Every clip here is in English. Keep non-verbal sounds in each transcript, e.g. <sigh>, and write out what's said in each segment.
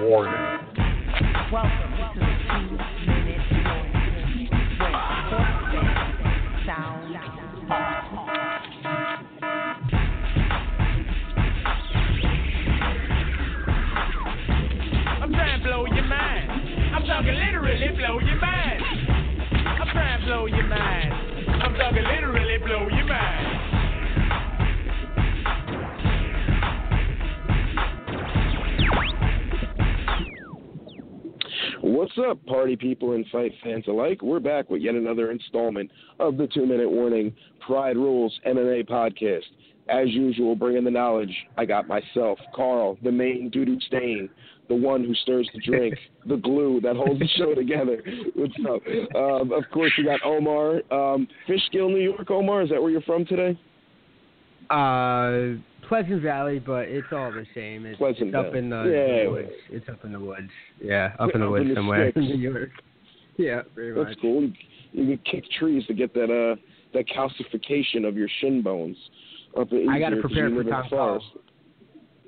warning. Welcome to the two minute warning. Sound. I'm trying to blow your mind. I'm talking literally blow your mind. I'm trying to blow your mind. I'm talking literally blow your mind. What's up, party people and fight fans alike? We're back with yet another installment of the Two Minute Warning Pride Rules MMA podcast. As usual, bringing the knowledge, I got myself, Carl, the main doo-doo stain, the one who stirs the drink, <laughs> the glue that holds the show together. What's up? Um, of course, you got Omar, um, Fishkill, New York. Omar, is that where you're from today? Uh, Pleasant Valley, but it's all the same. It's, it's up in the, Yeah, the woods. It's up in the woods. Yeah, up in the Up woods in the somewhere <laughs> sticks. in New York. Yeah, pretty That's much. cool. You, you can kick trees to get that uh that calcification of your shin bones. Up in I gotta prepare for live in the Kong Pao.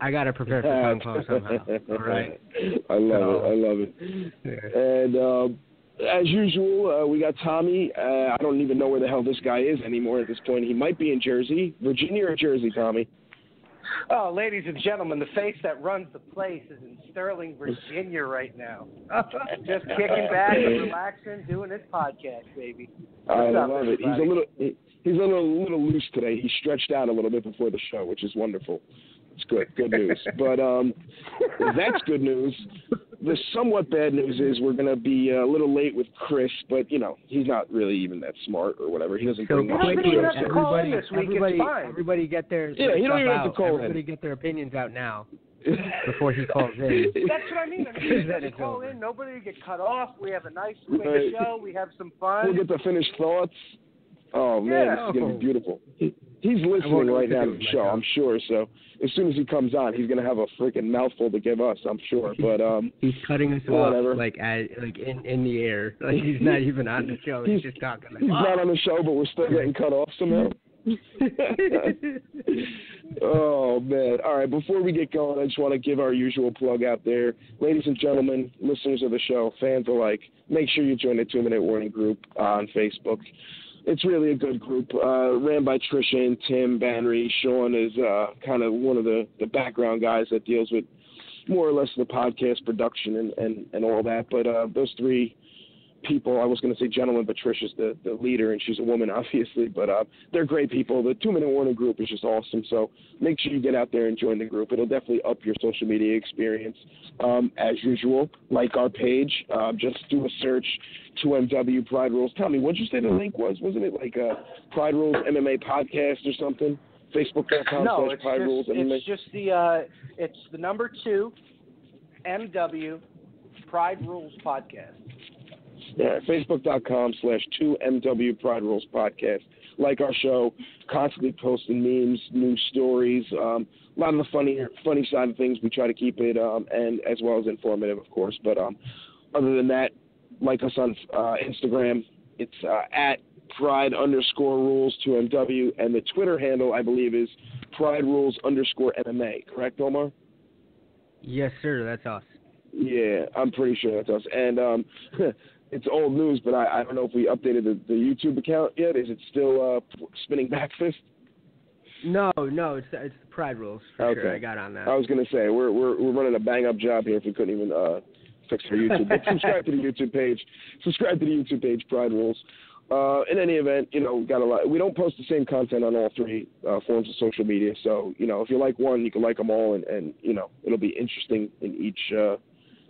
I gotta prepare for Kong Pao somehow. <laughs> All right. I love it. I love it. Yeah. And um, as usual, uh, we got Tommy. Uh, I don't even know where the hell this guy is anymore at this point. He might be in Jersey, Virginia or Jersey, Tommy. Oh, ladies and gentlemen, the face that runs the place is in Sterling, Virginia right now. <laughs> Just kicking back and relaxing, doing this podcast, baby. I up, love it. He's a little he- he's a little little loose today. He stretched out a little bit before the show, which is wonderful. It's good, good news. <laughs> but um, that's good news. The somewhat bad news is we're going to be a little late with Chris, but you know he's not really even that smart or whatever. He doesn't So bring much to quickly, the you to call everybody, this week, it's everybody, fine. everybody get their Yeah, their you don't even have to out. call in. Everybody get their opinions out now <laughs> before he calls in. That's what I mean. I mean, Then you <laughs> it's call over. in, nobody will get cut off. We have a nice, quick Right. show. We have some fun. We'll get the finished thoughts. Oh man, Yeah. this is gonna be beautiful. <laughs> He, he's listening right now to the show. I'm sure. So as soon as he comes on, he's gonna have a freaking mouthful to give us, I'm sure. But um, He's cutting us Whatever. off like at, like in in the air. <laughs> Like he's not even on the show. He's, He's- just talking. Like, he's not on the show, but we're still getting cut off somehow. <laughs> oh man! All right, before we get going, I just want to give our usual plug out there, ladies and gentlemen, listeners of the show, fans alike. Make sure you join the Two Minute Warning group on Facebook. It's really a good group, uh, ran by Trisha and Tim Banry. Sean is uh, kind of one of the, the background guys that deals with more or less the podcast production and, and, and all that. But uh, those three people. I was going to say gentlemen, but Trisha's the, the leader, and she's a woman, <laughs> obviously. But uh, they're great people. The Two Minute Warning group is just awesome. So make sure you get out there and join the group. It'll definitely up your social media experience. Um, as usual, like our page. Uh, just do a search, 2MW Pride Rules. Tell me, what did you say the link was? Wasn't it like a Pride Rules MMA podcast or something? Facebook.com no, slash Pride Rules just, MMA. it's just the uh, it's the number two, MW, Pride Rules podcast. Yeah, Facebook.com slash 2MW Pride Rules Podcast. Like our show, constantly posting memes, news stories, um, a lot of the funny funny side of things. We try to keep it, um, and as well as informative, of course. But um, other than that, like us on uh, Instagram. It's uh, at Pride underscore Rules 2MW, and the Twitter handle, I believe, is Pride Rules underscore MMA. Correct, Omar? Yes, sir. That's us. Yeah, I'm pretty sure that's us. And um, <laughs> it's old news, but I, I don't know if we updated the, the YouTube account yet. Is it still uh, spinning back <laughs> fist? No, no. It's it's the Pride Rules for sure. Okay. I got on that. I was gonna say we're we're we're running a bang up job here if we couldn't even uh, fix our YouTube. But <laughs> subscribe to the YouTube page. Subscribe to the YouTube page, Pride Rules. Uh, in any event, you know, we got a lot. We don't post the same content on all three uh, forms of social media. So, you know, if you like one, you can like them all, and, and you know, it'll be interesting in each uh,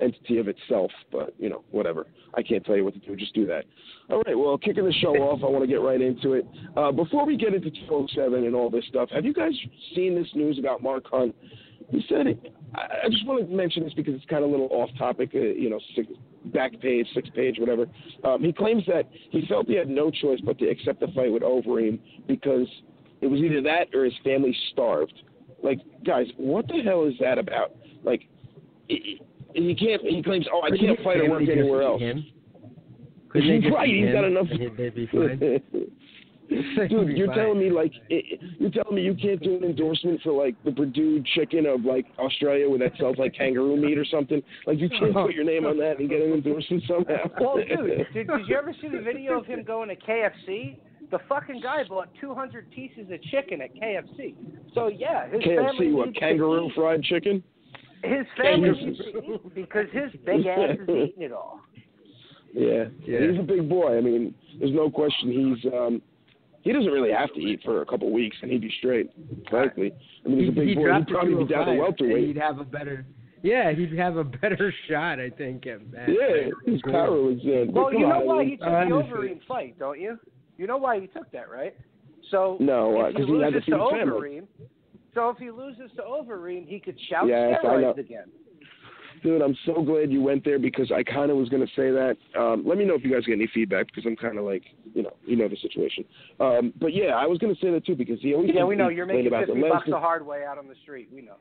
entity of itself. But you know, whatever. I can't tell you what to do. Just do that. All right. Well, kicking the show off, I want to get right into it. Uh, before we get into 207 and all this stuff, have you guys seen this news about Mark Hunt? He said it. I I just want to mention this because it's kind of a little off topic, uh, you know, six, back page, six page, whatever. Um, he claims that he felt he had no choice but to accept the fight with Overeem because it was either that or his family starved. Like, guys, what the hell is that about? Like, he can't. He claims, oh, I can't his fight or family work anywhere else. Him? <laughs> Couldn't they just right, eat he's him got enough. and they'd be fine? <laughs> <laughs> Dude, you're telling me like it, you're telling me you can't do an endorsement for like the Perdue chicken of like Australia where that sells like kangaroo meat or something? Like you can't put your name on that and get an endorsement somehow. Well, dude, did, did you ever see the video of him going to KFC? The fucking guy bought 200 pieces of chicken at KFC. So yeah, his KFC, what kangaroo eat. fried chicken? His family Kangaroo. to eat because his <laughs> big ass is eating it all. Yeah. Yeah. he's a big boy. I mean, there's no question he's um he doesn't really have to eat for a couple of weeks and he'd be straight. Frankly, I mean, he's a big he boy. He'd probably be down to 205, and welterweight. He'd have a better. Yeah, he'd have a better <laughs> shot, I think. At, at Yeah, his power was in. Well, But you know on, why he took uh, the. Overeem fight, don't you? You know why he took that, right? So No, if because he he had to loses feed to his family. Overeem, so if he loses to Overeem, he could shout Yes, I know. steroids again. Dude, I'm so glad you went there because I kind of was going to say that. Um, let me know if you guys get any feedback because I'm kind of like, you know, you know the situation. Um, but yeah, I was going to say that too because he always Yeah, we know you're complained making about the fifty bucks Lesnar- the hard way out on the street. We know.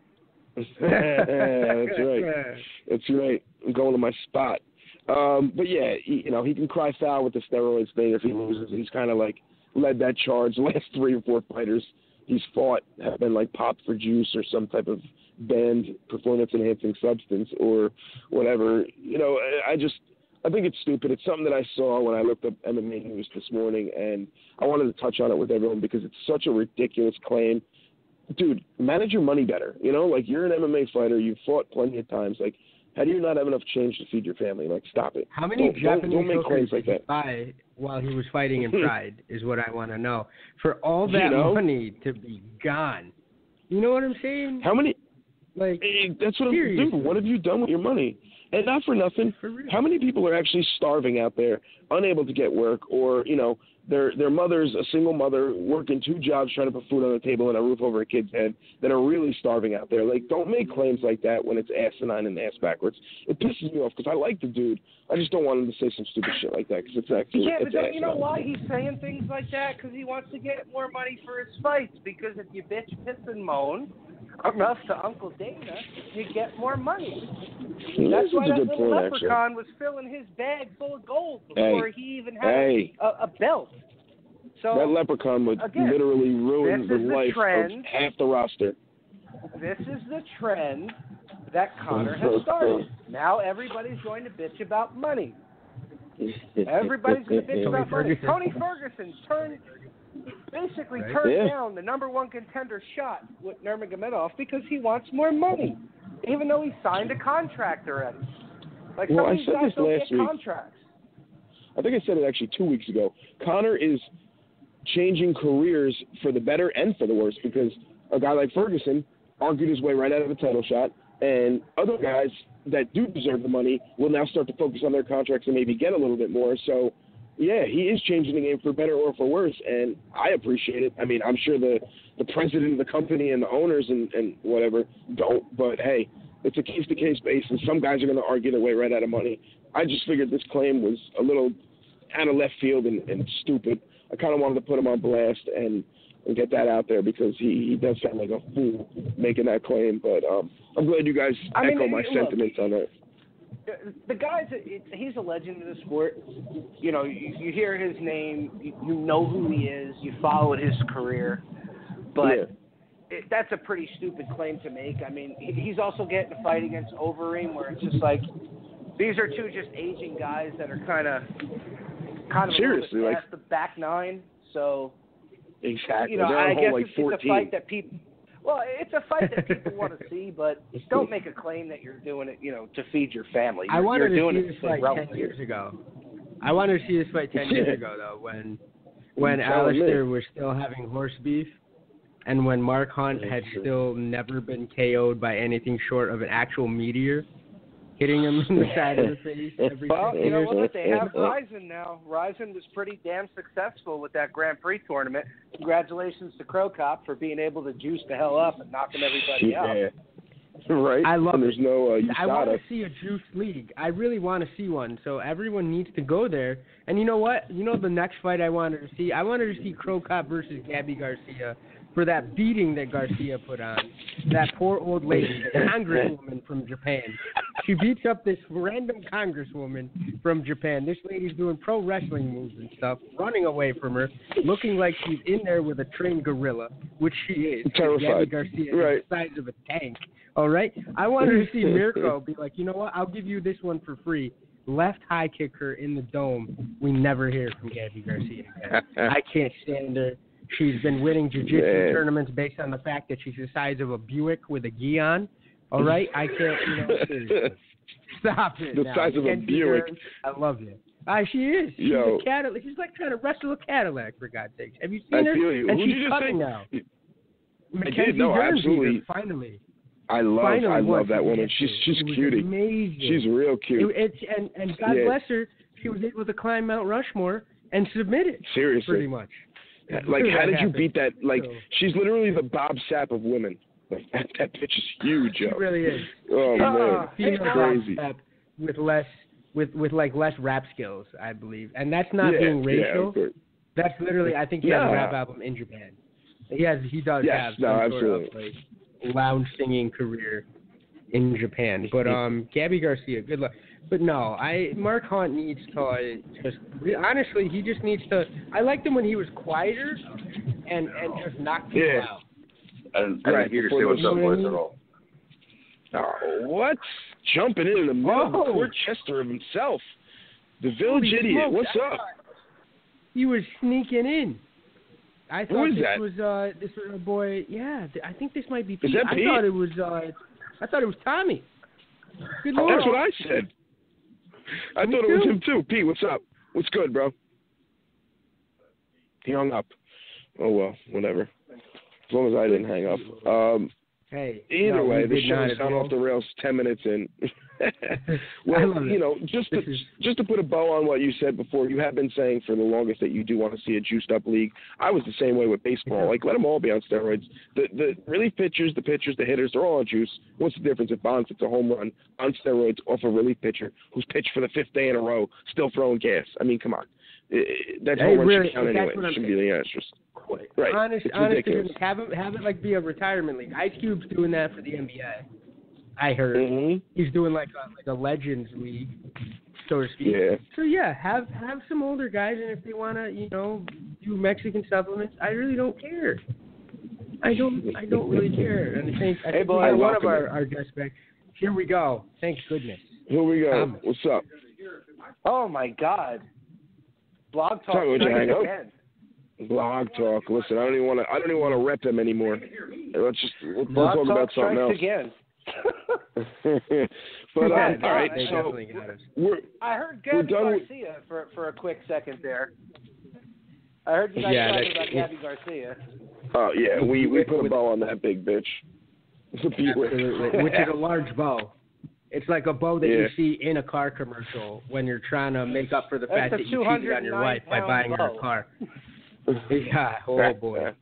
<laughs> That's right. <laughs> That's right. I'm going to my spot. Um, but yeah, he, you know, he can cry foul with the steroids thing if he loses. He's kind of like led that charge. The <laughs> last three or four fighters he's fought have been like pop for juice or some type of banned performance enhancing substance or whatever. You know, I, just I think it's stupid. It's something that I saw when I looked up MMA news this morning, and I wanted to touch on it with everyone because it's such a ridiculous claim. Dude, manage your money better. You know, like you're an MMA fighter. You've fought plenty of times. Like, how do you not have enough change to feed your family? Like, stop it. How many Don't- don't- Japanese don't make hookers did like that. buy while he was fighting in <laughs> Pride? is what I want to know. For all You that know? money to be gone, you know what I'm saying? How many? Like, eh, That's what I'm Seriously. dude. What have you done with your money? And not for nothing. for. How many people are actually starving out there, unable to get work, or you know, their their mother's a single mother working two jobs trying to put food on the table and a roof over a kid's head that are really starving out there. Like, don't make claims like that when it's asinine and ass backwards. It pisses me off because I like the dude. I just don't want him to say some stupid shit like that because it's actually Yeah, but it's don't you know why he's saying things like that? Because he wants to get more money for his fights. Because if you bitch, piss, and moan enough to Uncle Dana, you get more money. Yeah, That's why that good little point, actually. leprechaun was filling his bag full of gold before Hey. he even had Hey. a, a belt. So That leprechaun would again, literally ruin the the life trend. of half the roster. this is the trend that Conor <laughs> has started. Now everybody's going to bitch about money. <laughs> Everybody's going to bitch about money. Tony Ferguson turned basically Right. turned Yeah. down the number one contender shot with Nurmagomedov because he wants more money, even though he signed a contract already. Like Well, some I of these said guys this don't last get week. contracts. I think I said it actually two weeks ago. Conor is changing careers for the better and for the worse because a guy like Ferguson argued his way right out of a title shot, and other guys that do deserve the money will now start to focus on their contracts and maybe get a little bit more. So, yeah, he is changing the game for better or for worse, and I appreciate it. I mean, I'm sure the the president of the company and the owners and and whatever don't, but hey, it's a case to case basis. Some guys are going to argue their way right out of money. I just figured this claim was a little out of left field and, and stupid. I kind of wanted to put him on blast and, and get that out there because he, he does sound like a fool making that claim. But um, I'm glad you guys I mean, echo my look, sentiments on that. The guy's he's a legend in the sport. You know, you, you hear his name, you, you know who he is, you followed his career, but yeah. it, that's a pretty stupid claim to make. I mean, he, he's also getting a fight against Overeem, where it's just like these are two just aging guys that are kind of kind of Seriously, like- the back nine. So Exactly. you know, They're I guess like it's, it's a fight that people. Well, it's a fight that people want to <laughs> see, but don't make a claim that you're doing it, you know, to feed your family. I You're, wanted you're doing to see it this to fight ten years ago. I wanted to see this fight ten years ago though, when when You're. Alistair was still having horse beef, and when Mark Hunt had still never been KO'd by anything short of an actual meteor hitting him in the <laughs> side of the face every Well, six you know years. what? They have Rizin now. Rizin was pretty damn successful with that Grand Prix tournament. Congratulations to Cro Cop for being able to juice the hell up and knocking everybody out. <laughs> Right? I love and there's it. no uh, I want to see a juice league. I really want to see one. So everyone needs to go there. And you know what? You know the next fight I wanted to see. I wanted to see Cro Cop versus Gabby Garcia for that beating that Garcia put on that poor old lady, the congresswoman from Japan. She beats up this random congresswoman from Japan. This lady's doing pro wrestling moves and stuff, running away from her, looking like she's in there with a trained gorilla, which she is. Terrified. Gabby Garcia Right. is the size of a tank. All right. I wanted to see Mirko <laughs> be like, you know what? I'll give you this one for free. Left high kicker in the dome. We never hear from Gabby Garcia. <laughs> I can't stand her. She's been winning jiu-jitsu Man. tournaments based on the fact that she's the size of a Buick with a gi on. All right, I can't. You know, seriously. <laughs> stop it. The now. size of a Buick. I love you. Ah, she is. She's Yo. a Cadillac. She's like trying to wrestle a Cadillac for God's sake. Have you I seen her? feel you. And Who'd she's you just cutting say? now. did, Mackenzie no, Dern beat her, absolutely. Finally. I love finally I love that woman. She's she's cutie. Amazing. She's real cute. It, it's and and God Yeah. bless her. She was able to climb Mount Rushmore and submit it. Seriously. Pretty much. Like, how did you beat that? Like, she's literally the Bob Sapp of women. Like, <laughs> that, that bitch is huge, She yo. really is. Oh man, Female that's crazy. with less with with like less rap skills, I believe, and that's not yeah, being racial. course. that's literally, I think he has a rap album in Japan. He has, he does Yes, have no, some sort of like lounge singing career in Japan. But um, Gabby Garcia, good luck. But no, I Mark Hunt needs to uh, just honestly, he just needs to. I liked him when he was quieter and and just knock people Yeah. out. I didn't, I didn't hear you before say what's up, boys, at all. Oh, what? Jumping in in the middle of the Oh. court chester of himself. The village Holy idiot. smokes, What's I up? thought He was sneaking in. I thought is this that? was uh this was a boy. Yeah, th- I think this might be Pete. that I thought it was uh I thought it was Tommy. Good lord. That's what I said. I Me thought it was him too. Pete, what's up? What's good, bro? He hung up. Oh well, whatever. As long as I didn't hang up. Um, Hey. either no, way, the show is down at all. off the rails ten minutes in. <laughs> <laughs> Well, you know, just to, is- just to put a bow on what you said before, you have been saying for the longest that you do want to see a juiced up league. I was the same way with baseball. Like, let them all be on steroids. The the relief pitchers, the pitchers, the hitters, they're all on juice. What's the difference if Bonds hits a home run on steroids off a relief pitcher who's pitched for the fifth day in a row, still throwing gas? I mean, come on. I- I- That Hey, home run really, should count anyway. It shouldn't be the asterisk. Right. Honest, it's honest ridiculous. have it have it like be a retirement league. Ice Cube's doing that for the NBA. I heard hmm he's doing like a like a legends league, so to speak. Yeah. So yeah, have have some older guys, and if they want to, you know, do Mexican supplements, I really don't care. I don't I don't really care. And I think I Hey, think boy, we I got one of our it. our guests back. Here we go. Thank goodness. Here we go. Thomas. What's up? Oh my God. Blog talk Sorry, you hang again. Blog talk. Listen, I don't even want to. I don't even want to rep them anymore. Let's just let's Blog talk talk about something else. again. <laughs> but <laughs> um, Yeah, all right, they so definitely got us. we're I heard We're Gabby done with- Garcia for for a quick second there. I heard you guys Yeah, talking that- about Gabby Garcia. oh yeah, we we put a bow on that big bitch. It's a Buick. Absolutely, which is a large bow. It's like a bow that you see in a car commercial when you're trying to make up for the fact that you cheated on your wife by pound buying her a car. <laughs> Yeah, oh boy.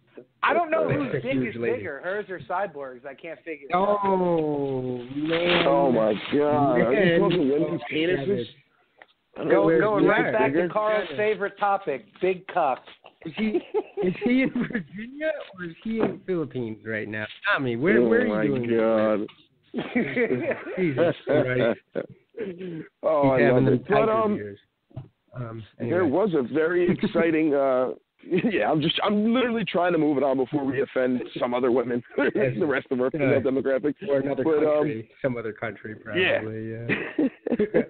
I don't know That's whose dick huge is lady. bigger, hers or Cyborg's. I can't figure it out. Oh man. Oh my god, are you Man. smoking women's Oh, penises? I don't Go, where's going right other? back to? Carl's favorite topic, big cuck. Is he is he in Virginia or is he in the Philippines right now? Tommy, where oh where are my you doing? god. <laughs> Jesus Christ. <laughs> oh, I He's having love them it. But tiger um, beers. Um, There was a very <laughs> exciting. uh Yeah, I'm just. I'm literally trying to move it on before we offend some other women, <laughs> the rest of our female Yeah. demographic. or another but, um, country, some other country probably. Yeah. yeah.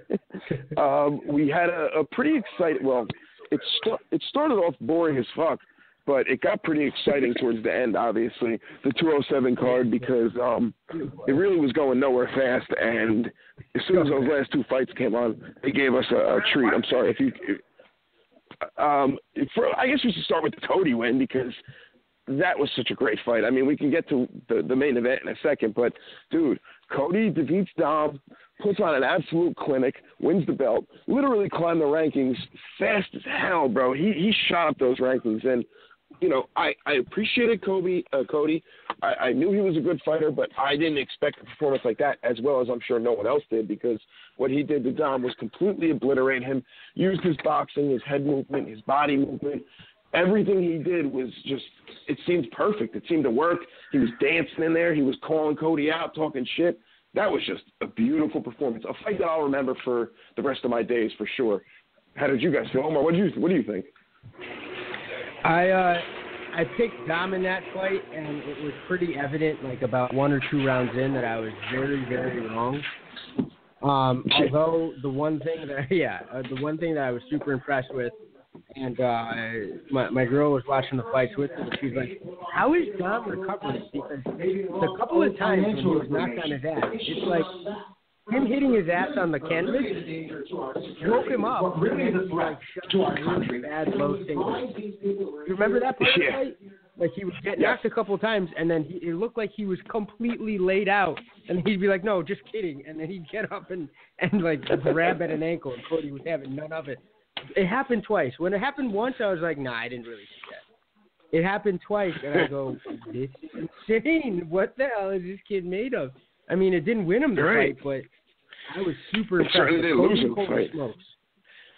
<laughs> um, we had a, a pretty exciting. Well, it st- it started off boring as fuck, but it got pretty exciting <laughs> towards the end. Obviously, the 207 card because um, it really was going nowhere fast, and as soon as those last two fights came on, they gave us a, a treat. I'm sorry if you. Um, for, I guess we should start with the Cody win because that was such a great fight. I mean, we can get to the, the main event in a second, but dude, Cody defeats Dom, puts on an absolute clinic, wins the belt, literally climbed the rankings fast as hell, bro. He he shot up those rankings, and you know, I I appreciated Kobe uh, Cody. I, I knew he was a good fighter, but I didn't expect a performance like that, as well as I'm sure no one else did, because what he did to Dom was completely obliterate him. Used his boxing, his head movement, his body movement, everything he did was just it seemed perfect. It seemed to work. He was dancing in there. He was calling Cody out, talking shit. That was just a beautiful performance. A fight that I'll remember for the rest of my days for sure. How did you guys feel, Omar? What do you What do you think? I uh, I picked Dom in that fight, and it was pretty evident, like about one or two rounds in, that I was very, very wrong. Um, although the one thing that, <laughs> yeah, uh, the one thing that I was super impressed with, and uh, my my girl was watching the fights with me, she's like, "How is Dom recovering?" Because the couple of times when he was knocked on his ass, it's like him hitting his ass on the canvas woke him up. Really, like shut down really bad low. You remember that part of the Yeah. fight? Like he would get knocked a couple of times, and then he, it looked like he was completely laid out, and he'd be like, "No, just kidding," and then he'd get up and and like grab at an ankle, and Cody was having none of it. It happened twice. When it happened once, I was like, "Nah, I didn't really see that." It happened twice, and I go, "This is insane! What the hell is this kid made of?" I mean, it didn't win him the Right. fight, but I was super impressed. certainly didn't Cody lose him the Holy fight. smokes.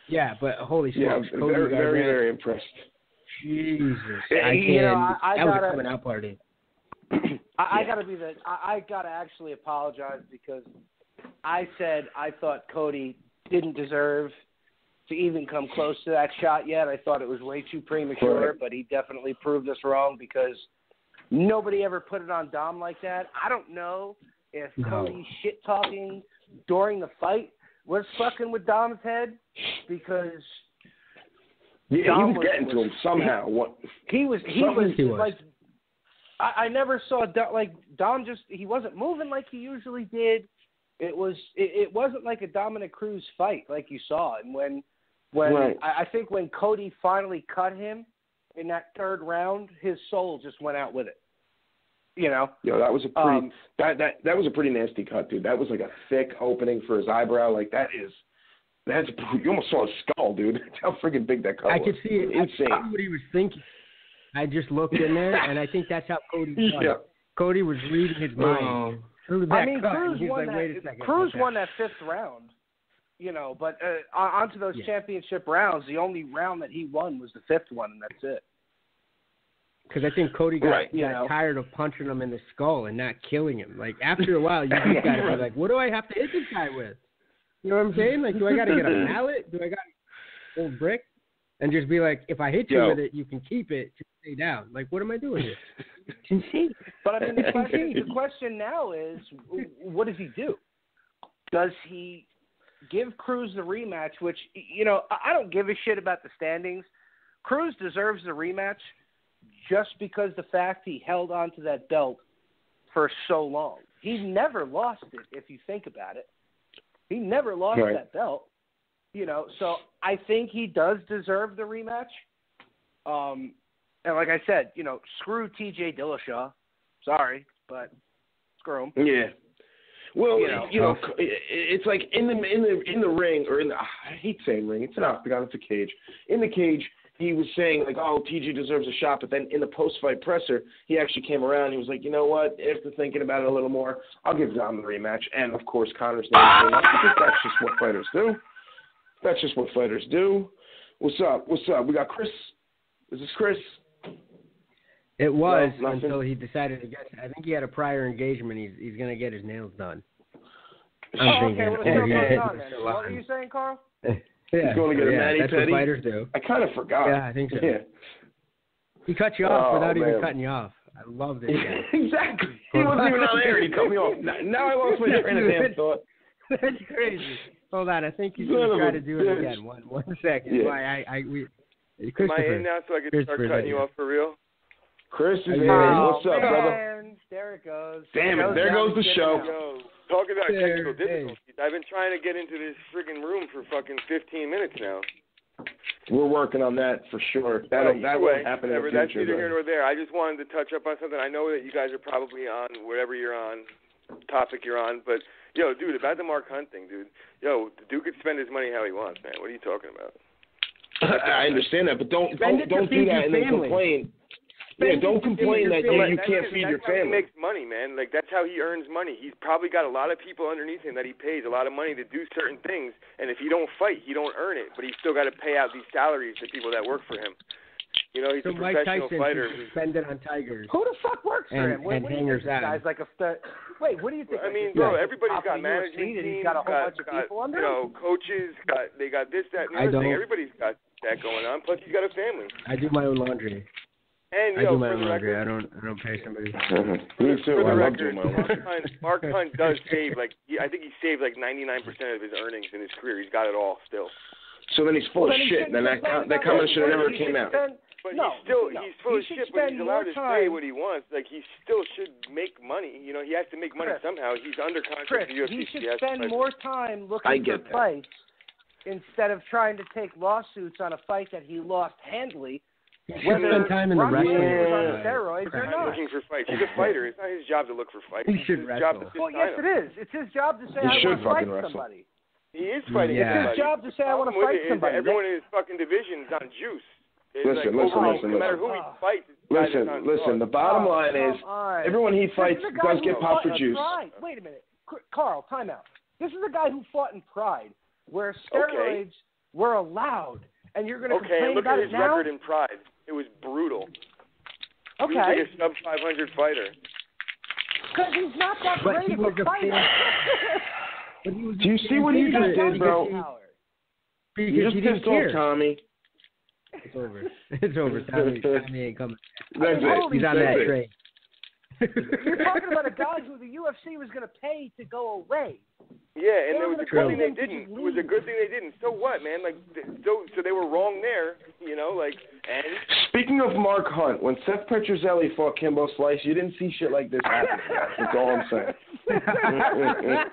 Yeah, but holy Yeah, smokes, Cody very, very, very impressed. Jesus, Yeah, I you can't. know, I- I that was gotta- a coming out party. <clears throat> I, I gotta be the. I, I gotta actually apologize because I said I thought Cody didn't deserve to even come close to that shot yet. I thought it was way too premature, Right. but he definitely proved us wrong because nobody ever put it on Dom like that. I don't know if. Cody's shit talking during the fight was fucking with Dom's head because Yeah, he Dom was was- getting to him somehow. What? he was he was, he was. like I, I never saw Dom, like Dom just he wasn't moving like he usually did. It was it, it wasn't like a Dominick Cruz fight like you saw, and when when Right. I, I think when Cody finally cut him in that third round, his soul just went out with it. You know, Yo, that was a pretty Um, that that that was a pretty nasty cut, dude. That was like a thick opening for his eyebrow. Like that is that's <laughs> you almost saw his skull, dude. That's <laughs> how freaking big that cut I was. could see it. I Insane. what he was thinking. I just looked in there, and I think that's how Cody <laughs> Yeah. it. Cody was reading his mind through that I mean cut. Cruz won like, that. second. Cruz won that fifth round. You know, but uh, on onto those Yeah. championship rounds, the only round that he won was the fifth one, and that's it. Because I think Cody got, Right, got know. tired of punching him in the skull and not killing him. Like after a while, you <laughs> just gotta be like, what do I have to hit this guy with? You know what I'm saying? Like, do I gotta get a <laughs> mallet? Do I got a old brick? And just be like, if I hit you Yo. with it, you can keep it. Just stay down. Like, what am I doing here? <laughs> It's. But I mean, the question, the question now is, what does he do? Does he give Cruz the rematch? Which you know, I I don't give a shit about the standings. Cruz deserves the rematch just because the fact he held on to that belt for so long. He never lost it, if you think about it. He never lost Right. that belt. You know, so I think he does deserve the rematch. Um, and like I said, you know, screw T.J. Dillashaw. Sorry, but screw him. Yeah. Well, You you know. know, it's like in the in the in the ring or in the I hate saying ring. It's an octagon. It's a cage. In the cage, he was saying like, "Oh, T.J. deserves a shot," but then in the post-fight presser, he actually came around. He was like, "You know what? After thinking about it a little more, I'll give Dom the rematch." And of course, Conor's name came up because that's just what fighters do. That's just what fighters do. What's up? What's up? We got Chris. Is this Chris? It was No, until he decided to get. I think he had a prior engagement. He's he's gonna get his nails done. Oh, I'm okay, thinking, what's oh, yeah, going on then? What were you saying, Carl? <laughs> Yeah, going to get a yeah, mani That's pedi? what fighters do. I kind of forgot. Yeah, I think so. Yeah. He cut you off Oh, without even cutting you off. I love this <laughs> guy. exactly. He wasn't even on there. He cut me off. Now, now I lost my train of damn thought. <laughs> That's crazy. Hold on, I think he's Son gonna try to do it again. One one second. Yeah. Why I I we Am I in now so I can start Christopher's cutting you off for real? Chris is Oh, here. What's up, oh, man. brother? There it goes. Damn it, Goes there goes the get show. it out. Yo, talk about There, technical hey. difficulties. I've been trying to get into this friggin' room for fucking 15 minutes now. We're working on that for sure. That'll Well, that either will way, happen in whatever, the That's future. neither here but- nor there. I just wanted to touch up on something. I know that you guys are probably on whatever you're on, topic you're on, but yo, dude, about the Mark Hunt thing, dude. Yo, the dude could spend his money how he wants, man. What are you talking about? I understand that, but don't Spend don't, don't do that your and then complain. Spend yeah, don't complain that family. you, you can't just- feed that's your how He family. makes money, man. Like that's how he earns money. He's probably got a lot of people underneath him that he pays a lot of money to do certain things. And if he don't fight, he don't earn it. But he's still got to pay out these salaries to people that work for him. You know, he's So a Mike professional Tyson fighter. is suspended on Tigers. Who the fuck works for And- him? What, and what do you hangers think this on. guy's like a stu- Wait, what do you think? I mean, bro, guy's everybody's top got of management and teams. He's got a whole got, bunch of got, people under you know, coaches. Got they got this, that, and the I other thing. don't- Everybody's got that going on. Plus, he's got a family. I do my own laundry. And I yo, do my for own the laundry. record, I don't. I don't pay somebody. <laughs> Me too. for the I love record, doing my Mark. Hunt, Mark Hunt <laughs> does save like he, I think he saved like 99% of his earnings in his career. He's got it all still. So then he's full Well, of then shit. Then that com- that that comment should have never came out. spend- But No, he's still no. he's full He of shit, but he's spend allowed more to say time- what he wants. Like he still should make money. You know, he has to make money Chris. somehow. He's under contract Chris, to UFC. he should has to spend more time looking for get that. fights instead of trying to take lawsuits on a fight that he lost handily. He should Whether spend time in the Rocky wrestling. was on Yeah. steroids or He's not. looking for fights. He's a fighter. It's not his job to look for fights. He It's should his wrestle. job to just Well, yes, him. it is. It's his job to say He I should want to fight fucking wrestle. somebody. He is fighting Yeah. everybody. It's his job to say I want to fight it is that somebody. Everyone in his fucking division is on juice. It's Listen, like, listen, overall, listen, No matter listen. who he fights, it's the guy that's Listen, listen. The bottom Oh, line is on. everyone he fights This is does get popped fought for in juice. Pride. Wait a minute, Carl. Time out. This is a guy who fought in Pride, where steroids were allowed, and you're going to Okay, complain and look at his record in Pride. It was brutal. He was okay, like a sub 500 fighter. because he's not that But great he of was a a fighter. <laughs> But he was Do you see what he He's just did, bro? great. Because You just he pissed off. Tommy. It's over. It's over. <laughs> Tommy, Tommy ain't coming. That's mean, it. He's on that train. You're talking about a <laughs> guy who the UFC was going to pay to go away. Yeah, and They it was a good thing they tell him to didn't. It was a good thing they didn't. So what, man? Like, so so they were wrong there, you know? Like, and Speaking of Mark Hunt, when Seth Petruzelli fought Kimbo Slice, you didn't see shit like this happen. That's all I'm saying. <laughs>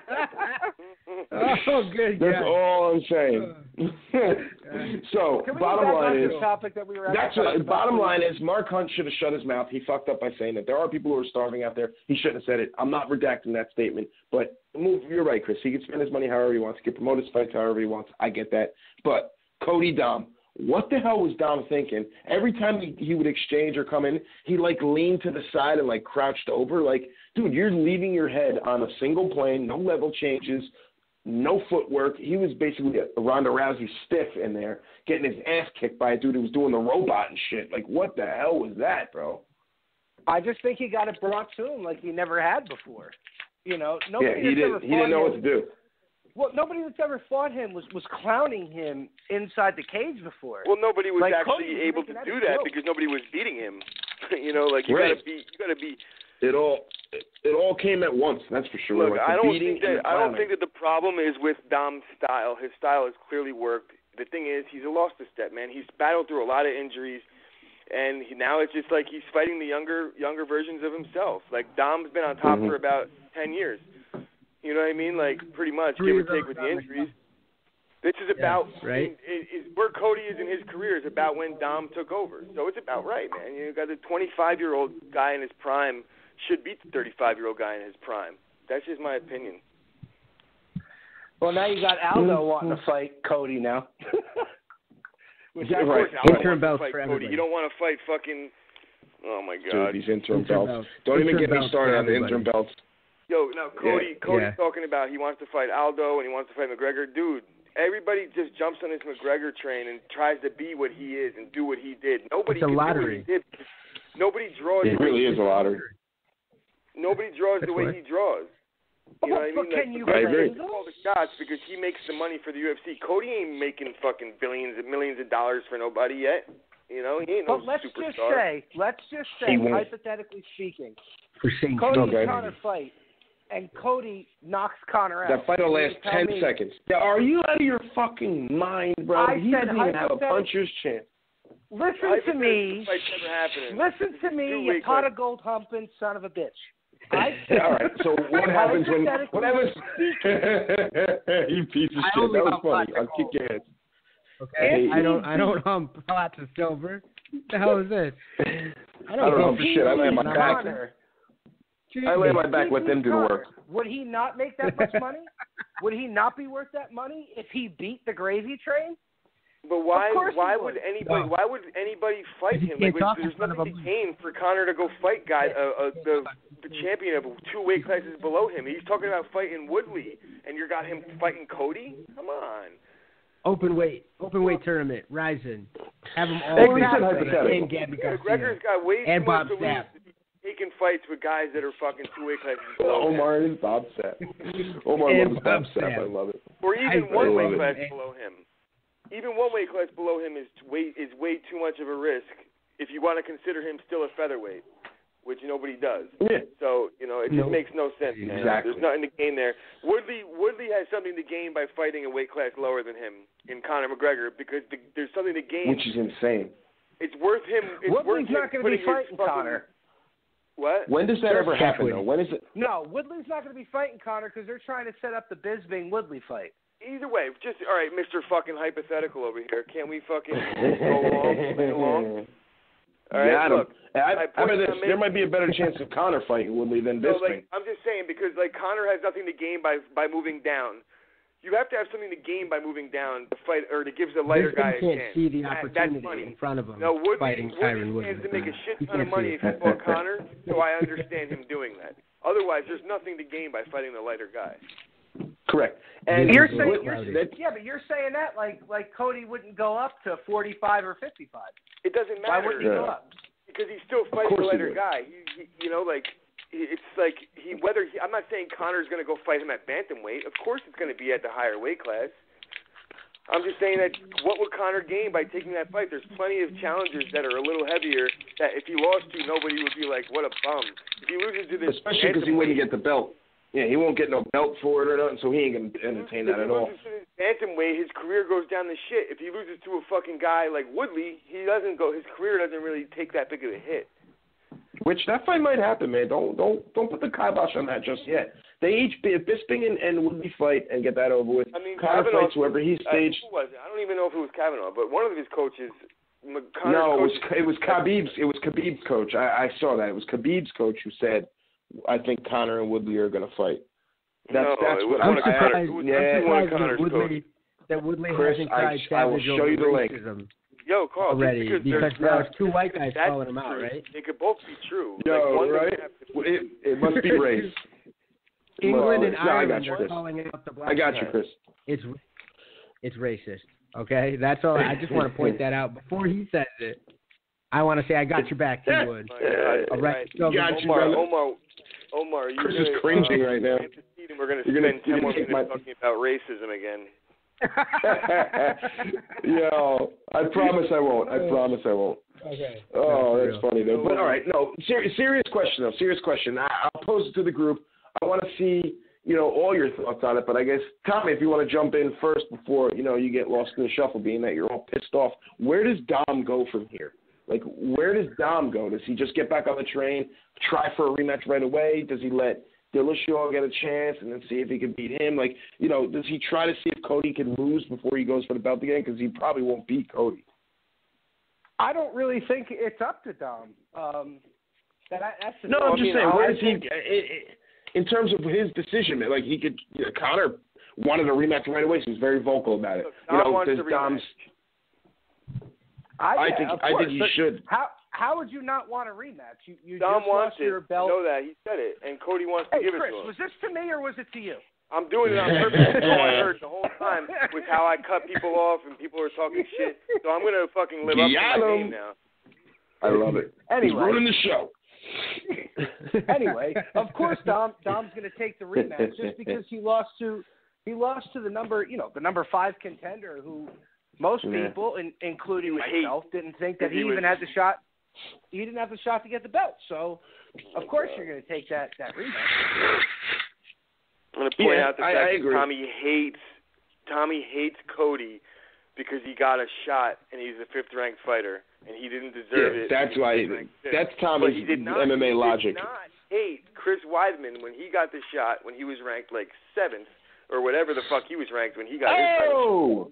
oh, good That's God. all I'm saying. <laughs> so, bottom line is, topic that we were that's to what, bottom line is, Mark Hunt should have shut his mouth. He fucked up by saying that there are people who are starving out there. He shouldn't have said it. I'm not redacting that statement, but move. You're right, Chris. He can spend his money however he wants. get promoted fights however he wants. I get that, but Cody Dom. What the hell was Dom thinking? Every time he, he would exchange or come in, he like leaned to the side and like crouched over. Like, dude, you're leaving your head on a single plane, no level changes, no footwork. He was basically a Ronda Rousey stiff in there, getting his ass kicked by a dude who was doing the robot and shit. Like, what the hell was that, bro? I just think he got it brought to him like he never had before. You know, nobody yeah, he that's didn't. ever He didn't know him, what to do. Well, nobody that's ever fought him was was clowning him inside the cage before. well, nobody was Like, actually Cody able to do that joke. because nobody was beating him. <laughs> you know, like you Right. gotta be, you gotta be. It all. It, it all came at once. That's for sure. Look, like I don't think that the I don't think that the problem is with Dom's style. His style has clearly worked. The thing is, he's a lost a step, man. He's battled through a lot of injuries, and he, now it's just like he's fighting the younger younger versions of himself. Like Dom's been on top Mhm. for about ten years. You know what I mean? Like pretty much, give or take with the injuries. This is about right. It, it, where Cody is in his career is about when Dom took over. So it's about right, man. You got a 25 year old guy in his prime should beat the 35 year old guy in his prime. That's just my opinion. well, now you got Aldo Mm-hmm. wanting to fight Cody now. <laughs> Which Yeah, of right. course Aldo Interim belts fight for Cody. You don't want to fight fucking. Oh my Dude, God. these interim, Interim belts. belts. Don't even Interim get me started on the interim belts. Yo, now Cody, Yeah. Cody's Yeah. talking about he wants to fight Aldo and he wants to fight McGregor. Dude, everybody just jumps on this McGregor train and tries to be what he is and do what he did. Nobody It's a can lottery. do what he did. Nobody draws. It really is a lottery. Nobody draws the way right. he draws. You know what I But mean? can like, you McGregor I agree. gets all the shots because he makes the money for the UFC. Cody ain't making fucking billions and millions of dollars for nobody yet. You know, he ain't no But let's superstar. just say, let's just say, hypothetically speaking, For Saint Cody Okay. and Conor fight, and Cody knocks Conor out. That fight will last ten me- seconds. Yeah, Are you out of your fucking mind, bro? I he said doesn't even have a puncher's chance. Listen I to me. the fight's never happening. Listen to me, you weeks pot later. of gold humping son of a bitch. I <laughs> All right. So what happens when? What happens? Hypothetically <laughs> you piece of I shit. That was funny. pots I'll of kick your ass. Okay, Hey. I don't. I don't hump pots of silver. What the hell is this? I <laughs> I don't know hump for shit. I lay on my Not back. Conor, I lay my back. He Let them do the work. Would he not make that much money? <laughs> would he not be worth that money if he beat the gravy train? But why? Why would. would anybody? No. Why would anybody fight him? can't Like, talk there's in front of nothing a to gain for Conor to go fight guy, uh, uh, the the champion of two weight classes below him. He's talking about fighting Woodley, and you got him fighting Cody. Come on. Open weight, open weight tournament, Rizin. Have them all. Hey, we said hypothetical. And Gabby Garcia. McGregor's got way And too much Bob to Sapp. to be taking fights with guys that are fucking two weight classes <laughs> below him. Omar is Bob Sapp. Omar And loves Bob Bob Sapp. I love it. or I even one weight class And- below him. Even one weight class below him is way is way too much of a risk if you want to consider him still a featherweight, which nobody does. Yeah. So you know it just No. makes no sense. Man. Exactly. There's nothing to gain there. Woodley Woodley has something to gain by fighting a weight class lower than him in Conor McGregor because the, there's something to gain. Which is insane. it's worth him. It's Woodley's worth him not going to be putting his fighting fucking- Conor. What? When does that Sure, ever happen, Woodley. though? When is it? No, Woodley's not going to be fighting Conor because they're trying to set up the Bisping Woodley fight. Either way, just all right, Mister Fucking hypothetical over here. Can't we fucking go along? play along? <laughs> All right, Got him. look. I, my I point this, I'm there might be a better chance of Conor fighting Woodley than So, Bisping. like, I'm just saying because like Conor has nothing to gain by by moving down. You have to have something to gain by moving down to fight, or to give the lighter Bisping guy a can't see the opportunity that's money. in front of him No, Woodley, fighting Tyron Woodley Woodley. to make a shit He ton of money see if he <laughs> fought Conor, so I understand him doing that. Otherwise, there's nothing to gain by fighting the lighter guy. Correct. And You're saying Wood- Woodley. that- Yeah, but you're saying that like like Cody wouldn't go up to 45 or 55. It doesn't matter. Why matter wouldn't he Yeah. go up? because he's still fighting course the lighter would. guy. He, he, you know, like he- it's like he whether he, I'm not saying Conor's going to go fight him at bantamweight. Of course, it's going to be at the higher weight class. I'm just saying that what would Conor gain by taking that fight? There's plenty of challengers that are a little heavier that if he lost to, nobody would be like, "What a bum." If he loses to this, especially because he wouldn't get the belt. Yeah, he won't get no belt for it or nothing, so he ain't gonna entertain that if at he all. loses to bantamweight, his career goes down the shit. If he loses to a fucking guy like Woodley, he doesn't go. His career doesn't really take that big of a hit. Which that fight might happen, man. Don't don't don't put the kibosh on that just yet. They each be if Bisping and, and Woodley fight and get that over with. I mean, Conor Kavanagh- fights whoever he's Uh, staged. who was it? I don't even know if it was Kavanagh, but one of his coaches. Conor's no, it was coach, it was Khabib's it was Khabib's coach. I, I saw that. It was Khabib's coach who said, "I think Conor and Woodley are gonna fight." That's No, that's what I I'm one of surprised. It was yeah, I'm one of surprised that Conor's Woodley, that Woodley Chris, hasn't I- cried I will show you the link. Racism Yo, Carl, already because, because now it's two white guys calling him out, right? They could both be true. Yo, like, one right? have to- It, it must be <laughs> race. England and No, I got Ireland you, are Chris. calling out the black I got guys. you, Chris. It's it's racist. Okay, that's all. I just want to point that out before he says it. I want to say I got your back, he would. All right, so Got you, Omar, brother. Omar, Omar, you Chris is gonna, cringing uh, right now. antecedent, We're going to You're gonna- spend you're 10 more gonna take minutes talking about racism again. <laughs> Yo, I promise I won't. I promise I won't. okay. Oh, that's funny though. But all right, no, ser- serious question though. Serious question. I- I'll pose it to the group. I want to see, you know, all your thoughts on it. But I guess Tommy, if you want to jump in first before you know you get lost in the shuffle, being that you're all pissed off, where does Dom go from here? Like, where does Dom go? Does he just get back on the train, try for a rematch right away? Does he let Dillashaw get a chance and then see if he can beat him? Like, you know, does he try to see if Cody can lose before he goes for the belt again? Because he probably won't beat Cody. I don't really think it's up to Dom. Um, that I, that's the No, thing. I'm just mean, saying, where does he, think- i- i- in terms of his decision, like he could, you know, Conor wanted a rematch right away, so he's very vocal about it. Look, You know, does. Dom's, I, I think- I think he should. How how would you not want a rematch? You you Dom just wants lost it. your belt. You know that. He said it. And Cody wants to hey, give Chris, it to him. was this to me or was it to you? I'm doing it on purpose. That's all I <laughs> heard the whole time with how I cut people off and people were talking shit. So I'm gonna fucking live up to Got my him. name now. I love it. He's Anyway. ruining the show. <laughs> <laughs> anyway, of course Dom Dom's going to take the rematch just because he lost to he lost to the number you know the number five contender who most Yeah. people, in, including You hate. myself, didn't think that He he even was- had the shot. He didn't have the shot to get the belt. So, of course, you're going to take that that rematch. I'm gonna point Yeah, out the fact I that agree. Tommy hates Tommy hates Cody because he got a shot and he's a fifth ranked fighter and he didn't deserve Yeah, it. that's why. ranked fifth. That's But Tommy's he did not, MMA he logic. Did not hate Chris Weidman when he got the shot when he was ranked like seventh or whatever the fuck he was ranked when he got his title.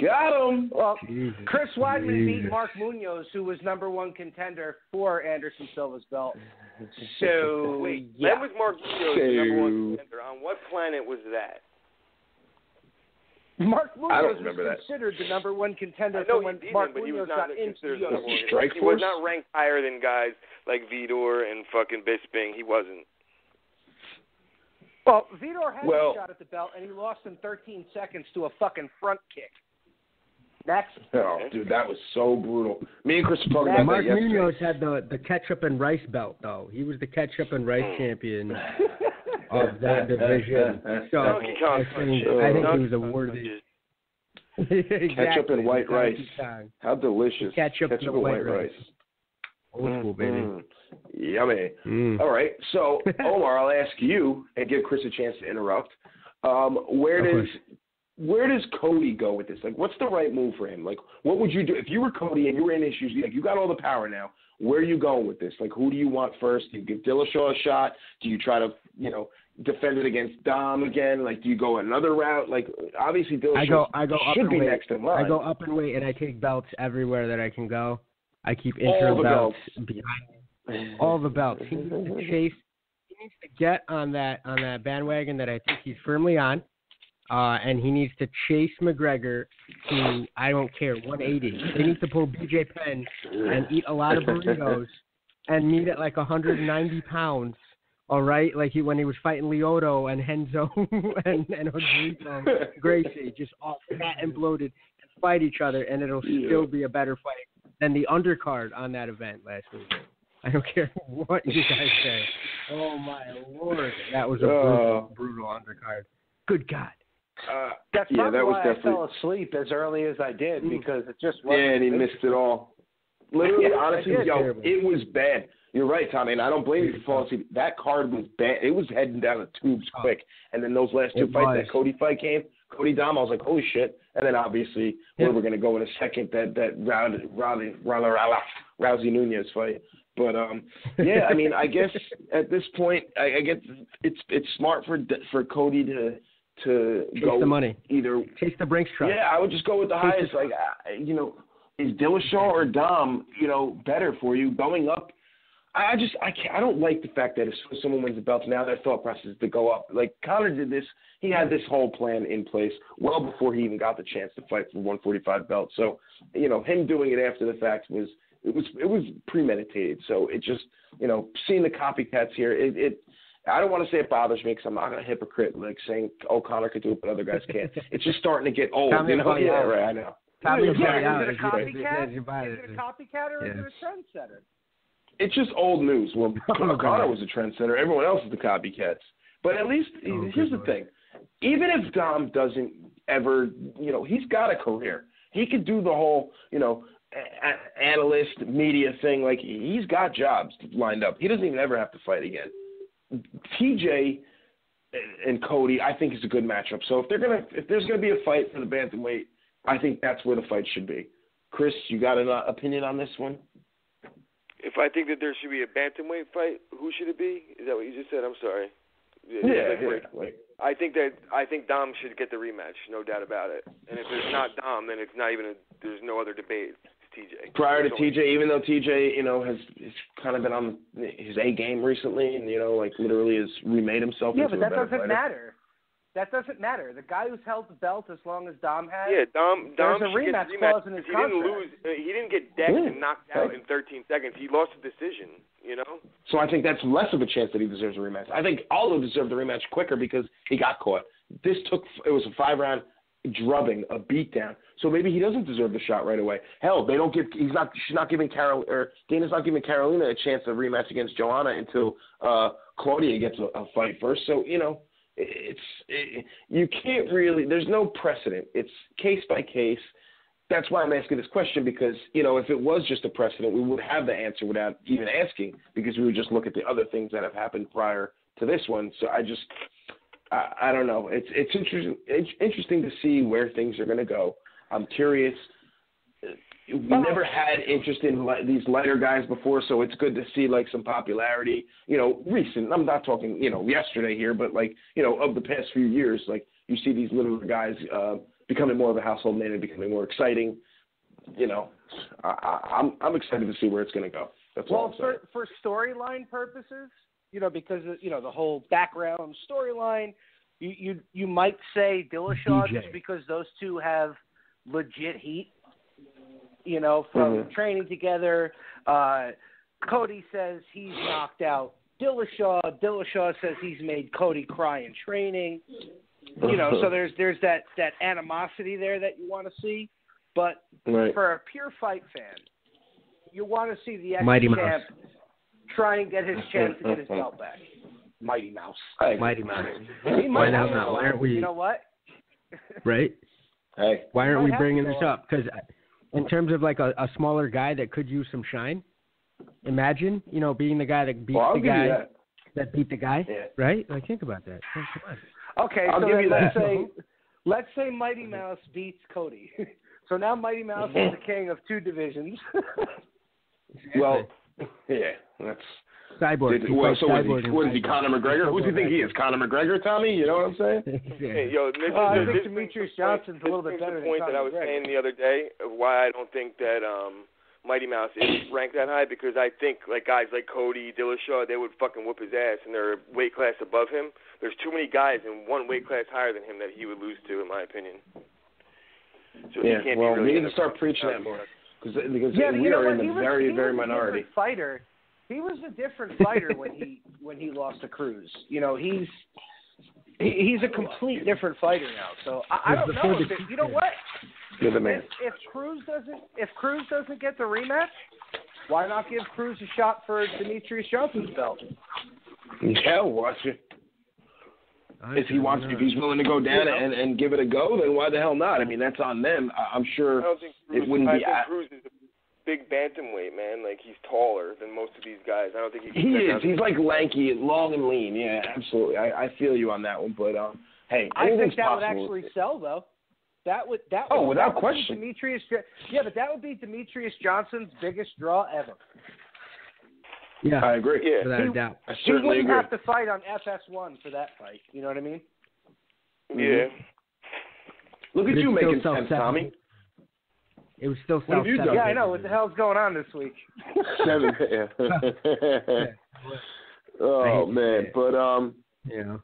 Got him. Well, Jesus. Chris Weidman beat Jesus. Mark Munoz, who was number one contender for Anderson Silva's belt. <laughs> So Wait, yeah, when was Mark Munoz the number one contender? On what planet was that? Mark I Munoz don't was remember that. considered the number one contender I know for he when beat Mark him, but he Munoz was not got into considered the the number one. Strike he was not ranked higher than guys like Vitor and fucking Bisping. He wasn't. Well, Vitor had Well- a shot at the belt, and he lost in 13 seconds to a fucking front kick. Next. Oh, dude, that was so brutal. Me and Chris were talking about Mark that yesterday. Munoz had the the ketchup and rice belt though. He was the ketchup and rice champion <laughs> of that division. So Donkey Kong I think. I think he was Kong awarded. punches. exactly, <laughs> Ketchup and white rice. Kong. How delicious. Ketchup and and white rice. Old school, baby. Mm, yummy. Mm. All right. So, <laughs> Omar, I'll ask you and give Chris a chance to interrupt. Um, where Of does where does Cody go with this? Like, what's the right move for him? Like, what would you do if you were Cody and you were in issues? Like, you got all the power now. Where are you going with this? Like, who do you want first? Do you give Dillashaw a shot? Do you try to, you know, defend it against Dom again? Like, do you go another route? Like, obviously Dillashaw I go I go up should and be weight. next in line. I go up and weight and I take belts everywhere that I can go. I keep the belts belts. behind me. all the belts. He needs to <laughs> chase. He needs to get on that on that bandwagon that I think he's firmly on, uh, and he needs to chase McGregor to I don't care 180. They need to pull BJ Penn and eat a lot of burritos <laughs> and meet at like 190 pounds. All right, like he when he was fighting Lyoto and Renzo <laughs> and and Rodrigo Gracie, just all fat and bloated, and fight each other, and it'll Yeah. still be a better fight than the undercard on that event last week. I don't care <laughs> what you guys say. Oh my lord, that was a brutal, Uh. brutal undercard. Good God. Uh, That's yeah, that was why definitely. I fell asleep as early as I did Mm. because it just wasn't. Yeah, and he missed it all. <laughs> Literally, Yeah, honestly, I did. yo, Terrible. it was bad. You're right, Tommy, and I don't blame you for falling asleep. That card was bad. It was heading down the tubes Oh. quick. And then those last two It fights, was. that Cody fight came, Cody Dom, I was like, holy shit. And then obviously, Yeah. where we're going to go in a second, that that Rowdy, Rowdy, Rowdy, Rowdy, Rousey Nunes fight. But um, yeah, I mean, I guess <laughs> at this point, I, I get it's it's smart for for Cody to to Chase go the money. either Chase the Brinks truck. yeah, I would just go with the Chase highest. Like, uh, you know, is Dillashaw or Dom, you know, better for you going up? I just, I can't, I don't like the fact that as soon as someone wins the belts, now their thought process is to go up. Like Conor did this, he had this whole plan in place well before he even got the chance to fight for 145 belts. So, you know, him doing it after the fact was, it was, it was premeditated. So it just, you know, seeing the copycats here, it, it I don't want to say it bothers me because I'm not a hypocrite, like saying, O'Connor Conor could do it, but other guys can't." <laughs> it's just starting to get old. Tommy you know? Yeah, call you out. right. I know. Tommy will Yeah, call you is out it a if you- copycat? if you buy Is it. it a copycat or is it a trendsetter? It's just old news. Well, <laughs> Oh, Conor was a trendsetter. Everyone else is the copycats. But at least Oh, here's the good thing: even if Dom doesn't ever, you know, he's got a career. He could do the whole, you know, a- a- analyst media thing. Like he's got jobs lined up. He doesn't even ever have to fight again. TJ and Cody, I think is a good matchup. So if they're gonna, if there's gonna be a fight for the bantamweight, I think that's where the fight should be. Chris, you got an uh, opinion on this one? If I think that there should be a bantamweight fight, who should it be? Is that what you just said? I'm sorry. Yeah, Like, yeah. Like, I think that I think Dom should get the rematch, no doubt about it. And if it's not Dom, then it's not even a. There's no other debate. It's TJ. prior to TJ, even though TJ, you know, has, has kind of been on his A game recently, and you know, like literally has remade himself Yeah, into but that a doesn't fighter. matter. That doesn't matter. The guy who's held the belt as long as Dom has. Yeah, Dom. There's Dom a rematch the rematch clause in his because he didn't lose. Uh, he didn't get decked Yeah, and knocked out right. in 13 seconds. He lost a decision. You know. So I think that's less of a chance that he deserves a rematch. I think Aldo deserved the rematch quicker because he got caught. This took it was a five round drubbing, a beatdown. So maybe he doesn't deserve the shot right away. Hell, they don't give. He's not. She's not giving Carol or Dana's not giving Karolina a chance of rematch against Joanna until uh Claudia gets a, a fight first. So you know, it's it, you can't really. There's no precedent. It's case by case. That's why I'm asking this question because you know if it was just a precedent, we would have the answer without even asking because we would just look at the other things that have happened prior to this one. So I just I, I don't know. It's it's interesting. It's interesting to see where things are going to go. I'm curious. We never had interest in li- these lighter guys before, so it's good to see like some popularity. You know, recent. I'm not talking you know yesterday here, but like you know of the past few years, like you see these littler guys uh, becoming more of a household name and becoming more exciting. You know, I, I'm I'm excited to see where it's going to go. That's all Well, for for storyline purposes, you know, because you know the whole background storyline, you you you might say Dillashaw DJ. just because those two have legit heat. You know, from Mhm. training together. Uh, Cody says he's knocked out Dillashaw. Dillashaw says he's made Cody cry in training. You know, so <laughs> there's there's that that animosity there that you want to see. But Right. for a pure fight fan, you want to see the Mighty ex-champ Mouse. try and get his chance to get his belt back. Mighty Mouse. I, Mighty Mouse. He Why might the hell have to not? Why aren't we- You know what? Right? Hey, Why aren't we bringing this up. up? Because in terms of like a, a smaller guy that could use some shine, imagine you know being the guy that beat well, the guy that. that beat the guy, Yeah. right? Like think about that. Come on. Okay, I'll so give then you let's that. say uh-huh. let's say Mighty Mouse beats Cody. <laughs> so now Mighty Mouse is the <laughs> king of two divisions. <laughs> Well, yeah, that's. Cyborg. Did, He well, so what is, Cyborg he, and what is he, Conor McGregor? Who do you think he is? Conor McGregor, Tommy? You know what I'm saying? <laughs> Hey, yeah. yo, this Well, I is, think this Demetrious Johnson's a little bit better the than point that I was McGregor. saying the other day of why I don't think that um Mighty Mouse is ranked that high because I think like guys like Cody, Dillashaw, they would fucking whoop his ass and they're a weight class above him. There's too many guys in one weight class higher than him that he would lose to, in my opinion. So Yeah, he can't well, be really we need to start preaching that more. Because because yeah, we are in the very very minority. fighter. He was a different fighter when he when he lost to Cruz. You know, he's he, he's a complete different fighter now. So I, I It don't know. If it, you know what? You're the man. If, if Cruz doesn't if Cruz doesn't get the rematch, why not give Cruz a shot for Demetrious Johnson's belt? Yeah, watch it. If he wants, if he's willing to go down and and give it a go, then why the hell not? I mean, that's on them. I- I'm I sure. don't think Cruz, It wouldn't I be think at- Cruz is a big bantamweight man. Like he's taller than most of these guys. I don't think he. He is. He's like lanky, long and lean. Yeah, absolutely. I, I feel you on that one. But um, hey, I think that would actually sell though. That would that would, Oh, without that would be question. Demetrious, yeah, but that would be Demetrious Johnson's biggest draw ever. Yeah, I agree. Yeah. without He- a doubt. I He certainly wouldn't agree. have to fight on FS1 for that fight. You know what I mean? Yeah. Look at But you making sense, seven. Tommy. It was still What have you South done? Yeah, I know. What the hell's going on this week? Seven. <laughs> Yeah. oh <laughs> I hate to man, but um, Yeah.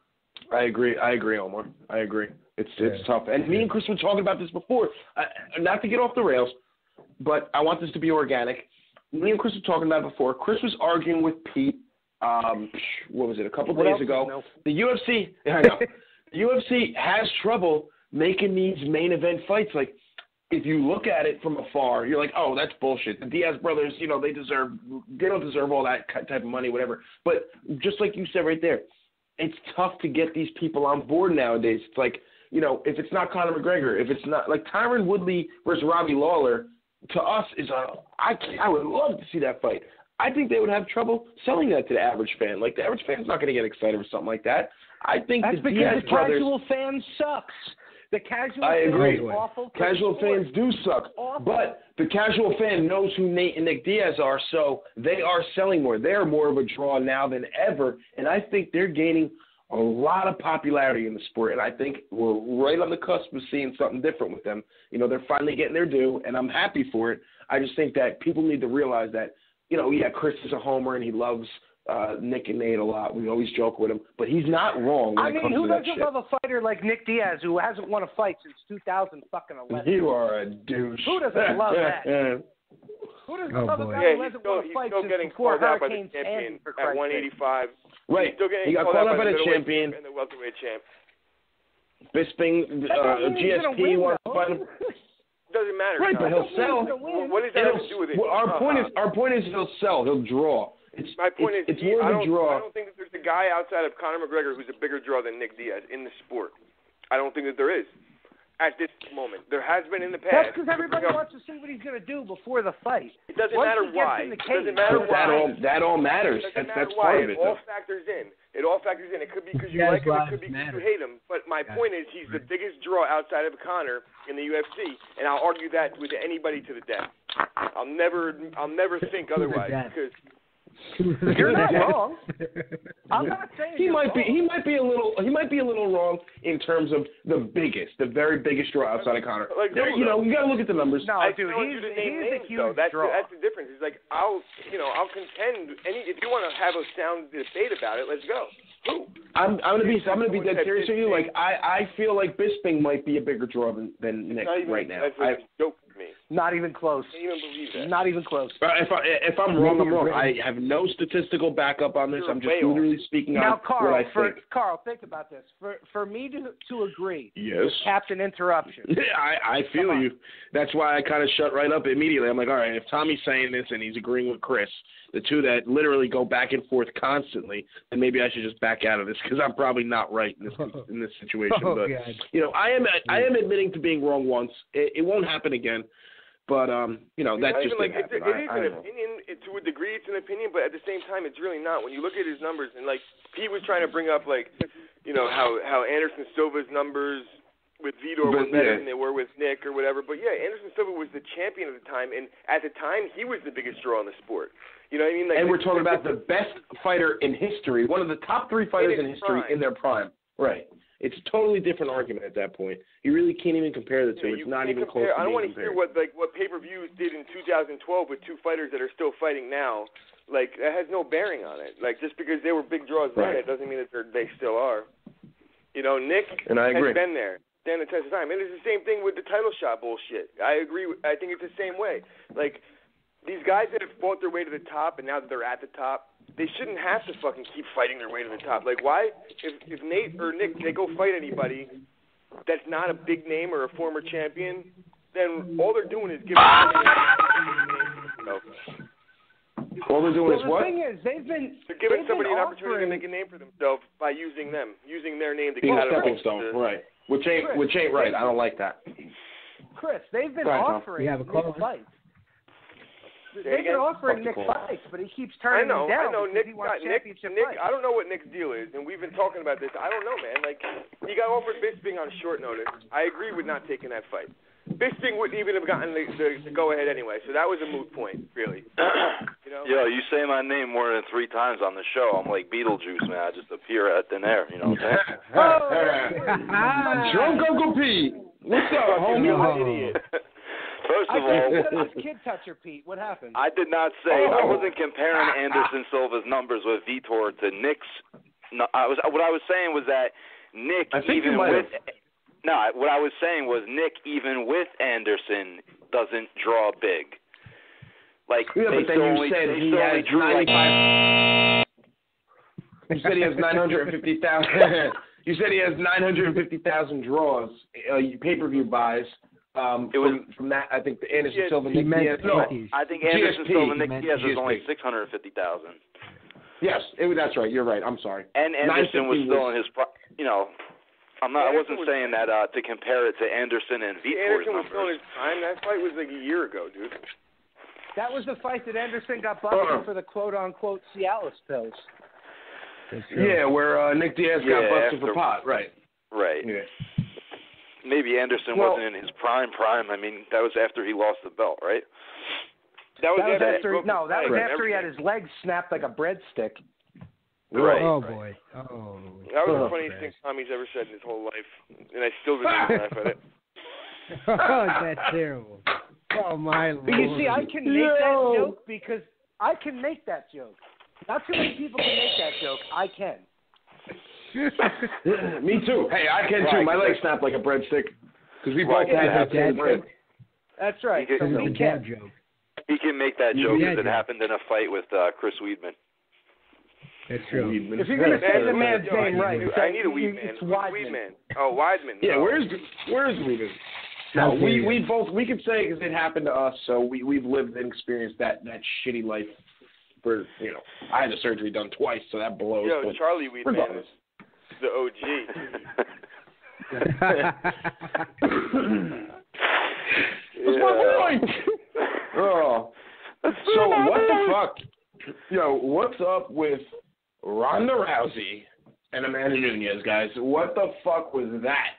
I agree. I agree, Omar. I agree. It's it's Yeah. tough. And me and Chris were talking about this before. Uh, not to get off the rails, but I want this to be organic. Me and Chris were talking about it before. Chris was arguing with Pete. Um, what was it? A couple What days else ago. is new? The UFC. <laughs> I know. the UFC has trouble making these main event fights. Like, if you look at it from afar, you're like, oh, that's bullshit. The Diaz brothers, you know, they deserve, they don't deserve all that type of money, whatever. But just like you said right there, it's tough to get these people on board nowadays. It's like, you know, if it's not Conor McGregor, if it's not like Tyron Woodley versus Robbie Lawler, to us is a, I, I would love to see that fight. I think they would have trouble selling that to the average fan. Like the average fan's not going to get excited for something like that. I think That's the because Diaz the brothers. casual fan sucks. The casual I agree. awful. Casual fans do suck, Awful. but the casual fan knows who Nate and Nick Diaz are, so they are selling more. They're more of a draw now than ever, and I think they're gaining a lot of popularity in the sport. And I think we're right on the cusp of seeing something different with them. You know, they're finally getting their due, and I'm happy for it. I just think that people need to realize that, you know, yeah, Chris is a homer and he loves uh, Nick and Nate a lot. We always joke with him, but he's not wrong when I it mean, comes who to doesn't love a fighter like Nick Diaz who hasn't won a fight since 2000 fucking 11? You are a douche. Who doesn't love that? <laughs> Who doesn't Oh, love boy. a guy Yeah, who he's hasn't still, won a he's fight still getting before called out by the champion Sandy, for at 185. Right. He's still getting He got called called out out by the middleweight champion. and the welterweight champ. Bisping, That uh, doesn't mean he's gonna GSP wants to fight him. <laughs> Doesn't matter. Right, Tom. but he'll sell. Well, what does that have to do with it? Well, our Uh-huh. point is, our point is, he'll sell. He'll draw. It's My point it's, is, it's more I of a don't, draw. I don't think that there's a guy outside of Conor McGregor who's a bigger draw than Nick Diaz in the sport. I don't think that there is at this moment. There has been in the past. That's because everybody wants to see what he's going to do before the fight. It doesn't Once matter why. in the It doesn't matter why. that all that all matters. It That's matter that's why. part of it it. all Though. factors in. It all factors in. It could be because you like him. It lives could be because you hate him. But my Yeah. point is, he's the biggest draw outside of Conor in the UFC, and I'll argue that with anybody to the death. I'll never, I'll never think otherwise because You're not wrong. <laughs> I'm not saying He you're might be he might be a little he might be a little wrong in terms of the biggest, the very biggest draw outside of Conor. Like There- who, you know, you got to look at the numbers. No, I dude, don't he's, you to name he's names a huge though. That's draw. The, that's the difference. It's like I'll, you know, I'll contend any. If you want to have a sound debate about it, let's go. Who? I'm I'm gonna be I'm gonna be dead serious with you. Like I I feel like Bisping might be a bigger draw than than Nick even, right now. That's I, a joke to me. Not even close. can't even believe that. Not even close. Uh, If I if I'm wrong, I'm wrong. I have no statistical backup on this. You're a I'm just whale. literally speaking Now, on Carl, what I for think. Carl, think about this. For for me to to agree, Yes. Captain Interruption. <laughs> I, I feel you. That's why I kind of shut right up immediately. I'm like, all right, if Tommy's saying this and he's agreeing with Chris, the two that literally go back and forth constantly, then maybe I should just back out of this because I'm probably not right in this <laughs> in this situation. Oh, but God. you know, I am I am admitting to being wrong once. It, it won't happen again. But um, you know, It's that just even didn't like, it, happen. it is I, I an opinion it, to a degree. It's an opinion, but at the same time, it's really not. When you look at his numbers, and like Pete was trying to bring up, like you know how how Anderson Silva's numbers with Vitor were better yeah. than they were with Nick or whatever. But yeah, Anderson Silva was the champion at the time, and at the time, he was the biggest draw in the sport. You know what I mean? Like, and we're talking about the best fighter in history, one of the top three fighters In in history prime. in their prime. Right. It's a totally different argument at that point. You really can't even compare the two. know, it's not even compare, close to I don't want to hear what like what pay per views did in 2012 with two fighters that are still fighting now. Like that has no bearing on it. Like just because they were big draws then, it doesn't mean that they're, they still are. You know, Nick And I agree. has been there, stand the test of time, and it's the same thing with the title shot bullshit. I agree. With, I think it's the same way. Like these guys that have fought their way to the top, and now that they're at the top, they shouldn't have to fucking keep fighting their way to the top. Like why? If if Nate or Nick they go fight anybody that's not a big name or a former champion, then all they're doing is giving. No. All they're doing Well, is the what? thing is, they've been They're giving they've somebody been an opportunity to make a name for themselves by using them, using their name to Being a catapult stepping stone, right? Which ain't which ain't right. I don't like that. Chris, they've been Go offering You have a Nick fights. Say They've again? been offering Fuck Nick the fights, but he keeps I turning know, them down I know. because Nick, he wants got, Nick, championship Nick. I don't know what Nick's deal is, and we've been talking about this. I don't know, man. Like he got offered Bisping on short notice. I agree with not taking that fight. Bisping wouldn't even have gotten the, the, the go ahead anyway, so that was a moot point, really. <clears throat> You know? Yo, you say my name more than three times on the show. I'm like Beetlejuice, man. I just appear out thin air. You know what I'm saying? <laughs> Oh, <laughs> Drunk Uncle Pete. What's up, homie? You're Oh. an idiot. First I of all, think kid toucher, Pete. What happened? I did not say I Oh. wasn't comparing <laughs> Anderson Silva's numbers with Vitor to Nick's. No, I was what I was saying was that Nick I think you even might with have. no, what I was saying was Nick even with Anderson doesn't draw big. Like Yeah, they but then still you only, said he still has only drew like 95. You said he has 950,000. <laughs> you said he has 950,000 draws, uh, pay-per-view buys. Um, It was- from, from that, I think the Anderson Yes, Silva. he Nick meant Diaz- no, GSP. I think Anderson GSP, Silva Nick meant Diaz is only GSP. six hundred fifty thousand. Yes, it, that's right. You're right. I'm sorry. And Anderson was still was- in his, you know, I'm not. I wasn't was- saying that uh, to compare it to Anderson and Vitor's Anderson was still in numbers. his prime. That fight was like a year ago, dude. That was the fight that Anderson got busted Uh-uh. for the quote unquote Cialis pills. Yeah, where uh, Nick Diaz got Yeah, busted for pot. Right. Right. Yeah. Maybe Anderson Well- wasn't in his prime prime. I mean, that was after he lost the belt, right? That was, That was after, he after no, that was leg after he had his legs snapped like a breadstick. Right. Oh boy. Oh. That was Oh, the funniest Christ. thing Tommy's ever said in his whole life, and I still didn't laugh at it. <laughs> oh, that's terrible. Oh my lord. But you see, I can make Yo. that joke because I can make that joke. Not too many people can make that joke. I can. <laughs> Me too. Hey, I can too. My leg right. snapped like a breadstick because we both had that that's same bread. That's right. You So can- It's we a dad can. joke. He can make that joke did, because it yeah. happened in a fight with uh, Chris Weedman. That's true. If you're gonna say the man's Yo, name need, right, I say- need a weed you- man. It's Who's Weidman. weed man? Oh, Weidman. Yeah, Oh. where's where's Weedman? No, we we both we could say because it happened to us, so we we've lived and experienced that that shitty life. For you know, I had the surgery done twice, so that blows. Yo, but Charlie Weedman regardless. Is the OG. <laughs> That's my boy. <laughs> oh, so what the fuck? Yo, what's up with Ronda Rousey and Amanda Nunes, guys? What the fuck was that?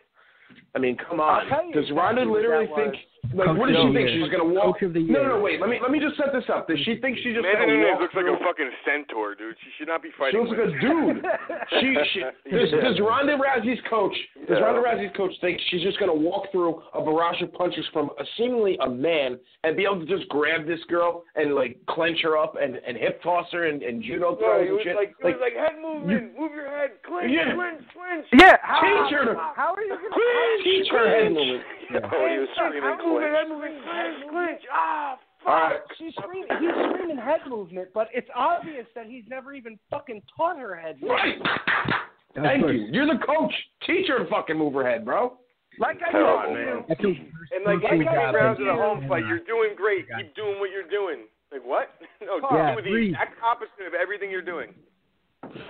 I mean, come on. I'll tell you Does Ronda literally that think? Was. Like, Coach what does she think? year. She's gonna walk? Coach of the No, no, no. Wait. Let me let me just set this up. Does she think she's just Amanda gonna Nunes walk looks like a fucking centaur, dude. She should not be fighting. She looks like a dude. <laughs> She, she <laughs> does, does Ronda Rousey's coach does Yeah. Ronda Rousey's coach think she's just gonna walk through a barrage of punches from a seemingly a man and be able to just grab this girl and like clench her up and, and hip toss her and, and judo No, throws it and was shit? like it was like head movement, move your head, clinch, Yeah. clinch, clinch. Yeah. How, Teach her how are you gonna? teach her head movement. <laughs> Oh, he was screaming I'm moving, clinch. I'm moving, clinch, clinch. Ah, fuck. All right. She's screaming. He's screaming head movement, but it's obvious that he's never even fucking taught her head movement. Right. Of Thank course. you. You're the coach. Teach her to fucking move her head, bro. Like I on, man. And like coaching eight rounds of in- the home fight, you're doing great. Keep doing what you're doing. Like what? <laughs> No, Yeah, doing the exact opposite of everything you're doing.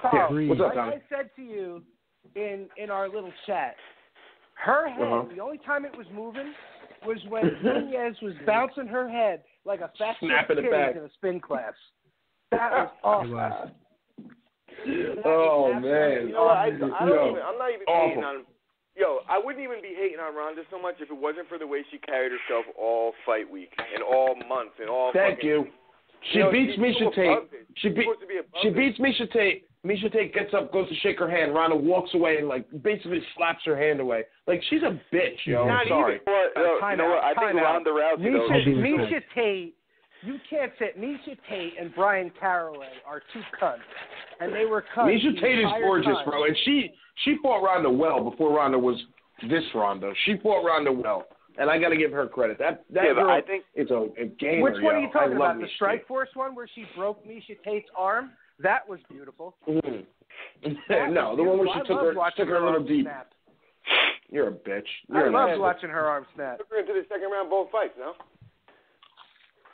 Carl, Breathe. What's up, like Tommy? I said to you in in our little chat, her head. Uh-huh. The only time it was moving was when <laughs> Nunes was bouncing her head like a fat Snapping it back. in a spin class. That was awesome. It was. Oh, that Oh man. You know what? I, I don't Yo, even. I'm not even awful. hating on. Yo, I wouldn't even be hating on Ronda so much if it wasn't for the way she carried herself all fight week and all month and all. Thank fucking, you. She You know, beats she's Miesha so Tate. She She's beat. supposed to be above She it. beats Miesha Tate. Miesha Tate gets up, goes to shake her hand. Ronda walks away and like basically slaps her hand away. Like she's a bitch, yo. Not I'm sorry. even. What? No, you know what? I think time out. Ronda Rousey though. Miesha, Miesha. Tate, you can't say Miesha Tate and Bryan Caraway are two cunts, and they were cunts. Miesha Tate is gorgeous, time. bro, and she she fought Ronda well before Ronda was this Ronda. She fought Ronda well, and I got to give her credit. That that Yeah, girl I think- it's a, a gamer. Which one yo. are you talking about? The Strike Force one where she broke Miesha Tate's arm? That was beautiful. Mhm. That <laughs> no, was the one where beautiful. she took I loved her took her a little arm deep. Snap. You're a bitch. I You're an loved asshole. watching her arm snap. Took her into the second round both fights, no?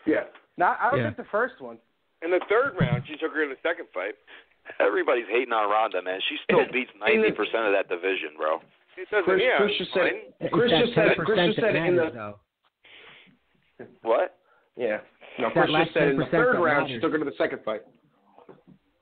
Yeah. Not, I don't Yeah. think the first one. In the third round, she took her in the second fight. Everybody's hating on Ronda, man. She still <laughs> beats ninety percent of that division, bro. It doesn't. Chris, yeah, Chris just said it. Chris just said it. Chris just said it in the though. What? yeah. No, Chris just said in the third that round she took her to the second fight.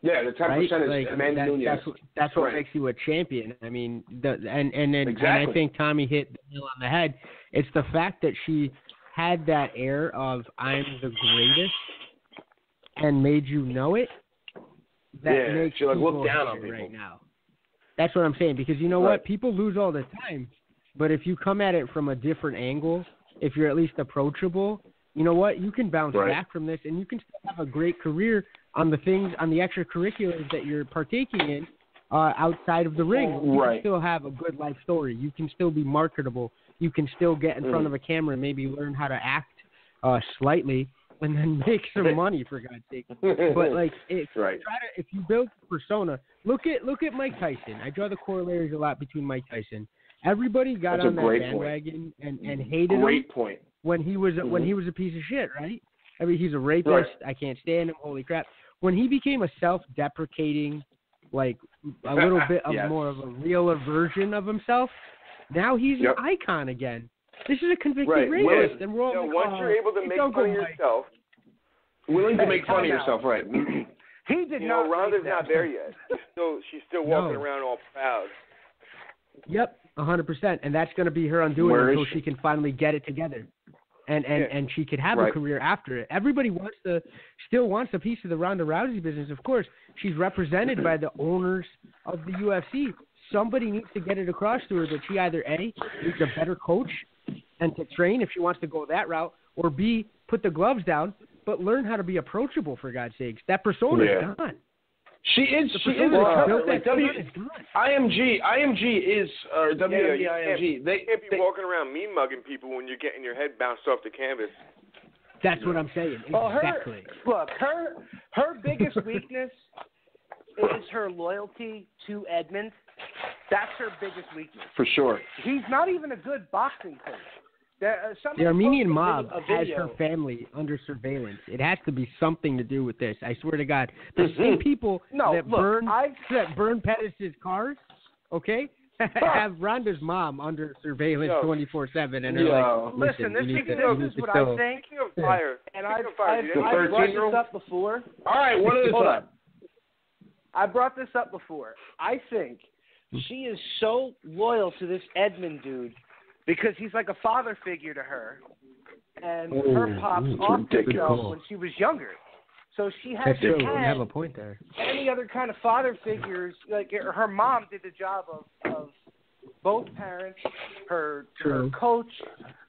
Yeah, the ten right? percent is like, Amanda that, Nunes. That's what, that's what Right. makes you a champion. I mean, the, and and then and Exactly. I think Tommy hit the nail on the head. It's the fact that she had that air of I'm the greatest and made you know it. That Yeah, makes she, like, people down on people. right now. That's what I'm saying because you know Right. what? People lose all the time, but if you come at it from a different angle, if you're at least approachable, you know what? You can bounce Right. back from this, and you can still have a great career on the things on the extracurriculars that you're partaking in uh, outside of the ring. You Right. can still have a good life story. You can still be marketable. You can still get in front Mm. of a camera and maybe learn how to act uh, slightly, and then <laughs> make some <laughs> money for God's sake. But like, if <laughs> Right. try to if you build a persona, look at look at Mike Tyson. I draw the corollaries a lot between Mike Tyson. Everybody got That's on that great point. bandwagon and and hated him point. when he was when Mhm. he was a piece of shit, right? I mean, he's a rapist. Right. I can't stand him. Holy crap! When he became a self-deprecating, like a little bit of Yes. more of a realer version of himself, now he's Yep. an icon again. This is a convicted Right. rapist, Well, and we're all You know, like, once oh, you're able to make fun of yourself, Willing to make fun of yourself, right? <laughs> He did you not. know, Ronda's make not there yet. <laughs> She's still, she's still walking No. around all proud. Yep, a hundred percent, and that's going to be her undoing Where is until she? she can finally get it together, and and Yeah. and she could have a career after it. Everybody wants to, still wants a piece of the Ronda Rousey business. Of course, she's represented by the owners of the UFC. Somebody needs to get it across to her that she either a needs a better coach and to train if she wants to go that route, or b put the gloves down but learn how to be approachable for God's sakes. That persona's Yeah. gone. She is. The She is. persona Uh, like W. is gone. IMG. IMG is or Yeah, WWE you IMG. They, You can't be they walking around mean mugging people when you're getting your head bounced off the canvas. That's what I'm saying. Well, her Exactly. look, her her biggest weakness is her loyalty to Edmund. That's her biggest weakness. for sure. He's not even a good boxing coach. There, uh, The Armenian mob has her family under surveillance. It has to be something to do with this. I swear to God, the same people No, that look, burn I've <laughs> that burn Pettis' cars, okay, <laughs> have Ronda's mom under surveillance twenty four seven, and they're Yo. like, listen. This, you is, this is what still- I think, Speaking of fire, and speaking I've, of fire, I've, did The I've brought 13-year-old? this up before. All right, one at a Hold time. on. I brought this up before. I think she is so loyal to this Edmund dude because he's like a father figure to her, and her pops ooh, off ridiculous. herself when she was younger. So she has to have a point there. any other kind of father figures. Like her her mom did the job of of both parents, her her coach.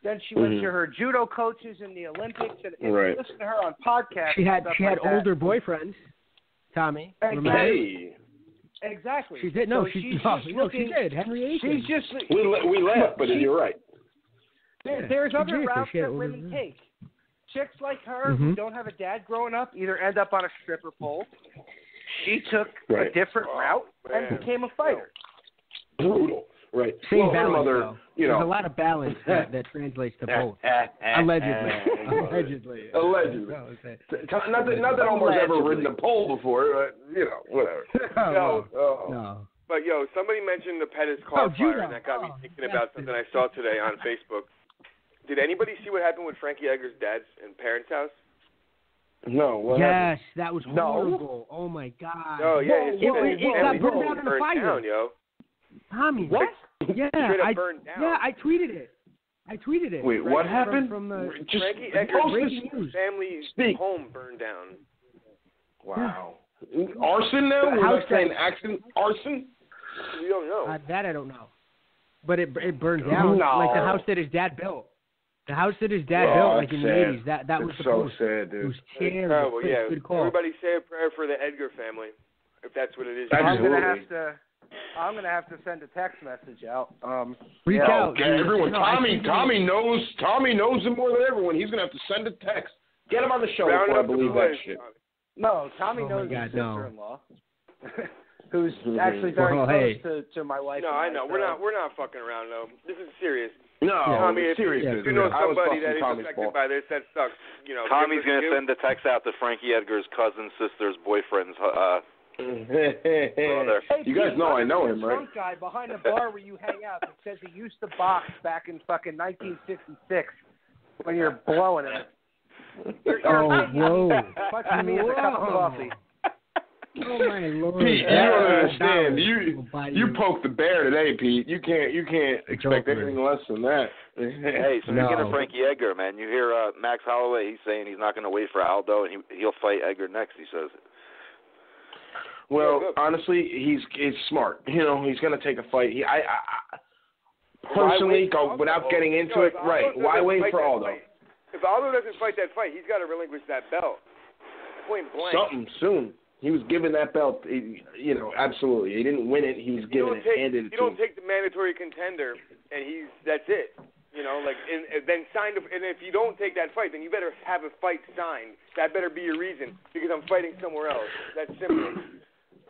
Then she went Mhm. to her judo coaches in the Olympics, and, and Right. you listen to her on podcasts. She had and stuff she had that. older boyfriends. Tommy, Exactly. Hey, Exactly. She did. No, So she she's <laughs> no, just no, she did. Henry Aiken. She's just we we laugh, but She- you're right. Yeah, There's she other routes that older women men. take. Chicks like her who Mhm. don't have a dad growing up either end up on a stripper pole. She took Right. a different route and became a fighter. Brutal. Right. Same well, balance, mother, though. you There's a lot of balance that, that translates to both. <laughs> <laughs> Allegedly. Allegedly. <laughs> Allegedly. That was it. T- t- Not that, not that Omar's ever Allegedly. ridden a pole before, but, you know, whatever. no. Oh. no. But yo, somebody mentioned the Pettis car Oh, fire, judo. and that got me Oh, thinking about yes. something I saw today on Facebook. Did anybody see what happened with Frankie Edgar's dad's and parents' house? No, what happened? Yes, that was No. horrible. Oh my god. Oh yeah, his Whoa, family, it- it got family burned down in a burned fire. down, yo. Tommy. What? <laughs> Yeah, I, burned down. yeah, I tweeted it. I tweeted it. Wait, what From- happened? From the, Just Frankie Edgar's post this. news. family Speak. home burned down. Wow. Arson now? We're house not saying accident. Arson? We don't know. Uh, that I don't know. But it it burned down No. like the house that his dad built. The house that his dad Oh, built, like that's in the eighties. That that was it's the so post. sad, It dude. was It's terrible. terrible. Yeah. good call. Everybody say a prayer for the Edgar family, if that's what it is. I'm gonna have to. I'm gonna have to send a text message out. Um, Reach yeah. out. Okay, everyone. No, Tommy, Tommy knows. Tommy knows him more than everyone. He's gonna have to send a text. Get him on the show Round before I up the believe that shit. No, Tommy Oh, my knows God, his no. sister-in-law, <laughs> who's actually very Well, close hey. to, to my wife. No, I know. so- We're not. We're not fucking around though. This is serious. No, Tommy, if, serious yeah, if you know somebody that is Tommy's affected ball. by this, that sucks. You know, Tommy's gonna give, send a text out to Frankie Edgar's cousin, sister's boyfriend's. Uh, Brother. Hey, you guys know I know him, right? drunk guy behind the bar where you hang out that says he used to box back in fucking 1966 when you're blowing it. You're, you're Oh, taking whoa. <laughs> punching me in the cup of coffee. Oh my lord. Pete, you don't understand. You you poked the bear today, Pete. You can't you can't expect Joker. anything less than that. hey, speaking No. of Frankie Edgar, man, you hear uh, Max Holloway? He's saying he's not going to wait for Aldo, and he he'll fight Edgar next. He says. Well, Yeah, honestly, he's he's smart. You know, he's gonna take a fight. He, I, I, personally, go without getting into it. Right? Why wait for Aldo? fight- If Aldo doesn't fight that fight, he's got to relinquish that belt. Point blank. Something soon. He was given that belt. You know, absolutely. He didn't win it. He was given it, take handed it you to don't him. take the mandatory contender, and he's that's it. You know, like and, and then sign. And if you don't take that fight, then you better have a fight signed. That better be your reason because I'm fighting somewhere else. That's simple.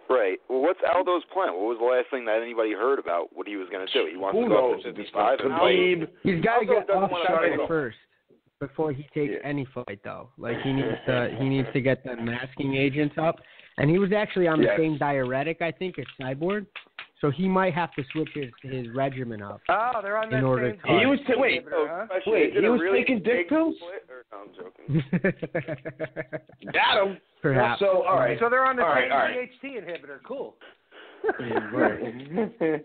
Right. Well, what's Aldo's plan? What was the last thing that anybody heard about what he was going to do? He wants Who to go knows up to at 55 point? and fight. Khabib. He's got to get doesn't off wanna first before he takes Yeah. any fight, though. Like he needs to he needs to get the masking agents up, and he was actually on the Yes. same diuretic, I think, as Cyborg. So he might have to switch his his regimen up. Oh, they're on that In order same to- team He was t- wait, inhibitor, huh? Wait, he was really taking dick pills? split, or- no, I'm joking. <laughs> Got him. Perhaps. So all right. So they're on the All same right, all right. DHT inhibitor. Cool. Right.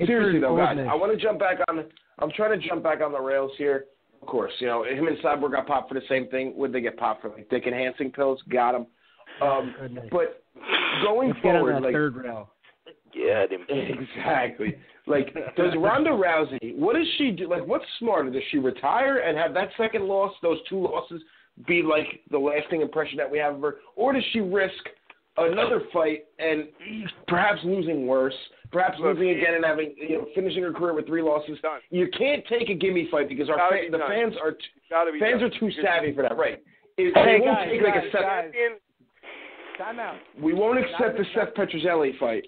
<laughs> Seriously though, guys. I want to jump back on. I'm trying to jump back on the rails here. Of course, you know him and Cyborg got popped for the same thing. Would they get popped for like dick enhancing pills? Got him. Um, Goodness. but going Let's get on forward, that like third rail. Yeah, him. <laughs> exactly. <laughs> Like, does Ronda Rousey? What does she do? Like, what's smarter? Does she retire and have that second loss, those two losses, be like the lasting impression that we have of her, or does she risk another fight and perhaps losing worse, perhaps Look, losing again and having you know finishing her career with three losses? Done. You can't take a gimme fight because our Gotta fa- be the done. fans are t- be fans done. are too savvy for that, right? It, Hey, we won't guys, take like a guys, Seth, Time out. we won't accept the Not- Seth Petruzelli fight.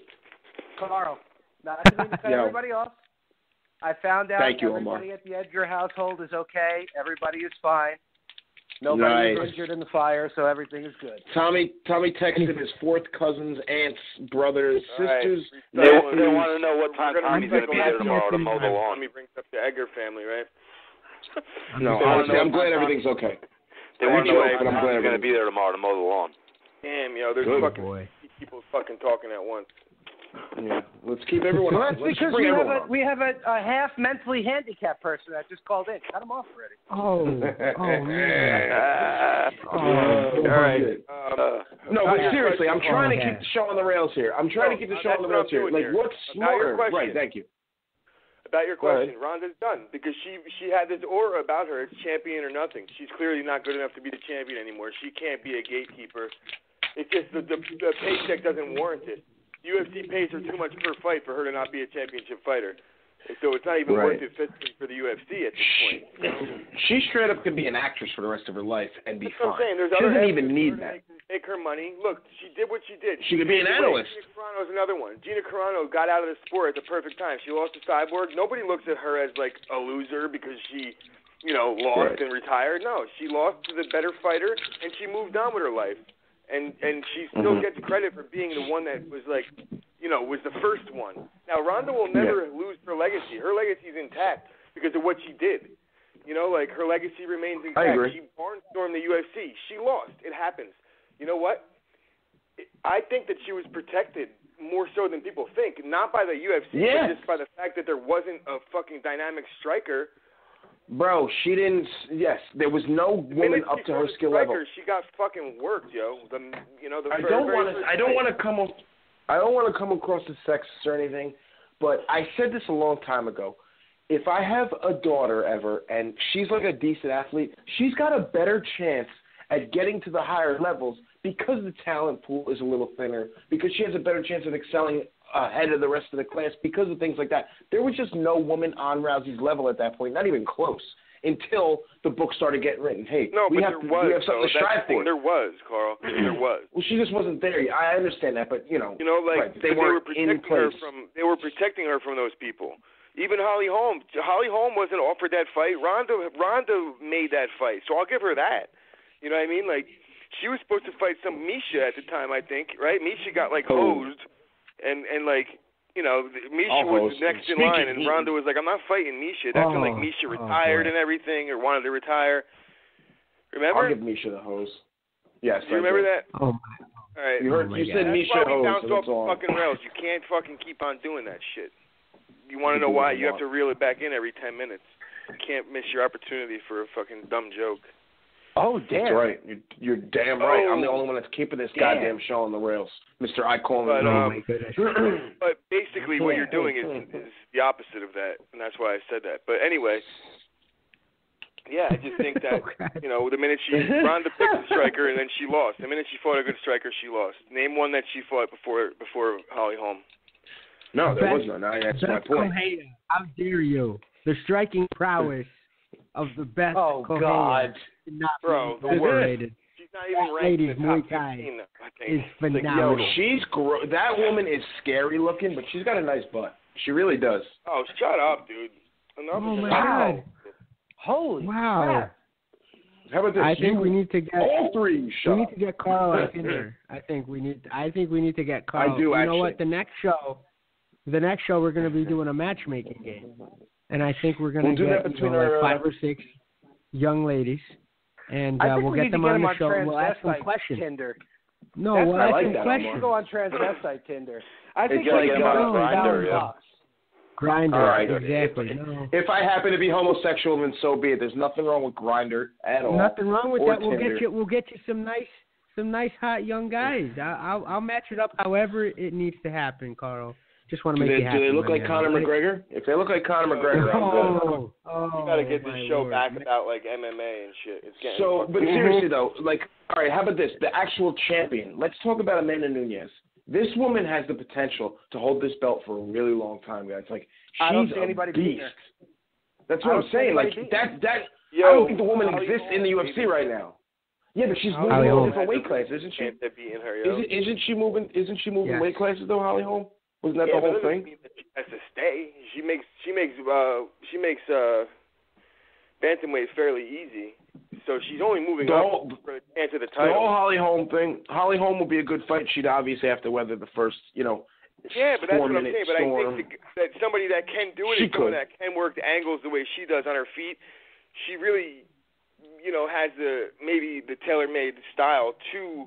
Carl, not to mean to cut Yo. everybody off. I found out Thank you, Omar. everybody at the Edgar household is okay. Everybody is fine. Nobody was Nice. injured in the fire, so everything is good. Tommy Tommy texted his fourth cousins, aunts, brothers, All right. sisters. They, Nephews. they want to know what time We're gonna Tommy's going to be there tomorrow to mow the lawn. Tommy brings up the Edgar family, right? No, They honestly, I'm glad time everything's okay. They want to know Anyway, what I'm time glad he's going to be there tomorrow to mow the lawn. Damn, yo, there's Good fucking boy. people fucking talking at once. Yeah, let's keep everyone Well, on. that's Let's because we have a we have a, a half mentally handicapped person that just called in. Cut him off already. Oh, oh <laughs> man. Oh, all right. Um, Uh, No, but your seriously, I'm question- trying to Oh, keep the show on the rails here. I'm trying to keep the uh, show on the rails here. Like, here. what's About your smarter? question. Right, thank you. about your question, Ronda's done because she she had this aura about her. It's champion or nothing. She's clearly not good enough to be the champion anymore. She can't be a gatekeeper. It's just the the, the paycheck doesn't warrant it. UFC pays her too much per fight for her to not be a championship fighter. So it's not even Right. worth it physically for the UFC at this point. She straight up could be an actress for the rest of her life and be That's what I'm fine. saying. There's She doesn't even need that. Make, make her money. Look, she did what she did. She could be an analyst. Gina is another one. Gina Carano got out of the sport at the perfect time. She lost to Cyborg. Nobody looks at her as like a loser because she, you know, lost Right. and retired. No, she lost to the better fighter and she moved on with her life. And and she still Mhm. gets credit for being the one that was like, you know, was the first one. Now Ronda will never lose her legacy. Her legacy is intact because of what she did. You know, like her legacy remains intact. agree. She barnstormed the UFC. She lost. It happens. You know what? I think that she was protected more so than people think, not by the UFC, Yes. but just by the fact that there wasn't a fucking dynamic striker. Bro, she didn't. Yes, there was no woman up to her skill level. She got fucking worked, yo. The you know the I don't want to. I don't want to come. I don't want to come across as sexist or anything, but I said this a long time ago. If I have a daughter ever and she's like a decent athlete, she's got a better chance at getting to the higher levels because the talent pool is a little thinner, because she has a better chance of excelling ahead of the rest of the class because of things like that. There was just no woman on Rousey's level at that point, not even close, until the book started getting written. Hey, No, we but have to, was. we have something though. to strive the for. There was, Carl. <clears throat> there was. Well, she just wasn't there. I understand that, but you know, You know, like right, they but were protecting her place. from. They were protecting her from those people. Even Holly Holm. Holly Holm wasn't offered that fight. Ronda Ronda made that fight, so I'll give her that. You know what I mean? Like she was supposed to fight some Miesha at the time, I think, right? Miesha got like Oh. Hosed, and and like you know Miesha I'll was host. next in line, and. Ronda was like, I'm not fighting Miesha. That's when like Oh, Miesha oh, retired boy. and everything, or wanted to retire. Remember? I'll give Miesha the hose. Yes, Do you remember that? Oh my. All right. You heard? Oh, my you God. said That's Miesha why we hose, bounced so off it's the on. fucking rails. You can't fucking keep on doing that shit. You want to know why? you You have to reel it back in every ten minutes. You can't miss your opportunity for a fucking dumb joke. Oh damn! That's right. You're, you're damn right. I'm the Oh. only one that's keeping this Damn. goddamn show on the rails, Mister. I call him. But, the- Oh um. <clears throat> But basically, what you're doing is <laughs> is the opposite of that, and that's why I said that. But anyway, yeah, I just think that <laughs> Oh, you know the minute she Ronda picked a striker and then she lost. The minute she fought a good striker, she lost. Name one that she fought before before Holly Holm. no, there was Best- none. I, that's my point. Correia, how dare you? The striking prowess of the best Oh Correia God! cannot Bro, the worst. overrated. She's not even That ranked in the lady's top Muay Thai 15. I Is think. Like, yo, phenomenal. she's gro- that woman is scary looking, but she's got a nice butt. She really does. Oh, shut up, dude. Enough oh my enough. God! Holy Wow. crap! How about this? I think you, we need to get all three we need to get Carl on Tinder. I think we need. I think we need to get Carl. I do, You know what? The next show, the next show, we're going to be doing a matchmaking game, and I think we're going We'll to get that you know, our, like uh, five or six young ladies, and uh, we'll we get them to get on the show. and We'll ask them questions. Tinder. No, That's we'll ask I like them that, We questions. go on transvestite Tinder. I think we like, should uh, get on Grindr, thousand yeah. bucks. Grindr, All right. exactly. No. If I happen to be homosexual, then so be it. There's nothing wrong with Grindr at all. Nothing wrong with Or that. We'll Tinder. get you. We'll get you some nice, some nice hot young guys. I'll, I'll match it up however it needs to happen, Carl. Just want to Do they, you happy. do they look like man. Conor Like- McGregor? If they look like Conor McGregor, I'm good. Oh, oh, You gotta get this show Lord. back about like MMA and shit. It's getting So, fucking but seriously though, like, all right, how about this? The actual champion. Let's talk about Amanda Nunes. This woman has the potential to hold this belt for a really long time, guys. Like, she's I don't see a anybody beast. That's what I'm saying. Like, anybody that that Yo, I don't think the woman Holly exists in the UFC baby. right now. Yeah, but she's moving Holm in different weight classes, isn't she? chance at beating her. Isn't, isn't she moving? Isn't she moving Yes. weight classes though, Holly Holm? Wasn't that yeah, the whole but that doesn't thing? that she has to stay. She makes she makes uh she makes uh bantamweight fairly easy. So she's only moving The up whole- for a chance of the The whole. Holly Holm thing. Holly Holm will be a good fight. She'd obviously have to weather the first, you know, Yeah, but that's what I'm saying. But storm. I think the, that somebody that can do it She is someone could. that can work the angles the way she does on her feet. She really, you know, has the maybe the tailor-made style to,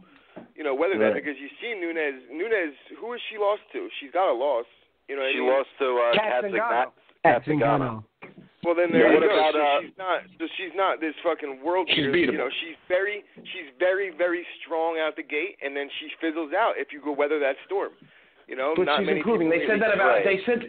you know, weather that because you see Nunes. Nunes, who has she lost to? She's got a loss. You know She I mean? lost to uh, Kat Kat Zingano. Kat Zingano. Zingano. Well, then there Yeah, what go. about, So uh, she's not. So she's not this fucking world She's beater. You beatable. know, she's very, she's very, very strong out the gate, and then she fizzles out if you go weather that storm. You know, But not she's many improving. They said that about try. they said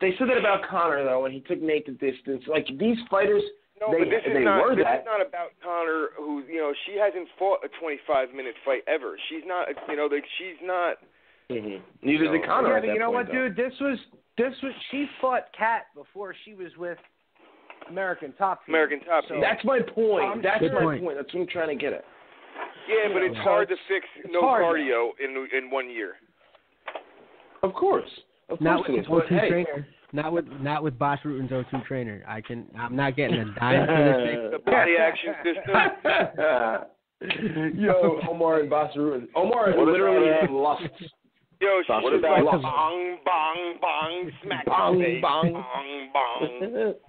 they said that about Conor though, when he took Nate the distance. Like these fighters, No, they but this they is not. were this that. is not about Conor, who you know she hasn't fought a 25 minute fight ever. She's not. You know, like she's not. mm-hmm. Neither did No. Conor. Yeah, but you know point, what, though. dude? This was This was she fought Kat before she was with American Top Team. American Top So- Team. That's my point. I'm That's Good my point. point. That's what I'm trying to get at. Yeah, but you it's hard to fix it's no hard cardio in in one year. Of course. Of course with it is. But hey, trainer. Not with not with Bas Rutten's O2 trainer. I can. I'm not getting a <laughs> dime for this thing. The body action system. <laughs> Yo, Omar and Basaru. Omar What literally about, uh, lost. Yo, What she's about- like bong bong bong smack Bong, face, bong. bong bong. <laughs>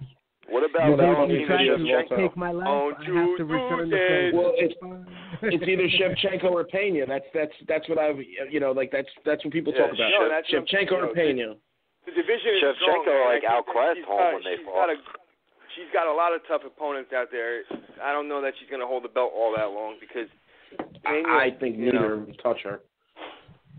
What about know, Valentina you try to Shevchenko? take my life. Oh, I have to return the dudes. Well, it's it's either Shevchenko or Pena. That's that's that's what I've you know like that's that's what people talk about. no, that's Shevchenko or saying, Pena. The division is Shevchenko, strong. like, think that outclassed she's Holm got- when they she's fought. Got a, she's got a lot of tough opponents out there. I don't know that she's going to hold the belt all that long because. Pena, I think you neither know, will touch her.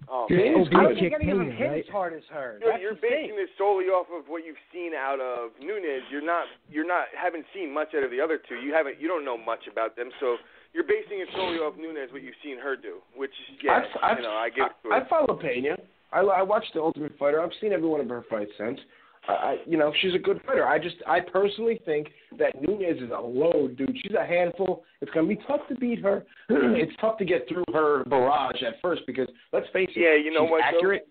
Oh, Just man. OB I don't kick think any of them hit right? as hard as her. You're, That's you're the thing. basing this solely off of what you've seen out of Nunes. You're not, you're not, haven't seen much out of the other two. You haven't, you don't know much about them. So you're basing it solely off Nunes, what you've seen her do. Which, is, yeah, I've, I've, you know, I give it I. I follow Pena. I, I watched the Ultimate Fighter. I've seen every one of her fights since. I, I, you know, she's a good fighter. I just, I personally think that Nunes is a load, dude. She's a handful. It's gonna be tough to beat her. <clears throat> it's tough to get through her barrage at first because let's face it, Yeah, you know she's what, accurate.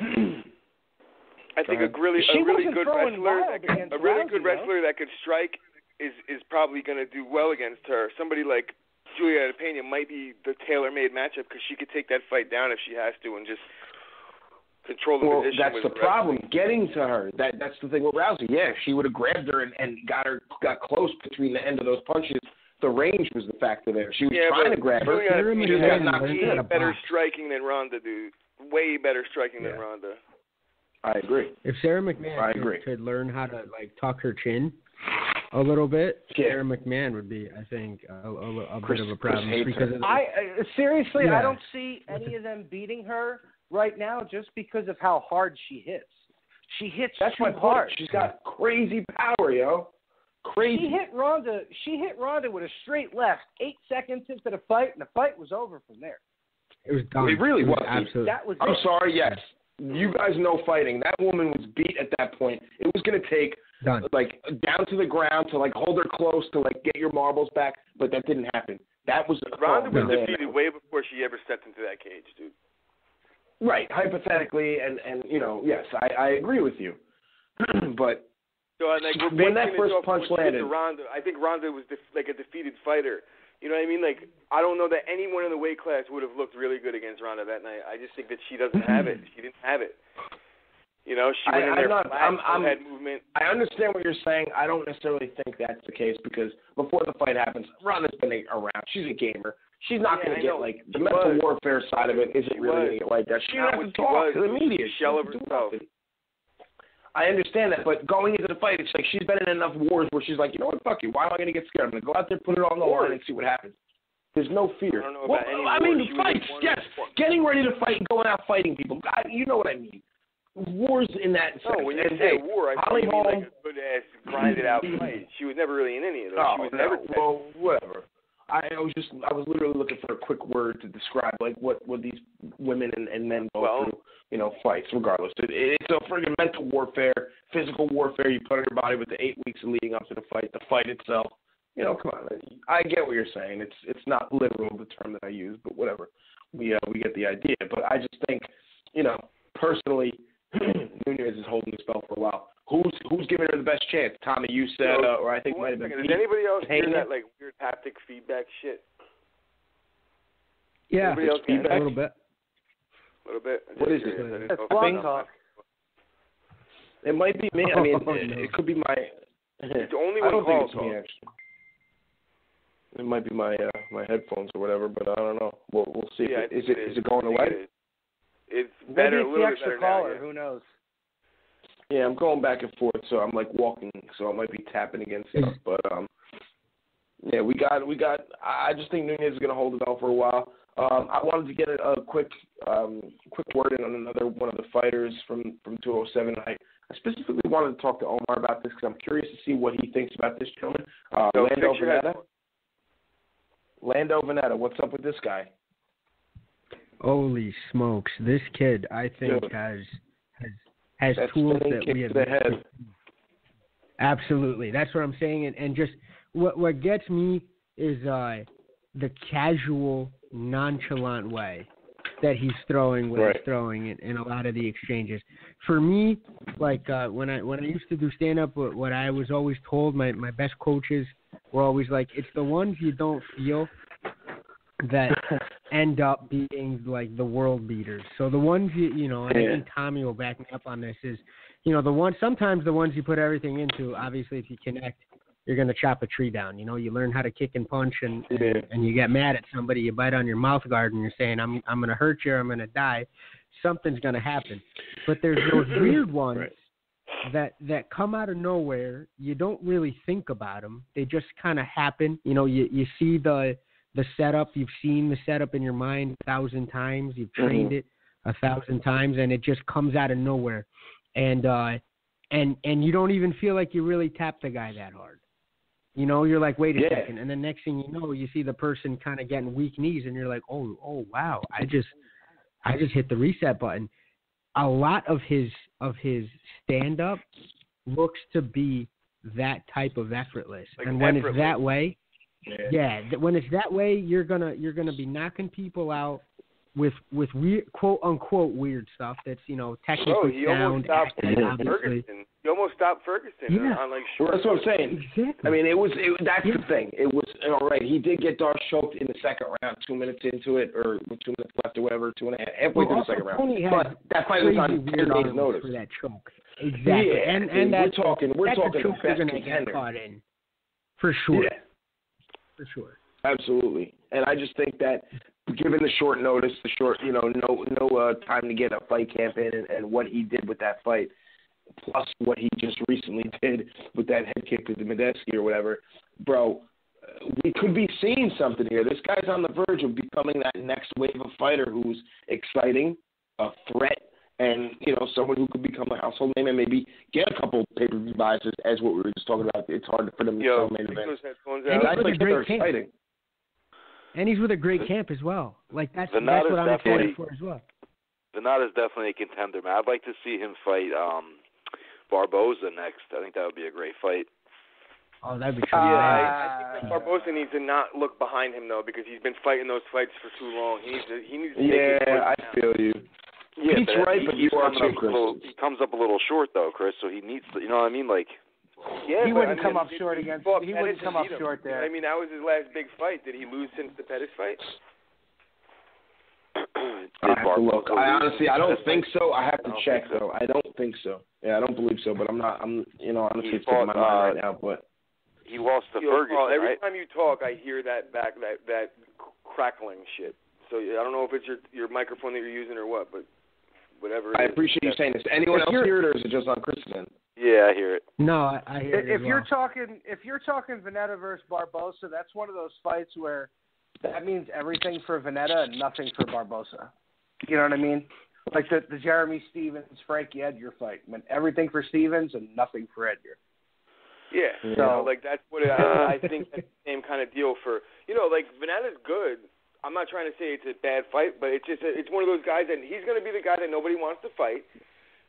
<clears throat> I think a really, a really good wrestler, wild that could, against a really good wrestler that could strike is is probably going to do well against her. Somebody like Juliana Pena might be the tailor-made matchup because she could take that fight down if she has to and just control the Well, position. that's with the the wrestling. problem. Getting to her. That that's the thing with Rousey. Yeah, she would have grabbed her and, and got her got close between the end of those punches. The range was the factor there. She was Yeah, trying to grab her. Juliana Sarah Pena She just McMann got knocked way how to in. better box. striking than Ronda, dude. Way better striking than Ronda. I agree. If Sarah McMann I could, agree. could learn how to like tuck her chin a little bit, Yeah. Sarah McMann would be, I think, a, a, a Chris- bit of a problem because of the, I uh, seriously, Yeah. I don't see any of them beating her right now just because of how hard she hits. She hits That's too my point. hard. She's got crazy power, yo. Crazy. She hit Ronda. She hit Ronda with a straight left. Eight seconds into the fight, and the fight was over from there. it was done. It really was, dude. absolutely. That was I'm it. sorry, yes. You guys know fighting. That woman was beat at that point. It was gonna take done. like down to the ground to like hold her close to like get your marbles back, but that didn't happen. That was Ronda was man. defeated way before she ever stepped into that cage, dude. Right, hypothetically, and and you know, yes, I I agree with you, <clears throat> but So I like we're When that basing first off punch what she did to landed- Ronda, I think Ronda was def- like a defeated fighter. You know what I mean? Like I don't know that anyone in the weight class would have looked really good against Ronda that night. I just think that she doesn't have it. She didn't have it. You know, she went I- in there I'm not- I'm- I'm- head movement. I understand what you're saying. I don't necessarily think that's the case because before the fight happens, Ronda's been around. She's a gamer. She's not Yeah, going to get know. like the She mental was. warfare side of it isn't She really was. going to get like that. She doesn't have to talk was. to the media. shell of herself. I understand that, but going into the fight, it's like she's been in enough wars where she's like, you know what, fuck you. Why am I going to get scared? I'm going to go out there, put it on the line, and see what happens. There's no fear. I don't know Well, I mean, fights, yes. Getting ready to fight and going out fighting people. God, you know what I mean. Wars in that sense. No, when you and say hey, war, I Holly think like a good ass grinded out fight. She was never really in any of those. Oh, she was no. never well, whatever. I, I was just I was literally looking for a quick word to describe like what what these women and, and men go Well- through, you know, fights. Regardless, it, it's a friggin' mental warfare, physical warfare you put on your body with the eight weeks leading up to the fight, the fight itself. You know, come on. I get what you're saying. It's it's not literal the term that I use, but whatever. We uh, we get the idea. But I just think, you know, personally, <clears throat> Nunes is holding this belt for a while. Who's who's giving her the best chance? Tommy, you said, uh, or I think it might One have been. second. Pete. Does anybody else hear that like weird haptic feedback shit? Yeah, Anybody else a little bit. A little bit. What is it? I That's know blog talk. It might be me. I mean, Oh, it, no. it could be my. It's <laughs> only one I when don't think it's calls me actually. It might be my uh, my headphones or whatever, but I don't know. We'll we'll see. Yeah, I if it, is think it it is it going away? it is. It's Maybe better, a it's the little bit extra better now, yeah. Who knows? Yeah, I'm going back and forth, so I'm like walking, so I might be tapping against stuff. But um, yeah, we got we got. I I just think Nunes is going to hold it belt for a while. Um, I wanted to get a, a quick um quick word in on another one of the fighters from from 207. I, I specifically wanted to talk to Omar about this because I'm curious to see what he thinks about this gentleman, uh, So Lando fix Vannata. Lando Vannata, what's up with this guy? Holy smokes! This kid, I think, Dude. has has has tools that we have the head. Absolutely, that's what I'm saying, and, and just what what gets me is uh, the casual, nonchalant way that he's throwing when Right. he's throwing it in a lot of the exchanges. For me, like uh, when I when I used to do stand up, what, what I was always told, my my best coaches were always like, it's the ones you don't feel that <laughs> end up being like the world beaters. So the ones you you know, and I think Tommy will back me up on this is, you know, the ones sometimes the ones you put everything into. Obviously, if you connect, you're gonna chop a tree down. You know, you learn how to kick and punch, and Yeah. and you get mad at somebody, you bite on your mouth guard, and you're saying, I'm I'm gonna hurt you, or I'm gonna die. Something's gonna happen. But there's those <coughs> weird ones Right. that that come out of nowhere. You don't really think about them. They just kind of happen. You know, you you see the the setup. You've seen the setup in your mind a thousand times. You've trained it a thousand times, and it just comes out of nowhere. And uh, and and you don't even feel like you really tapped the guy that hard. You know, you're like, wait a Yeah. second, and then next thing you know, you see the person kind of getting weak knees, and you're like, oh, oh, wow, I just, I just hit the reset button. A lot of his of his stand up looks to be that type of effortless, Like and when it's that way, Yeah. yeah, when it's that way, you're gonna you're gonna be knocking people out with with weird quote unquote weird stuff that's you know Bro, technically he sound, almost stopped accurate, obviously. Ferguson. He almost stopped Ferguson Yeah. on like Well, short. that's what I'm saying. Exactly. I mean, it was. It, that's Yeah. the thing. It was all right. He did get D'Arce choked in the second round, two minutes into it, or two minutes left, or whatever, two and a half, halfway well, through the also, second. Tony has But that fight was on weird ten days' arms notice. for that choke. Exactly, Yeah, and I mean, and we're talking. We're that's talking a choke the you're best contender. caught in, for sure, Yeah. For sure. Absolutely, and I just think that given the short notice, the short, you know, no no uh, time to get a fight camp in, and, and what he did with that fight, plus what he just recently <laughs> did with that head kick to the Makdessi or whatever, bro, uh, we could be seeing something here. This guy's on the verge of becoming that next wave of fighter who's exciting, a threat, and you know someone who could become a household name and maybe get a couple pay per view buys as, as what we were just talking about. It's hard for them to Yo, sell main take events. those headphones And out. he's Guys with a like him great are camp. exciting. And he's with a great camp as well. Like that's that's what I'm excited for as well. Vannata's definitely a contender, man. I'd like to see him fight um Barboza next. I think that would be a great fight. Oh, that'd be Yeah. I, I think that Barboza needs to not look behind him though, because he's been fighting those fights for too long. He needs to. He needs to take his foot Yeah, I down. feel you. Yeah, Pete's but right, he, but he's you are coming too, up a little, he comes up a little short though, Chris. So he needs to, you know what I mean? Like, Yeah, He wouldn't I come up short he against- fought he Pettis wouldn't come up short there. I mean, that was his last big fight. Did he lose since the Pettis fight? <clears throat> I have to look. I honestly, I don't think so. I have to I check so. though. I don't think so. Yeah, I don't believe so. But I'm not. I'm, you know, honestly, He it's sticking in my mind uh, right now. But He lost to Yo, Ferguson, Carl, every right? time you talk, I hear that back that that crackling shit. So I don't know if it's your your microphone that you're using or what, but whatever. it I is, appreciate you saying this. Anyone If else you're- hear it, or is it just on Chris's end? Yeah, I hear it. No, I, I hear it If as you're talking, if you're talking Vannata versus Barboza, that's one of those fights where that means everything for Vannata and nothing for Barboza. You know what I mean? Like the the Jeremy Stephens Frankie Edgar fight meant everything for Stephens and nothing for Edgar. Yeah, Yeah. so like that's what it, I, I think that's the same kind of deal for you know like Vannata's good. I'm not trying to say it's a bad fight, but it's just a, it's one of those guys that he's going to be the guy that nobody wants to fight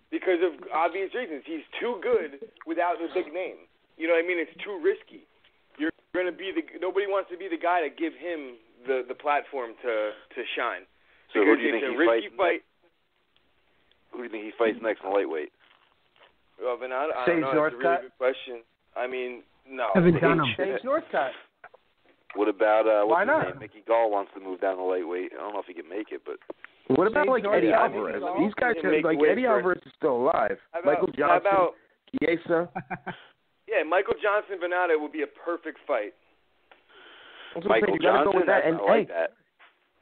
because of obvious reasons. He's too good without the big name. You know what I mean? It's too risky. You're going to be the nobody wants to be the guy to give him the the platform to to shine. So who do you it's think a he risky fights fight. Who do you think he fights next in lightweight? Well, Vannata, I Sage don't know. That's a really good question. I mean, no. Evan Dunham. James Northcutt. What about uh Why what's his not? name? Mickey Gall wants to move down to lightweight. I don't know if he can make it, but What about like Eddie Norton, Alvarez? Alvarez. These guys, He have, like Eddie. Alvarez is still alive. How about, Michael Johnson, about Chiesa. <laughs> yeah, Michael Johnson Vannata would be a perfect fight. That's Michael saying. Johnson, go with that. I, And I like hey, that.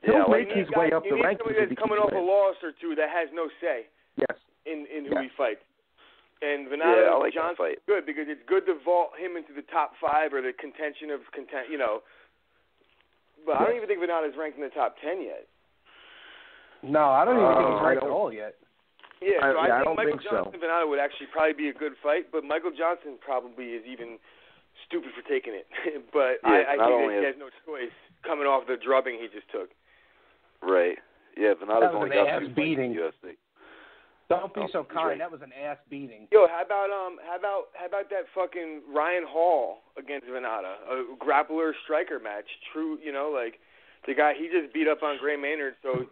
he'll Yeah, make his need way up you the need rankings somebody if that's coming keeps off a loss or two that has no say Yes. in in who Yeah. he fights. And Yeah, Vannata like Johnson fight. is good because it's good to vault him into the top five or the contention of content, you know. But I don't even think Vannata's ranked in the top ten yet. No, I don't even think Uh, he's ranked at all yet. Yeah, I- so I, yeah, I think don't Michael think so. Johnson Vannata would actually probably be a good fight, but Michael Johnson probably is even stupid for taking it. <laughs> but Yeah, I, I think that he has no choice coming off the drubbing he just took. Right. Yeah, Vannata's That only an got ass two fights beating. in the UFC. Don't be Oh, so kind. right. That was an ass beating. Yo, how about um, how about how about that fucking Ryan Hall against Vannata, a grappler striker match? True, you know, like the guy he just beat up on Gray Maynard, so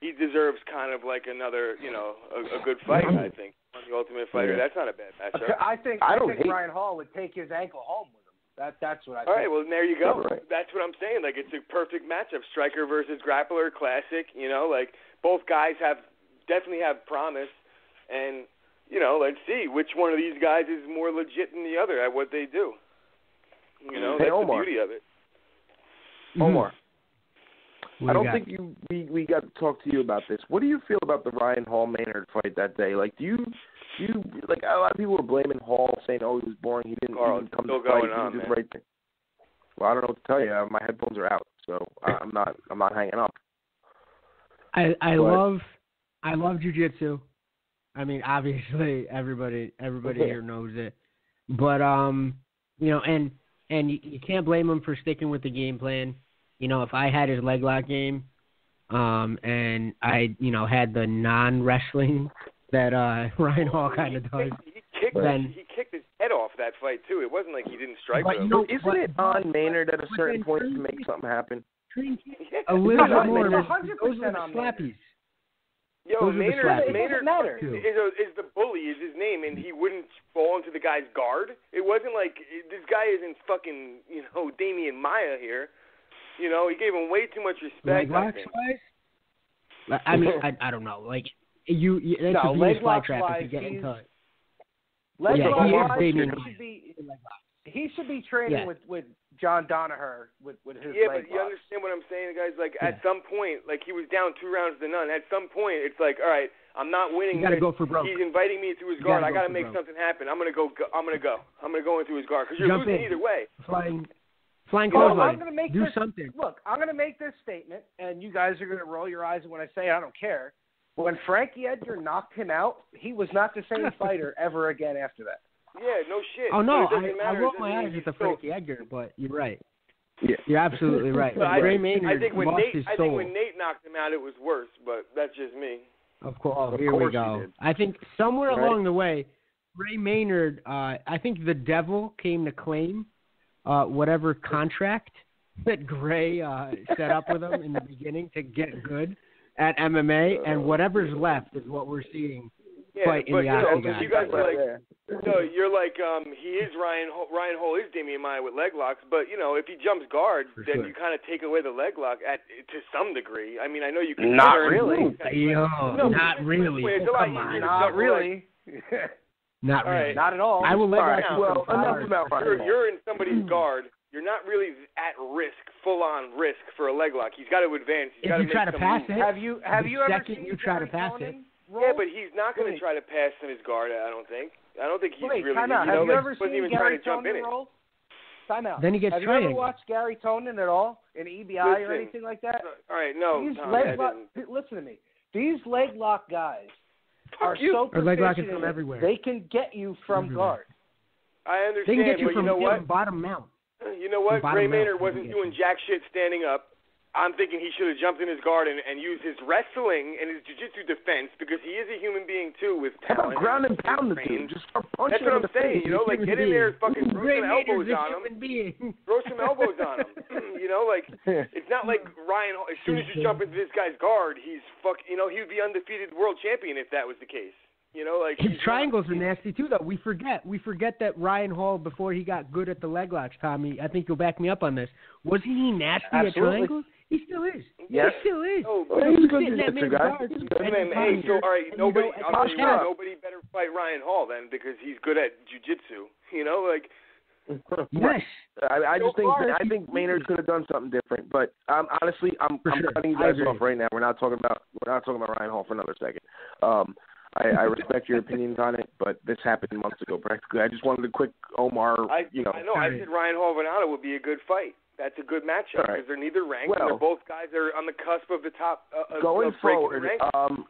he deserves kind of like another, you know, a, a good fight. I think on the Ultimate Fighter. Yeah. That's not a bad matchup. I think I I, don't think hate- Ryan Hall would take his ankle home with him. That that's what I All think. right, well there you go. Right. That's what I'm saying. Like it's a perfect matchup. Striker versus grappler, classic. You know, like both guys have definitely have promise, and you know, let's see which one of these guys is more legit than the other at what they do. You know, Hey, that's Omar. the beauty of it. Omar, What I do you don't got? think you we we got to talk to you about this. What do you feel about the Ryan Hall Maynard fight that day? Like, do you do you like a lot of people were blaming Hall, saying, "Oh, he was boring. He didn't, Carl, he didn't come to fight. going he on, did the man. right thing." Well, I don't know what to tell you. Uh, My headphones are out, so I- I'm not I'm not hanging up. I I But- love I love jujitsu. I mean, obviously everybody everybody here knows it, but um, you know, and and you, you can't blame him for sticking with the game plan. You know, if I had his leg lock game, um, and I you know had the non wrestling that uh <laughs> Ryan Hall kind of does, He kicked Then- he kicked his head off that fight too. It wasn't like he didn't strike But you him. know- Isn't but- it on Maynard at a certain point to make something happen? <laughs> A little bit more. Those hundred were percent the on Maynard. Slappies. Yo, Those are the Maynard, Maynard matter. is, is, a, is the bully is his name, and he wouldn't fall into the guy's guard. It wasn't like this guy isn't fucking you know <laughs> Damian Maia here. You know, he gave him way too much respect. Leg I locks think. wise. I mean, I I don't know. Like you, you that's No, a leg Venus locks flytrap if you get he's- into it. Leg Yeah, lock he is wise, Damian he Maia. should be he should be training Yeah. with with John Danaher with with his Yeah, leg but you locks. understand what I'm saying, guys? Like Yeah. at some point, like he was down two rounds to none. At some point, it's like, all right, I'm not winning. You got to this. go for broke. He's inviting me into his guard. gotta I got to for make broke. something happen. I'm gonna go, go. I'm gonna go. I'm gonna go into his guard because you're Jump losing in. either way. Flying, flying Well, clothesline. I'm gonna make Do this, something. Look, I'm going to make this statement, and you guys are going to roll your eyes when I say it. I don't care. When Frankie Edgar knocked him out, he was not the same <laughs> fighter ever again after that. Yeah, no shit. Oh no, But it doesn't I, I matter. roll It my doesn't eyes mean at the he's still- Frankie Edgar, but you're right. Yeah. You're absolutely right. <laughs> But I, Gray think- Maynard I think when lost Nate, his I think when Nate knocked him out, it was worse. But that's just me. Of course, oh, Of here course we go. did. I think somewhere Right. along the way, Ray Maynard. Uh, I think the devil came to claim uh, whatever contract that Gray uh, set up with him in the <laughs> beginning to get good at MMA, and whatever's left is what we're seeing. Yeah, Fight in but the you know, octagon. but you guys are like, Yeah. no, you're like, um, he is Ryan. Hall, Ryan Hall is Damian Maia with leg locks, but you know, if he jumps guard, For then sure. you kind of take away the leg lock at to some degree. I mean, I know you can. Not turn- really. Yo, No, not really. wait, Oh, come on. Not jump really. Not really. right. not at all. I will let All right, that well, enough about Ryan You're, you're in somebody's <clears throat> guard. You're not really at risk, full on risk for a leg lock. He's got to advance. He's If got you make try to pass moves. it, have you have The you ever second seen you try to Gary pass Conan Yeah, but he's not going to try to pass in his guard. I don't think. I don't think he's Wait, really. time out. You Have know, you like, ever wasn't seen even Gary trying to jump in Tonon it. roll? Time out. Then he gets Have you ever watched Gary Tonon at all in EBI or anything like that? All right, no, These Tommy, leg lock. Listen to me. These leg lock guys are you. so Or leg lock is from everywhere. They can get you from Everywhere. guard. I understand. They understand, can get you but from you know what? bottom mount. You know what? From Gray bottom up, Maynard wasn't doing jack shit standing up. I'm thinking he should have jumped in his guard and, and used his wrestling and his jiu-jitsu defense because he is a human being too with talent. How about ground and pound the dude? Just start punching That's what I'm saying. face. You know, like get in there, and fucking throw some elbows on him. Throw some elbows on him. you know, like <laughs> it's not like Ryan. Hall- As soon as you jump into this guy's guard, he's fuck. You know, he would be undefeated world champion if that was the case. You know, like His triangles not, are nasty too, though. We forget. We forget that Ryan Hall, before he got good at the leg locks, Tommy. I think you'll back me up on this. Wasn't he nasty at triangles? He still is. Yes. He still is. Oh, Well, he's a good Sitting at jiu-jitsu man's guy. guard, He's good and Hey, you man, hey, so all right, and you nobody. I'll the tell you top. what, nobody better fight Ryan Hall then because he's good at jujitsu. You know, like <laughs> Yes. I, I just So think far, I he's think Maynard could have done something different. But um, honestly, I'm I'm sure. cutting you I guys off right now. We're not talking about we're not talking about Ryan Hall for another second. Um, I, I respect your opinions on it, but this happened months ago, practically. I just wanted a quick Omar. I, you know, I know. I said Ryan Hall Vannata would be a good fight. That's a good matchup All right. because they're neither ranked and Well- they're both guys that are on the cusp of the top. Uh, of, going of breaking forward, rank. um,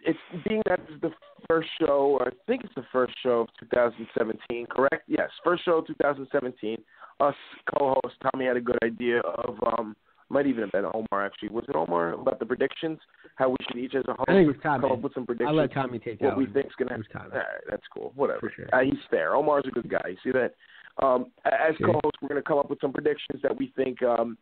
it's being that this is the first show, or I think it's the first show of 2017, correct? Yes, first show of 2017. Us co-host Tommy had a good idea of um, might even have been Omar actually. Was it Omar about the predictions? How we should each as a host I think it was Tommy. come up with some predictions. I'll let Tommy take what that we one. think's gonna It was happen. Tommy. All right, that's cool. Whatever. For sure. Uh, he's fair. Omar's a good guy. You see that? Um, as Sure. co-hosts, we're going to come up with some predictions that we think um,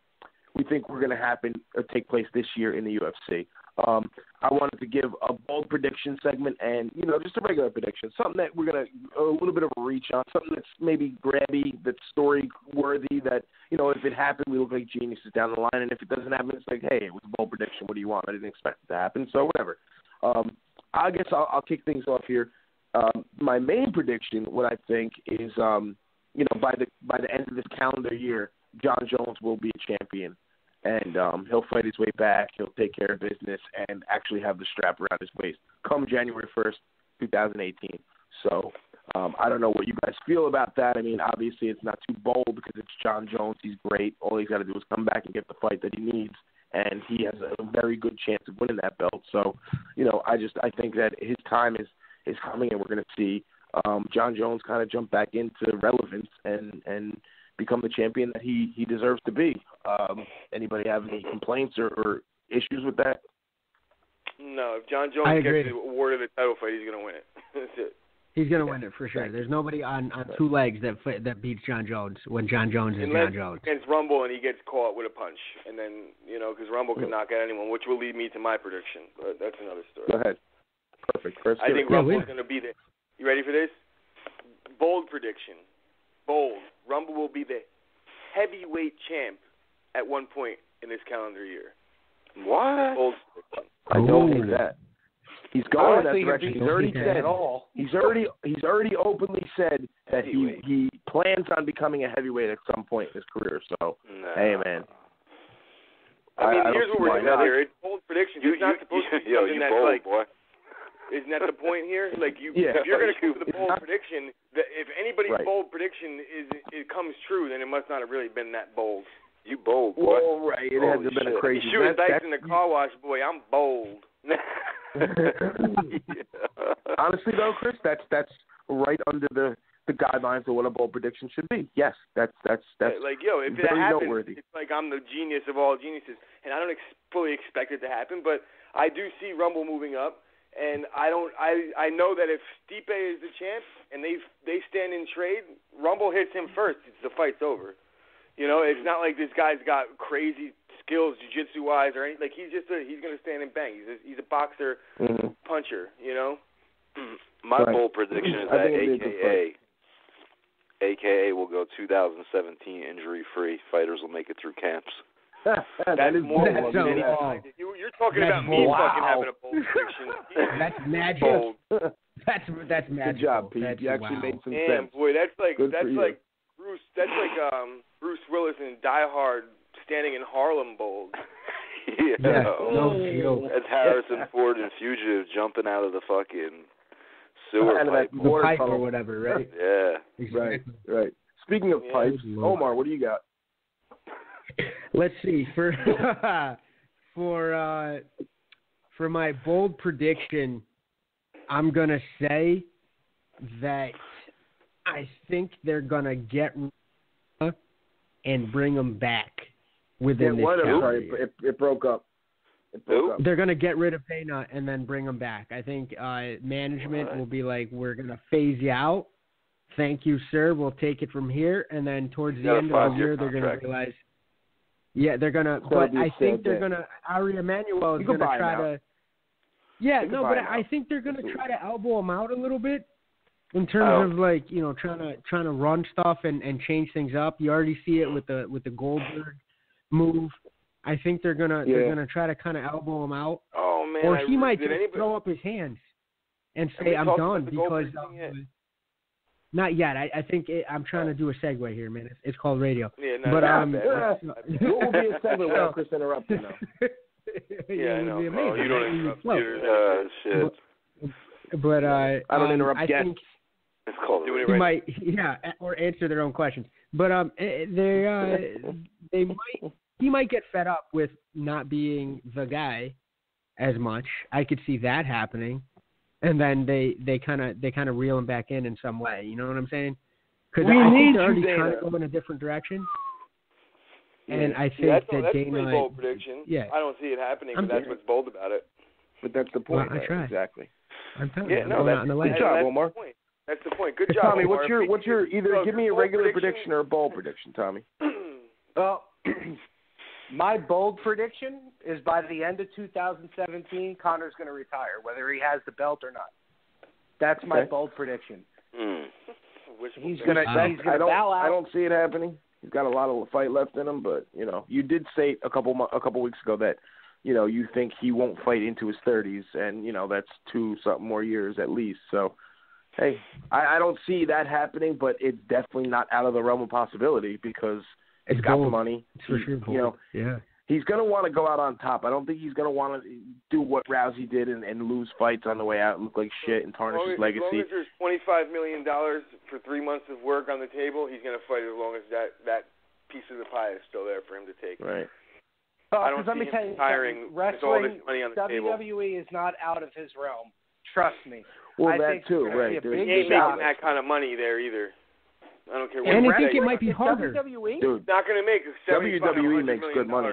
we think were going to happen or take place this year in the UFC. Um, I wanted to give a bold prediction segment and you know just a regular prediction, something that we're going to a little bit of a reach on, something that's maybe grabby, that's story worthy. That you know if it happened, we look like geniuses down the line, and if it doesn't happen, it's like hey, it was a bold prediction. What do you want? I didn't expect it to happen, so whatever. Um, I guess I'll, I'll kick things off here. Um, my main prediction, what I think is, um, you know, by the by the end of this calendar year, John Jones will be a champion, and um, he'll fight his way back. He'll take care of business and actually have the strap around his waist come January first, 2018. So um, I don't know what you guys feel about that. I mean, obviously it's not too bold because it's John Jones. He's great. All he's got to do is come back and get the fight that he needs, and he has a very good chance of winning that belt. So, you know, I just I think that his time is is coming, and we're going to see um, John Jones kind of jump back into relevance and and become the champion that he he deserves to be. Um, anybody have any complaints or, or issues with that? No, if John Jones I gets agree. the award of the title fight, he's gonna win it. <laughs> That's it. He's gonna win it for sure. There's nobody on on two legs that fi- that beats John Jones when John Jones is Unless John Jones. against Rumble and he gets caught with a punch, and then you know because Rumble can knock out anyone, which will lead me to my prediction. But that's another story. Go ahead. Perfect. First, I think Yeah, Rumble's we- going to be the. You ready for this? Bold prediction. Bold. Rumble will be the heavyweight champ at one point in this calendar year. What? Bold prediction. I don't Ooh. think that. He's I going in that it'd direction. He's already okay said at all. he's already he's already openly said that he he plans on becoming a heavyweight at some point in his career. So No. hey man, I mean, I- I here's don't what we're see doing why here. It's bold predictions. You, it's not you, supposed to be yo, something you that's bold, like. boy. Isn't that the point here? Like you, Yeah. if you're going to You- go with the bold not- prediction, that if anybody's Right. bold prediction is it comes true, then it must not have really been that bold. You bold, boy. well, right, it Holy has been a shit. crazy. You shooting that- dice that- in the car wash, boy. I'm bold. <laughs> <laughs> Honestly, though, Chris, that's that's right under the the guidelines of what a bold prediction should be. Yes, that's that's that's like yo, if it very happens, noteworthy. it's like I'm the genius of all geniuses, and I don't ex- fully expect it to happen, but I do see Rumble moving up, and I don't, I I know that if Stipe is the champ and they they stand in trade, Rumble hits him first. It's, the fight's over. You know, it's not like this guy's got crazy skills, jiu-jitsu wise, or anything. Like he's just a, he's gonna stand and bang. He's a, he's a boxer Mhm. puncher. You know. <clears throat> My Right. bold prediction is that think it'd be a good AKA AKA will go 2017 injury free. Fighters will make it through camps. <laughs> that That's more. That's than so any- You, you're talking That's about me bold. fucking Wow. having a bold prediction. <laughs> That's magic. bold. <laughs> That's that's magical. Good job, Pete. That's, you actually wow. made some Damn, sense. boy, that's like Good for that's you. like Bruce. That's like um Bruce Willis in Die Hard standing in Harlem bold. yeah. Yeah, no joke. That's Harrison Ford and Fugitive jumping out of the fucking sewer Out of pipe. that The water pipe or whatever, right? Yeah. Right, Exactly. right. Speaking of Yeah. pipes, Omar, what do you got? Let's see for <laughs> for uh for my bold prediction, I'm gonna say that I think they're gonna get Roma and bring them back within Yeah, this calendar sorry, year. it, it broke up. It broke Who? up. They're gonna get rid of Pena and then bring them back. I think uh management What? will be like, "We're gonna phase you out. Thank you, sir. We'll take it from here." And then towards You the end of the five-year year, they're gonna realize. Yeah, they're gonna. But I think they're gonna. Ari Emanuel is gonna try to. Yeah, no, but I think they're gonna try to elbow him out a little bit in terms Oh. of like you know trying to trying to run stuff and and change things up. You already see it with the with the Goldberg move. I think they're gonna they're gonna try to kind of elbow him out Oh man, or I, he might just anybody, throw up his hands and say, "I'm done," because Goldberg of, thing yet? Not yet. I, I think it, I'm trying to do a segue here, man. It's, it's called radio. Yeah, no, but not um, bad. <laughs> what will be a segment without Chris interrupting now? <laughs> Yeah, I it know. would be Oh, you don't interrupt flow. Peter. Uh, shit. But uh, I don't um, interrupt I guests. think It's called Do it he right. might, <laughs> yeah, or answer their own questions. But um, eh, they uh, they might he might get fed up with not being the guy as much. I could see that happening, and then they they kind of they kind of reel him back in in some way. You know what I'm saying? Because We I need think they're already trying Dana. to go in a different direction. And I See, that's, think that's that a pretty Dana. bold prediction. Yeah. I don't see it happening, I'm but that's what's bold about it. But that's the point. Well, I right? try. Exactly. I'm telling Yeah, you, I'm no, going that's the good job, Omar. Point. That's the point. Good job, Tommy, Omar. what's your what's your either So, give me a regular prediction- prediction or a bold prediction, Tommy? <clears throat> Well, <clears throat> my bold prediction is by the end of 2017, Conor's going to retire, whether he has the belt or not. That's my Okay. bold prediction. Mm. He's gonna I don't bow out. I don't see it happening. He's got a lot of fight left in him, but you know, you did say a couple mo- a couple weeks ago that you know you think he won't fight into his 30s, and you know that's two something more years at least. So, hey, I, I don't see that happening, but it's definitely not out of the realm of possibility because It's he's got the bold. money. It's for He- sure. You know, yeah. he's going to want to go out on top. I don't think he's going to want to do what Rousey did and, and lose fights on the way out look like shit and As tarnish long his as, as long legacy. as there's twenty-five million dollars for three months of work on the table, he's going to fight as long as that that piece of the pie is still there for him to take. Right. I don't 'cause let see me him tell you, retiring something. with all this wrestling, money on the table. WWE is not out of his realm. Trust me. Well, I that think too, it's gonna be right? There's- He ain't making that kind of money there either. I don't care what And you I think it might be It's harder. WWE. Dude, He's not going to make WWE makes good money.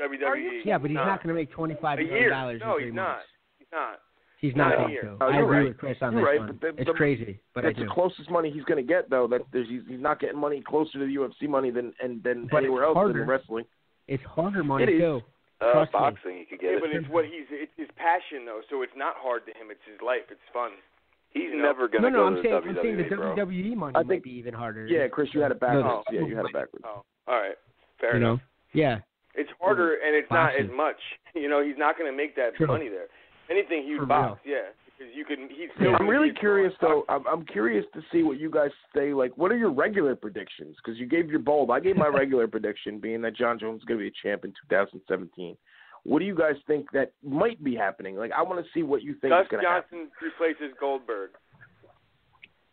WWE. Yeah, but he's not. not going to make twenty five a year. dollars No, in three he's months. not. He's not. He's Not not going to. Oh, I agree right. with Chris on You're this right, one. but the- it's the- crazy, but I that's do. the closest money he's going to get, though. That there's he's, he's not getting money closer to the UFC money than and than But anywhere else harder. in wrestling. It's harder money It is. too. Uh, Trust me. boxing, you could get Yeah, get but it's what he's it's his passion though, so it's not hard to him. It's his life. It's fun. He's you never No, gonna no, go I'm to saying the I'm saying the WWE, bro. WWE money I might be even harder. Yeah, Chris, you had it backwards. No, yeah, you had it backwards. Oh, all right, fair you enough. know. Yeah. It's harder and it's not as much. <laughs> You know, he's not going to make that True. money there. Anything he For would box, yeah, because you can. He's still. Yeah. I'm really curious strong though. I'm, I'm curious to see what you guys say. Like, what are your regular predictions? Because you gave your bold. I gave my <laughs> regular prediction, being that John Jones is going to be a champ in 2017. What do you guys think that might be happening? Like, I want to see what you think Gus is going to happen. Johnson replaces Goldberg.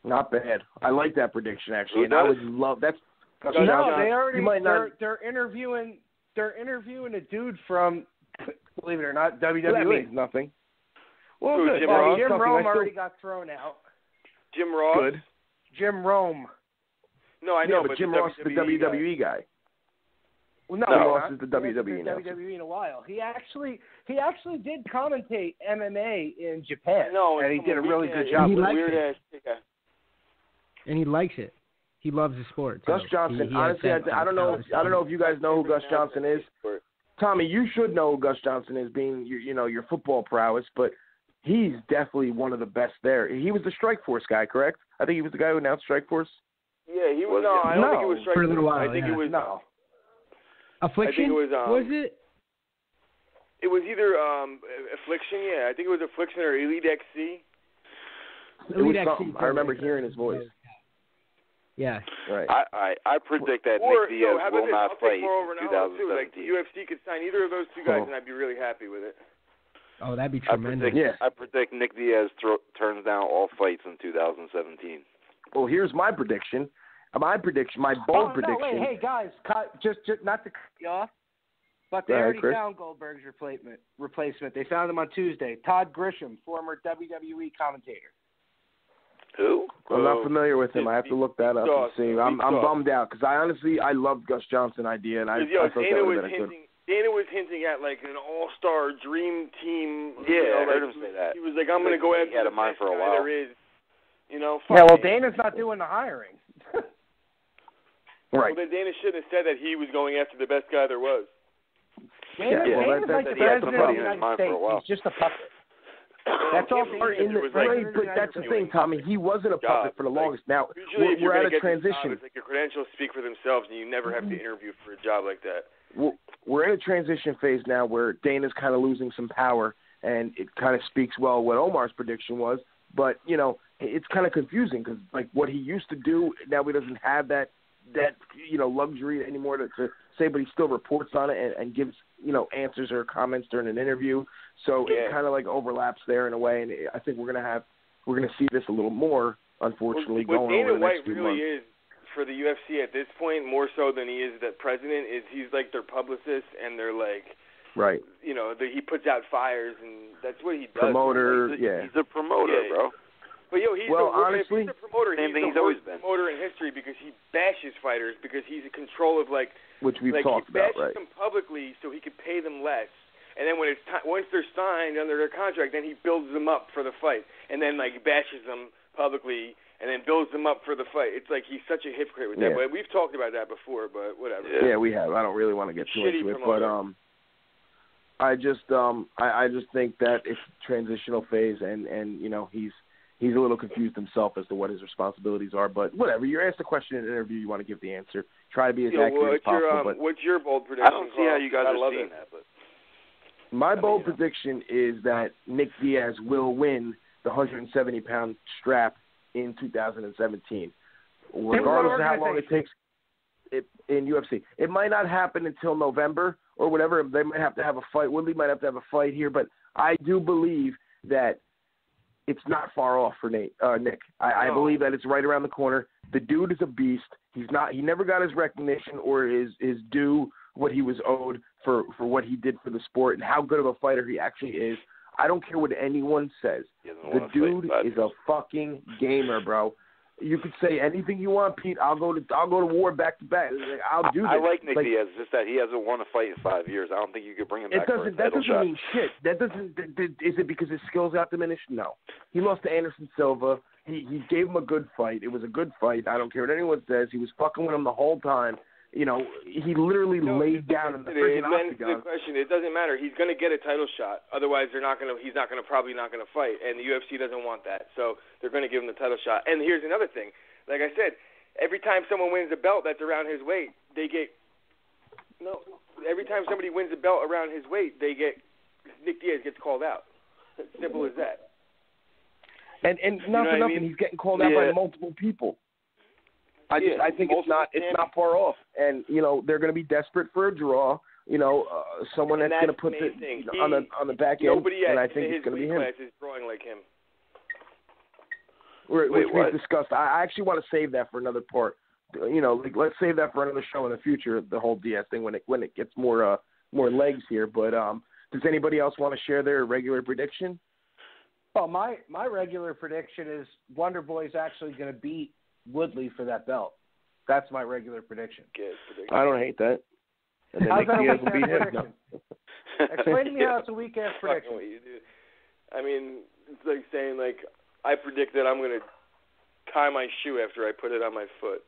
Not bad. I like that prediction actually, Who and I would love that's. Gus No, No, Johnson. they already might they're, not. they're interviewing they're interviewing a dude from believe it or not Well, that WWE. means nothing. Well, Who, good. Jim well, Ross? Jim Rome still- already got thrown out. Jim Ross. Good. Jim Rome. No, I know, yeah, but Jim the Ross is the WWE guy. WWE guy. Well, no, Jim he's Ross not. is the He hasn't WWE been. WWE in a while. He actually he actually did commentate MMA in Japan. No, and he did a really good job. He likes weird it. ass. Yeah. And he likes it. He loves the sport. Gus too. Johnson. He- he has honestly, I, I don't know. kind I don't know if you guys know who Gus Johnson is. Tommy, you should know who Gus Johnson is, being you, you know your football prowess, but he's definitely one of the best there. He was the Strikeforce guy, correct? I think he was the guy who announced Strikeforce. Yeah, he was. Was No. I don't think it No, was. Strike for a little Force. while, I think yeah. it was. No, Affliction? I think it was, um, it? It was either um Affliction. Yeah, I think it was Affliction or Elite XC. it was something. XC I remember too. hearing his voice. Yeah. Right. I, I I predict that Or Nick Diaz no, will this? not I'll fight in Ronaldo too. Like 2017. UFC could sign either of those two guys, Oh. and I'd be really happy with it. Oh, that'd be I tremendous. predict Yeah. I predict Nick Diaz thro- turns down all fights in 2017. Well, here's my prediction. My prediction, my oh, bold no, prediction. wait, hey guys, cut, just, just not to cut you off, but they Go already Chris. found Goldberg's replacement. Replacement. They found him on Tuesday. Todd Grisham, former WWE commentator. Who? I'm not Oh, familiar with him. I have to look that up and see. I'm I'm bummed out because I honestly I loved Gus Johnson idea and I, I Because, yo, thought that Dana would was have been a good. hinting. Dana was hinting at like an all-star dream team. Yeah, you know, I heard like, him say that. He was like, "I'm going to Like, go he after had the a mind for a while. there is." You know, Yeah, well. Dana's not doing the hiring. Well, then Dana shouldn't have said that he was going after the best guy there was. Dana, Yeah, well, Dana's that- like that- the he had president of the United for a States. while. He's just a puppet. <coughs> That's all. Can't Dana believe is. it was like- right, but that's the thing, Tommy. He wasn't a puppet for the Like, longest. Now we're, we're at a get this job, transition. it's like your credentials speak for themselves, and you never have to mm-hmm. interview for a job like that. We're, we're in a transition phase now where Dana's kind of losing some power, and it kind of speaks well what Omar's prediction was. But you know, it's kind of confusing because like what he used to do now he doesn't have that that you know luxury anymore to, to say, but he still reports on it and, and gives you know answers or comments during an interview. So Yeah. it kind of like overlaps there in a way, and I think we're gonna have we're gonna see this a little more, unfortunately, what going Dana over the White next few really months. is for the UFC at this point, more so than he is the president, is he's like their publicist, and they're like, Right. you know, the, he puts out fires, and that's what he does. Promoter, He's a, yeah. he's a promoter, Yeah. bro. But yo, he's Well, the, honestly, he's the promoter. same he's thing the he's always been. promoter in history because he bashes fighters because he's in control of like which we've like talked he about, bashes right? them publicly so he could pay them less. And then when it's ti once they're signed under their contract, then he builds them up for the fight, and then like bashes them publicly, and then builds them up for the fight. It's like he's such a hypocrite with that. Yeah. But we've talked about that before, but whatever. Yeah. Yeah, we have. I don't really want to get too Shitty into it, promoter. but um, I just um, I, I just think that it's a transitional phase, and and you know he's he's a little confused himself as to what his responsibilities are. But whatever, you're asked a question in an interview, you want to give the answer. Try to be as Yo, accurate as what's your possible. um, what's your bold prediction? I don't see how you guys I are seeing it. that, but but my mean, bold you know. prediction is that Nick Diaz will win the 170 pound strap in 2017, regardless of how long it takes. It, in UFC, it might not happen until November or whatever. They might have to have a fight. Woodley might have to have a fight here, but I do believe that it's not far off for Nate, uh, Nick. I, I believe that it's right around the corner. The dude is a beast. He's not. He never got his recognition or his his due what he was owed for for what he did for the sport and how good of a fighter he actually is. I don't care what anyone says. The want to fight dude is a fucking gamer, bro. You could say anything you want, Pete. I'll go to I'll go to war back to back. I'll do this. I like Nick Like, Diaz. It's just that he hasn't won a fight in five years. I don't think you could bring him It back for a doesn't. That doesn't shot. mean shit. That doesn't. th- th- Is it because his skills got diminished? No. He lost to Anderson Silva. He he gave him a good fight. It was a good fight. I don't care what anyone says. He was fucking with him the whole time. You know, he literally No, laid down in the it, freaking begs the question. It doesn't matter. He's going to get a title shot. Otherwise, they're not going to. He's not going to probably not going to fight. And the UFC doesn't want that. So they're going to give him the title shot. And here's another thing. Like I said, every time someone wins a belt that's around his weight, they get no. Every time somebody wins a belt around his weight, they get Nick Diaz gets called out. Simple as that. And and not know what for I nothing, mean? he's getting called out by multiple people. I just I think it's not it's not far off. And you know they're going to be desperate for a draw. You know, uh, someone And that's going to put the the thing. you know, on the on the back end, Nobody and I think his it's going to be weight him. class is throwing like him. Wait, which what? we've discussed. I I actually want to save that for another part. You know, like, let's save that for another show in the future. The whole DS thing when it when it gets more uh more legs here. But um, does anybody else want to share their regular prediction? Well, my my regular prediction is Wonder Boy's actually going to beat Woodley for that belt. That's my regular prediction. Get prediction. I don't hate that. And then How's Nick that a Diaz will beat him. prediction? <laughs> Explain to me how it's a weak ass prediction. what you do. I mean, it's like saying like I predict that I'm gonna tie my shoe after I put it on my foot.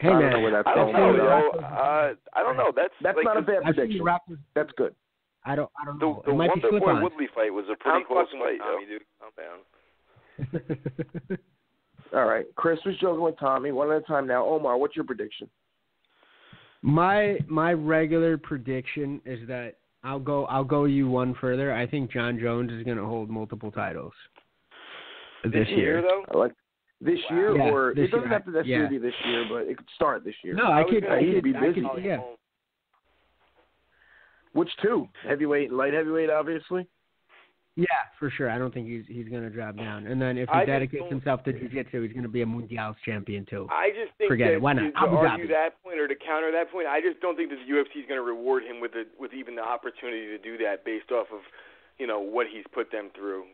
Hey I don't man, know where that's I don't going. know, with yo. Uh, I don't know. That's That's like not a bad prediction. Raptors. That's good. I don't. I don't the, know. the it might be Wonder slip Boy. Woodley fight was a pretty I'm close fight, yo. Tommy, dude. Calm down. <laughs> All right. Chris was joking with Tommy. One at a time now. Omar, what's your prediction? My my regular prediction is that I'll go I'll go you one further. I think John Jones is going to hold multiple titles this, year though. I like this Wow. year, Yeah, or this it doesn't year. have to necessarily Yeah. be this year, but it could start this year. No, I was could I could, be I busy. could yeah. Which two? Heavyweight and light heavyweight, obviously. Yeah, for sure. I don't think he's he's going to drop down. And then if he just dedicates himself to jiu-jitsu, he's going to be a Mundial's champion too. I just think Forget that it. Why not? to, to Abu argue Dhabi. that point or to counter that point, I just don't think that the UFC is going to reward him with a, with even the opportunity to do that based off of you know what he's put them through.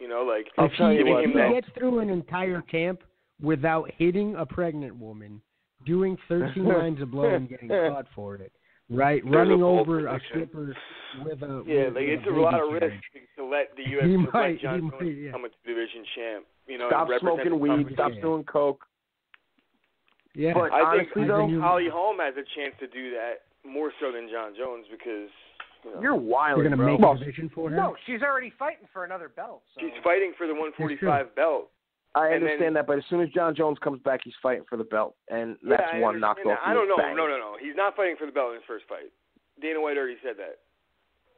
You know, like if he, if he though. gets through an entire camp without hitting a pregnant woman, doing 13 <laughs> lines of blow and getting caught for it, right? There's Running bold over a prediction. stripper with a yeah, with, like it's a baby lot of risk carriage. to let the He UFC to might- let John he Jones might, yeah. become a division champ. You know, Stop smoking weed. Stop Yeah. doing coke. Yeah, But I think, honestly, I though, think Holly Holm has a chance to do that more so than John Jones because you know, you're wild, you're going to bro. make a division for her. No, she's already fighting for another belt. So. she's fighting for the 145 belt. I understand then- that, but as soon as John Jones comes back, he's fighting for the belt, and that's yeah, one knocked understand off. that. I don't know. Bang. No, no, no. He's not fighting for the belt in his first fight. Dana White already said that.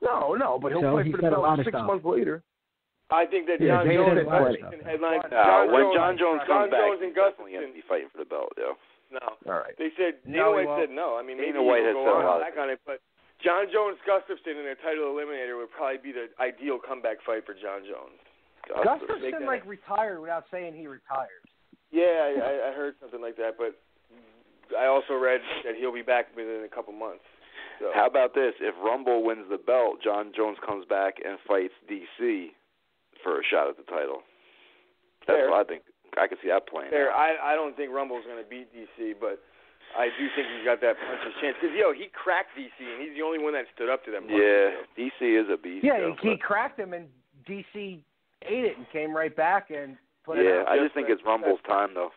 no, no, but he'll So fight he for the belt six stuff. months later. I think that Yeah, John they Jones said a and stuff. headline. Uh, John when Jones, John Jones John comes back, Jones and he's definitely going to Gustafsson. be fighting for the belt, yo. No, All right. they said Dana No, White said no. I mean, Dana maybe White he'll has go said a on lot of back on it, but John Jones Gustafsson in a title eliminator would probably be the ideal comeback fight for John Jones. Make Gustafsson that like retired without saying he retired. Yeah, I, I, I heard something like that, but I also read that he'll be back within a couple months. So. How about this? If Rumble wins the belt, John Jones comes back and fights DC for a shot at the title. That's Fair. what I think. I can see that playing. There, out. I I don't think Rumble's going to beat DC, but I do think he's got that puncher's chance. Because yo, he cracked DC, and he's the only one that stood up to them. yeah, DC is a beast. Yeah, though, he, he but- cracked him, and DC ate it and came right back and put it yeah. I just think it's Rumble's time though.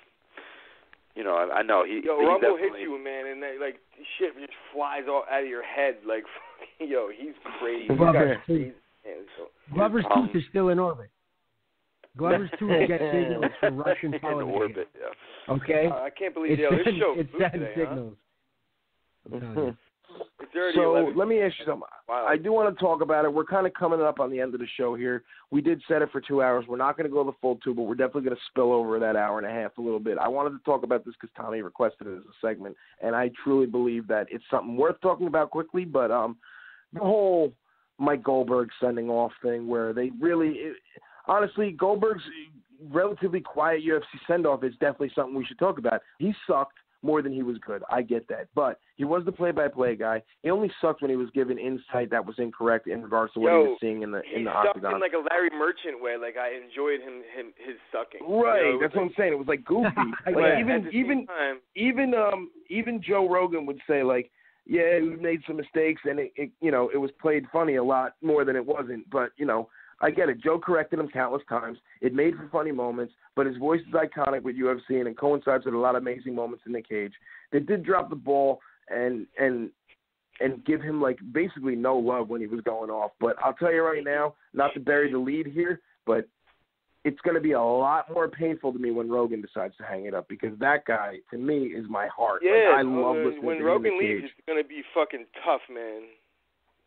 You know, I, I know he. Yo, he Rumble definitely, hits you, man, and that, like shit just flies all out of your head. Like, <laughs> yo, he's crazy. He's got Glover's crazy tooth. hands, so- Glover's Um, tooth is still in orbit. Glover's <laughs> tooth gets signals for Russian <laughs> in orbit. Yeah. Okay, Uh, I can't believe it yo, this sends, show it flew sends today, huh? So let me ask you something. Wow. I do want to talk about it. We're kind of coming up on the end of the show here. We did set it for two hours. We're not going to go the full two, but we're definitely going to spill over that hour and a half a little bit. I wanted to talk about this because Tommy requested it as a segment, and I truly believe that it's something worth talking about quickly. But um, the whole Mike Goldberg sending off thing, where they really, it, honestly, Goldberg's relatively quiet UFC send off is definitely something we should talk about. He sucked more than he was good. I get that. But he was the play by play guy. He only sucked when he was given insight that was incorrect in regards to what he was seeing in the he in the sucked octagon. in like a Larry Merchant way. Like I enjoyed him, him his sucking. Right, You know, that's what I'm saying. It was like goofy. like <laughs> Yeah. even At the same even time, even um even Joe Rogan would say like, yeah, we made some mistakes and it, it you know it was played funny a lot more than it wasn't. But you know I get it. Joe corrected him countless times. It made for funny moments, but his voice is iconic with UFC and it coincides with a lot of amazing moments in the cage. They did drop the ball and and and give him like basically no love when he was going off. But I'll tell you right now, not to bury the lead here, but it's going to be a lot more painful to me when Rogan decides to hang it up because that guy, to me, is my heart. Like, yeah, I love when, listening when to Rogan him in the leaves, it's gonna be fucking tough, man.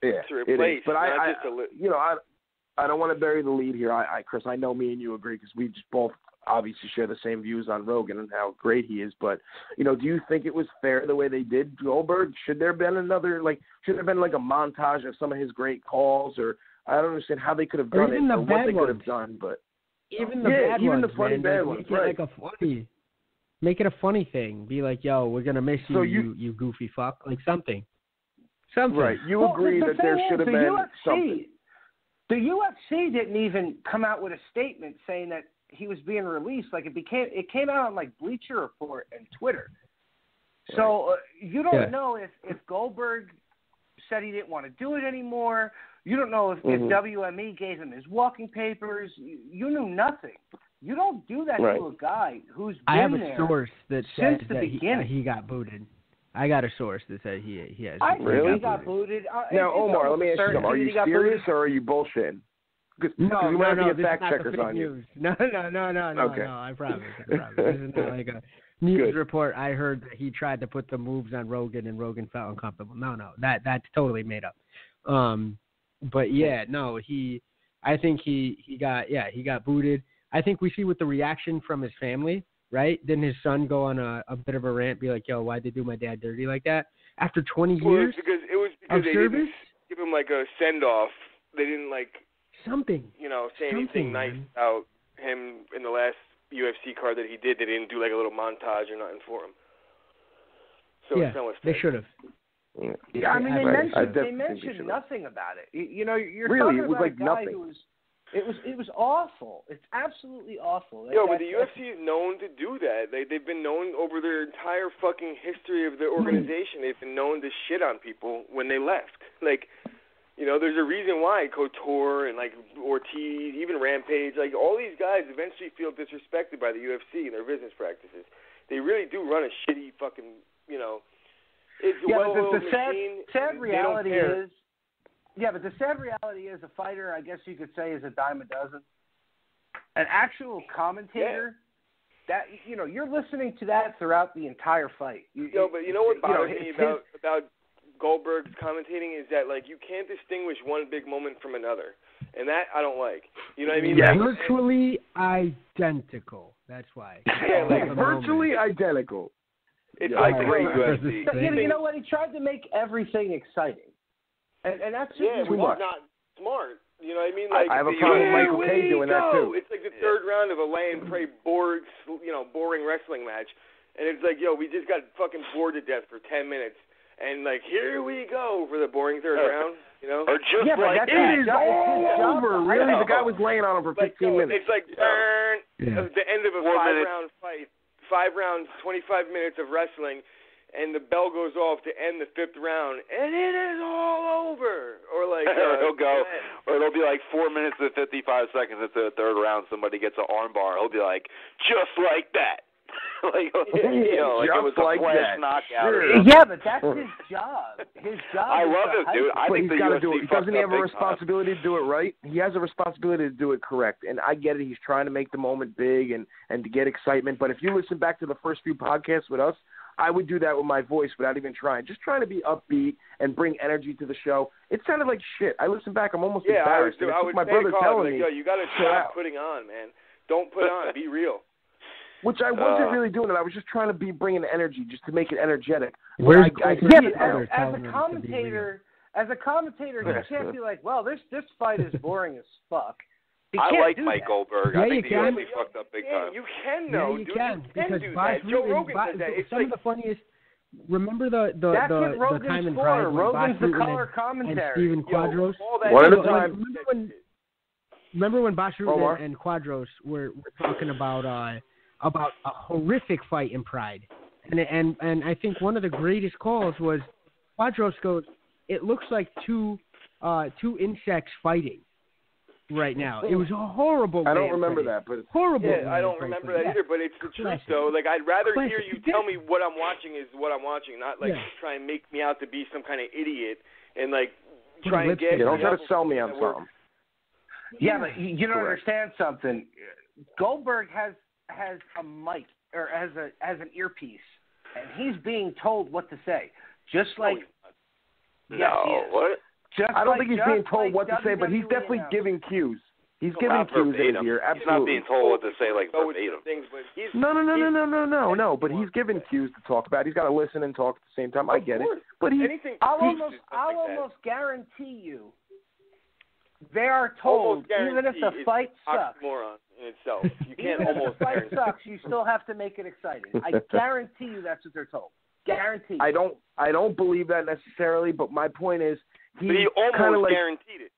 yeah, to it is. replace, But I, I li- you know, I, I don't want to bury the lead here. I, I, Chris, I know me and you agree because we just both obviously share the same views on Rogan and how great he is. But you know, do you think it was fair the way they did Goldberg? Should there have been another like? Should there have been like a montage of some of his great calls or? I don't understand how they could have done even it the or what bad they could have ones. done, but Even the Yeah, bad even ones, the funny man. bad like, ones, make it right. like a funny. Make it a funny thing. Be like, yo, we're gonna miss you, So you, you- you, goofy fuck. Like something. Something. right, you Well, agree that there should have the been UFC, something. The UFC didn't even come out with a statement saying that he was being released. Like it became, it came out on like Bleacher Report and Twitter. So uh, you don't Yeah. know if if Goldberg said he didn't want to do it anymore. You don't know if, Mhm. if WME gave him his walking papers. You, you knew nothing. You don't do that Right. to a guy who's been I have a there. source that since said the that he, beginning. he got booted. I got a source that said he he has. I he Really? he got booted. booted. Uh, Now, Omar, let me ask you something. Are you serious or are you bullshitting? Because No, we no, might no, be a this fact is not the checkers fake on you. news. <laughs> No, no, no, no, no, Okay. no. I promise. I <laughs> promise. this is not like a news Good. report. I heard that he tried to put the moves on Rogan and Rogan felt uncomfortable. No, no, that that's totally made up. Um, but yeah, no, he. I think he he got yeah he got booted. I think we see with the reaction from his family, right? Didn't his son go on a, a bit of a rant, be like, "Yo, why'd they do my dad dirty like that?" After 20 Well, years was because it was because of they service, didn't give him like a send off. They didn't like something. you know say Something, anything nice man. about him in the last UFC card that he did. They didn't do like a little montage or nothing for him. So yeah, his they should have. Yeah, I mean, they Right. I mentioned they they mentioned nothing about it. You, you know, you're Really, talking it was about like a guy nothing. who was. It was it was awful. It's absolutely awful. That- but the UFC is known to do that. They they've been known over their entire fucking history of their organization. They've been known to shit on people when they left. Like, you know, there's a reason why Couture and like Ortiz, even Rampage, like all these guys eventually feel disrespected by the UFC and their business practices. They really do run a shitty fucking, you know, it's Yeah, well-oiled the, the sad, sad reality is, yeah, but the sad reality is, a fighter, I guess you could say, is a dime a dozen. An actual commentator, that you know, you're listening to that throughout the entire fight. You, Yo, but you know what bothers his- me his- about about Goldberg's commentating is that like you can't distinguish one big moment from another, and that I don't like. You know what I mean? Yeah. Like, Virtually identical. That's why. Yeah, like virtually moment. identical. It's Yeah, like I great agree. UFC. You, know, you know what? He tried to make everything exciting, and and that's just Yeah, too much. not smart. You know what I mean? Like I have a problem with Michael Kay we doing that, go. too. It's like the third round of a lay and pray bored, you know, boring wrestling match, and it's like, yo, we just got fucking bored to death for ten minutes and like here we go for the boring third Uh, round. You know, Or just Yeah, like that's that. his It is job- it's his all over. Really, the guy was laying on him for like 15 no, minutes. it's like burn Yeah. the end of a Four five minutes. round fight, five rounds, 25 minutes of wrestling, and the bell goes off to end the fifth round, and it is all over. Or like <laughs> uh, He'll go, or it'll be like four minutes and fifty-five seconds into the third round. Somebody gets an armbar. He'll be like, just like that, <laughs> like <laughs> you know, like it was Just a like flash that. knockout. Sure. Yeah, but that's his job. His job. I love to it, dude. I but think he's the got to do it. Doesn't he have a big time. responsibility to do it right? He has a responsibility to do it correct. And I get it. He's trying to make the moment big and and to get excitement. But if you listen back to the first few podcasts with us, I would do that with my voice without even trying. Just trying to be upbeat and bring energy to the show. It sounded like shit. I listen back. I'm almost Yeah, I was. embarrassed. And it I would my brother telling like, me, yo, you got to chill stop out. putting on, man. Don't put on. Be real. <laughs> which I wasn't Uh, really doing it. I was just trying to be bringing energy, just to make it energetic. Where's I, I Goldberg? Yeah, see but it now. as, as a him to be commentator, as a commentator, you can't be like, "Well, this this fight is <laughs> boring as fuck." You I can't like do Mike that. Goldberg. Yeah, I think you the can. UFC fucked up big Yeah, time. you can Yeah, you dude. can you because can do Bas that. Joe Rogan Bo- says that. It's some like of the funniest. Remember the the That's the, what the Rogan's time in. Pride when Bas Rogan's the color and, and commentary. Stephen yo, Quadros. all that One at a time. Remember when remember when Bas Rutten Omar? and Quadros were, were talking about uh about a horrific fight in Pride, and and and I think one of the greatest calls was Quadros goes, "It looks like two uh two insects fighting right now. It was a hmm. horrible. I don't of remember that, but Horrible. Yeah, I don't remember it. that Yeah. either, but it's the truth Classic. though. Like I'd rather Classic. hear you tell me what I'm watching is what I'm watching, not like Yeah. try and make me out to be some kind of idiot and like try and get you don't try up to sell me on something. Yeah, but you you don't Correct. understand something. Goldberg has has a mic or has a has an earpiece, and he's being told what to say. Just like Yes, no, he what? Just I don't like, think he's being told like what to say, but he's definitely announced. giving cues. He's Well, giving not cues in his verbatim. ear. He's not being told what to say like Go with verbatim. some things, but he's No, no, no, no, no, no, no, no. But he's giving cues to talk about. He's got to listen and talk at the same time. I get it. But he, anything. I'll he- almost I'll like almost guarantee you they are told even if the fight sucks. oxymoron in itself. <laughs> You can't Even if the fight sucks, you still have to make it exciting. I <laughs> guarantee you that's what they're told. Guarantee. I don't, I don't believe that necessarily. But my point is, he, But he kind of almost like guaranteed it.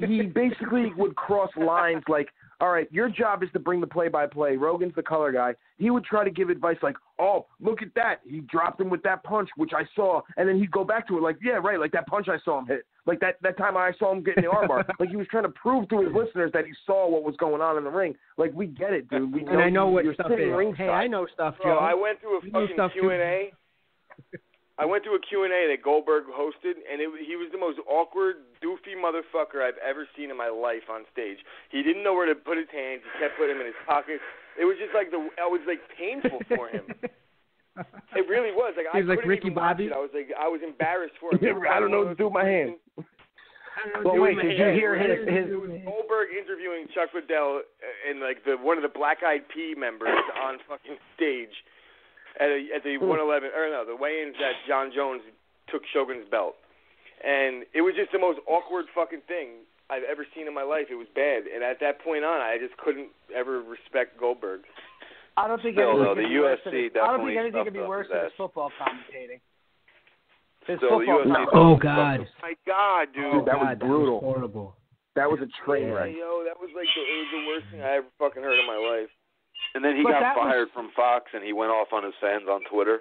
he he basically would cross lines like all right your job is to bring the play by play rogan's the color guy he would try to give advice like oh look at that he dropped him with that punch which i saw and then he'd go back to it like yeah right like that punch i saw him hit like that that time i saw him getting the armbar <laughs> like he was trying to prove to his listeners that he saw what was going on in the ring like we get it dude we And I know what you're stuff is. ringside. Hey, I know stuff, Bro, Joe. I went through a You fucking. Q and A. <laughs> I went through a Q and A that Goldberg hosted, and it, he was the most awkward, doofy motherfucker I've ever seen in my life on stage. He didn't know where to put his hands. He kept putting them in his pockets. It was just like the. I was like painful for him. <laughs> It really was. Like He I was like couldn't Ricky even Bobby? it. I was like I was embarrassed for him. <laughs> I don't know what to do with my hands. Well, wait, did you hear his his? Goldberg interviewing Chuck Liddell and like the one of the Black Eyed Pea members on fucking stage at a, at the hmm. 111 or no the weigh-ins that Jon Jones took Shogun's belt, and it was just the most awkward fucking thing I've ever seen in my life. It was bad, and at that point on, I just couldn't ever respect Goldberg. I don't think Still, anything though, could the be worse UFC than his, I don't think anything could be worse than his football commentating. His Still, football. UFC Oh God. up. My God, dude. Oh, Dude, that was brutal. That was horrible. that was a train yeah, wreck yo, that was like the, it was the worst thing I ever fucking heard in my life. And then he But got that was- fired from Fox, and he went off on his fans on Twitter.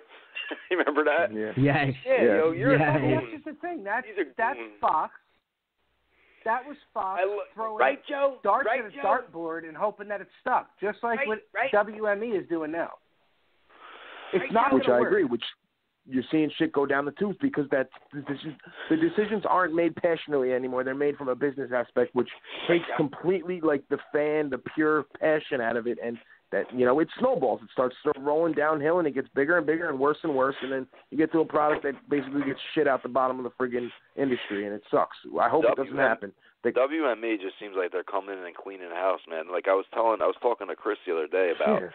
<laughs> you remember that? yeah Yes. Yeah, Yeah. yo, you're Yeah. a That's just the thing. That's He's a that's. Fox. That was Fox lo- throwing right, Joe? darts right, at a Joe? dartboard and hoping that it stuck, just like Right, what right. WME is doing now. It's Right, not which I work. agree. Which you're seeing shit go down the tooth because that the decisions aren't made passionately anymore. They're made from a business aspect, which takes completely like the fan, the pure passion out of it, and that you know it snowballs. It starts sort of rolling downhill, and it gets bigger and bigger and worse and worse, and then you get to a product that basically gets shit out the bottom of the friggin' industry, and it sucks. I hope it doesn't happen. They, WME just seems like they're coming in and cleaning house, man. Like I was telling, I was talking to Chris the other day about Yeah.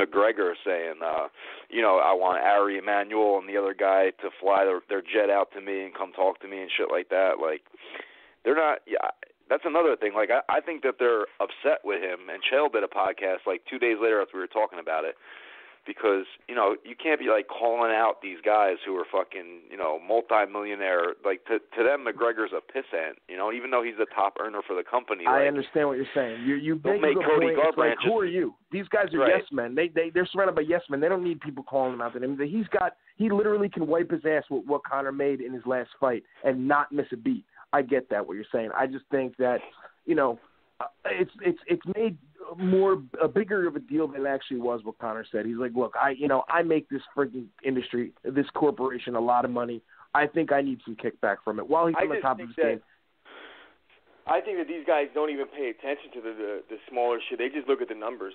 McGregor saying, uh, you know, I want Ari Emanuel and the other guy to fly their, their jet out to me and come talk to me and shit like that. Like, they're not. Yeah, that's another thing. Like, I, I think that they're upset with him. And Chael did a podcast like two days later after we were talking about it. because you know you can't be like calling out these guys who are fucking you know multi-millionaire. Like to to them, McGregor's a pissant. You know, even though he's the top earner for the company. I understand what you're saying. You you Don't make, a make good Cody point. It's like, Garbrandt who are you? These guys are Right. yes men. They they they're surrounded by yes men. They don't need people calling them out to them. He's got he literally can wipe his ass with what Conor made in his last fight and not miss a beat. I get that what you're saying. I just think that you know uh, it's it's it's made more a bigger of a deal than it actually was what Conor said. He's like, look, I you know I make this freaking industry, this corporation, a lot of money. I think I need some kickback from it. While he's on the top of his that game, I think that these guys don't even pay attention to the the, the smaller shit. They just look at the numbers.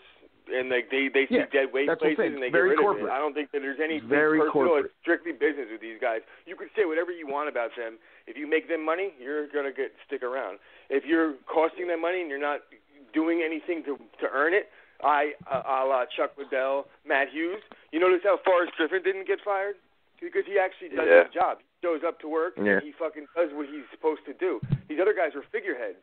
And like they they see Yeah, dead weight that's what I'm places and they Very get rid corporate. of it. I don't think that there's anything Very personal. corporate. It's strictly business with these guys. You could say whatever you want about them. If you make them money, you're gonna get stick around. If you're costing them money and you're not doing anything to to earn it, I uh, a la Chuck Liddell, Matt Hughes. You notice how Forrest Griffin didn't get fired because he actually does Yeah. his job. He shows up to work Yeah. and he fucking does what he's supposed to do. These other guys are figureheads.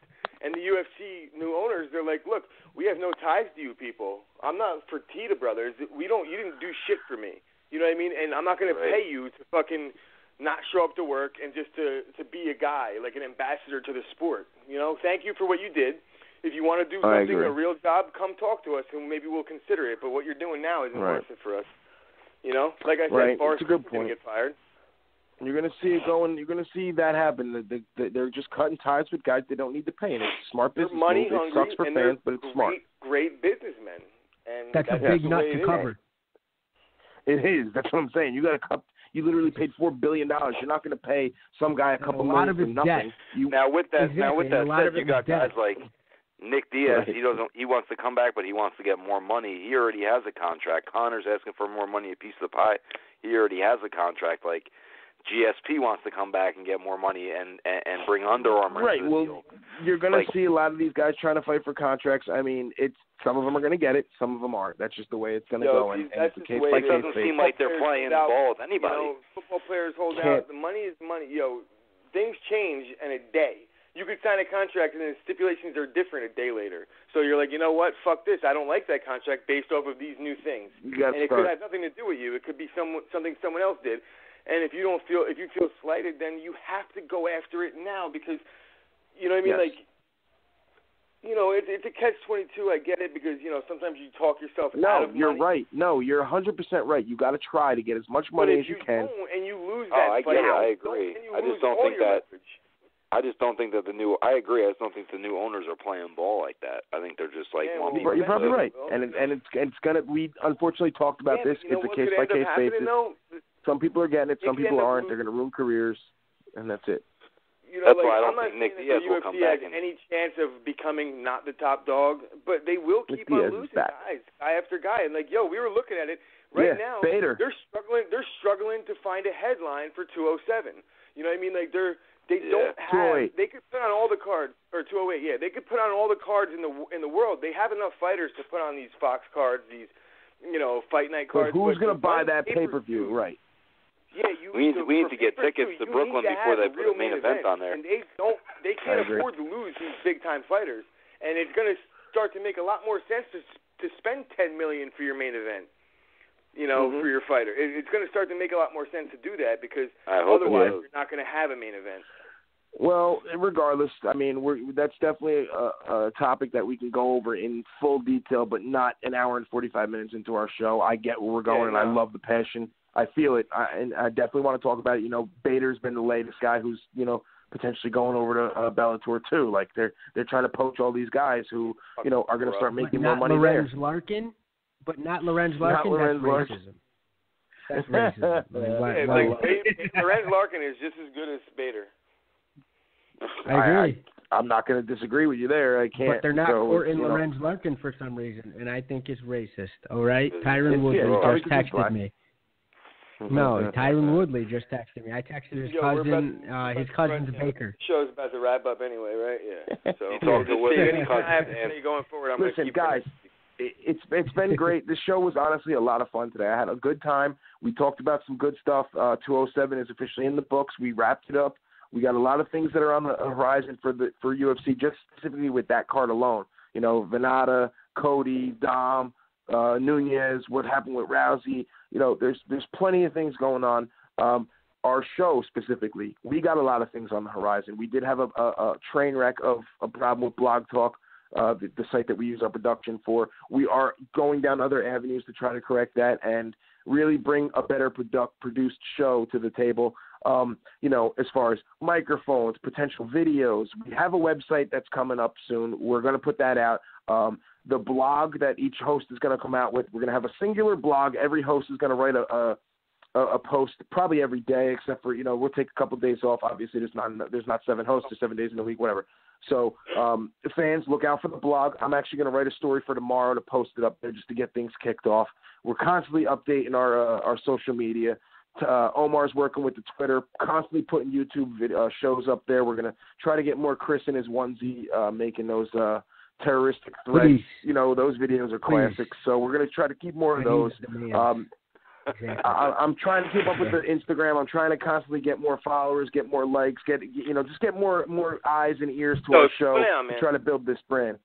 And the UFC new owners, they're like, look, we have no ties to you people. I'm not Fertitta Brothers. We don't. You didn't do shit for me. You know what I mean? And I'm not going to Right. pay you to fucking not show up to work and just to to be a guy, like an ambassador to the sport. You know, thank you for what you did. If you want to do something, a real job, come talk to us, and maybe we'll consider it. But what you're doing now isn't Right. worth it for us. You know, like I said, Right. Forrest It's a good point. get fired. You're gonna see it going. You're gonna see that happen. The, the, the, they're just cutting ties with guys they don't need to pay. And it's a smart They're business money move. It hungry sucks for and fans, but they're it's great, smart. great businessmen. And That's a big the nut to it is. cover. It is. That's what I'm saying. You got to cut. You literally paid four billion dollars. You're not gonna pay some guy a And a couple lot million of for nothing. You Now with that, now with that said, you got is debt. guys like Nick Diaz. Right. He doesn't. He wants to come back, but he wants to get more money. He already has a contract. Conor's asking for more money, a piece of the pie. He already has a contract. Like GSP wants to come back and get more money and and, and bring Under Armour right. into the Well, deal. you're gonna see a lot of these guys trying to fight for contracts. I mean, it's some of them are gonna get it, some of them aren't. That's just the way it's gonna Yo, go. see, And, and that's it's a just case the way by Like it case doesn't is. seem like they're Football playing players ball with anybody. You know, football players hold Can't- out. The money is money. Yo, things change in a day. You could sign a contract and then stipulations are different a day later. So you're like, you know what? Fuck this. I don't like that contract based off of these new things. You got and to it could have nothing to do with you. It could be some something someone else did. And if you don't feel if you feel slighted, then you have to go after it now because you know what I mean. Yes. Like, you know, it, it's a catch twenty two. I get it because you know sometimes you talk yourself out of it. No, you're money. right. No, you're 100% right. You got to try to get as much But money if as you you can. don't and you lose Oh, that I fight, get it. I agree. I just don't think that- leverage. I just don't think that the new. I agree. I just don't think the new owners are playing ball like that. I think they're just like Yeah, well, You're, you're probably right, and it, and it's it's gonna. We unfortunately talked about yeah, this. you know It's a case by case happening, basis. Though? Some people are getting it, some people aren't. losing- They're gonna ruin careers, and that's it. You know, That's like, why I don't I'm not think Nick Diaz will the come back has and- any chance of becoming not the top dog, but they will keep Diaz on is losing back. guys, guy after guy. And like, yo, we were looking at it right yeah, now. Bader. They're struggling. They're struggling to find a headline for 207. You know what I mean? Like they're they Yeah. don't have. Oh they could put on all the cards or 208. Yeah, they could put on all the cards in the in the world. They have enough fighters to put on these Fox cards, these you know fight night cards. But cards. who's but gonna buy that pay per view? pay-per-view, Right. Yeah, you We need so to- we need to get pay-per-view, tickets to Brooklyn to before they put the main event on there. And they don't, they can't afford to lose these big time fighters. And it's going to start to make a lot more sense to to spend ten million for your main event. You know, Mhm. for your fighter, it, it's going to start to make a lot more sense to do that because I hope otherwise you're not going to have a main event. Well, regardless, I mean, we're that's definitely a, a topic that we can go over in full detail, but not an hour and forty five minutes into our show. I get where we're going, Yeah, and I love the passion. I feel it, I, and I definitely want to talk about it. You know, Bader's been the latest guy who's you know potentially going over to uh, Bellator too. Like they're they're trying to poach all these guys who you know are going to start making more not money Lorenz there. Larkin, but not Lorenz Larkin. Not Larkin. Lorenz that's Larkin. racism. That's racism. <laughs> I why- Yeah, why- like Ba- <laughs> Lorenz Larkin is just as good as Bader. I agree. I, am not going to disagree with you there. I can't. but they're not so, courting you know, Lorenz Larkin for some reason, and I think it's racist. All right, Tyron it's- Woodley yeah, it's probably just 'cause he's black. texted me. No, Tyron Woodley just texted me. I texted his Yo, cousin. about- uh, his cousin's a Baker. The show's about to wrap up anyway, right? Yeah. <laughs> So You talked to Just Woodley, say cousin, I have to and- say going forward. I'm Listen, gonna keep guys, it- it's it's been great. This show was honestly a lot of fun today. I had a good time. We talked about some good stuff. Uh, 207 is officially in the books. We wrapped it up. We got a lot of things that are on the horizon for the for UFC, just specifically with that card alone. You know, Vannata, Cody, Dom, uh, Nunes, what happened with Rousey. You know, there's there's plenty of things going on. Um, our show specifically, we got a lot of things on the horizon. We did have a, a, a train wreck of a problem with Blog Talk, uh, the, the site that we use our production for. We are going down other avenues to try to correct that and really bring a better product, produced show to the table. Um, you know, as far as microphones, potential videos, we have a website that's coming up soon. We're going to put that out. Um, the blog that each host is going to come out with, we're going to have a singular blog. Every host is going to write a, a a, post probably every day, except for you know we'll take a couple of days off. Obviously, there's not there's not seven hosts or seven days in a week, whatever. So um, fans, look out for the blog. I'm actually going to write a story for tomorrow to post it up there just to get things kicked off. We're constantly updating our uh, our social media. Uh, Omar's working with the Twitter, constantly putting YouTube video, uh, shows up there. We're gonna try to get more Chris in his onesie, uh, making those uh, terroristic threats. Please. You know, those videos are classics. So we're gonna try to keep more of those. Um, Exactly. I, I'm trying to keep up with the Instagram. I'm trying to constantly get more followers, get more likes, get you know, just get more more eyes and ears to So, our show. slow down, man. to try to build this brand.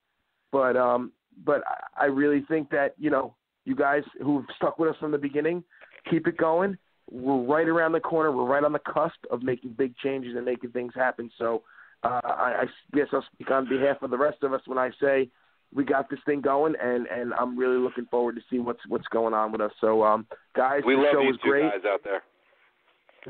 But um, but I- I really think that you know, you guys who've stuck with us from the beginning, keep it going. We're right around the corner. We're right on the cusp of making big changes and making things happen. So uh, I, I guess I'll speak on behalf of the rest of us when I say we got this thing going, and and I'm really looking forward to see what's what's going on with us. So um, guys, We the love show you was two great. guys out there. <laughs>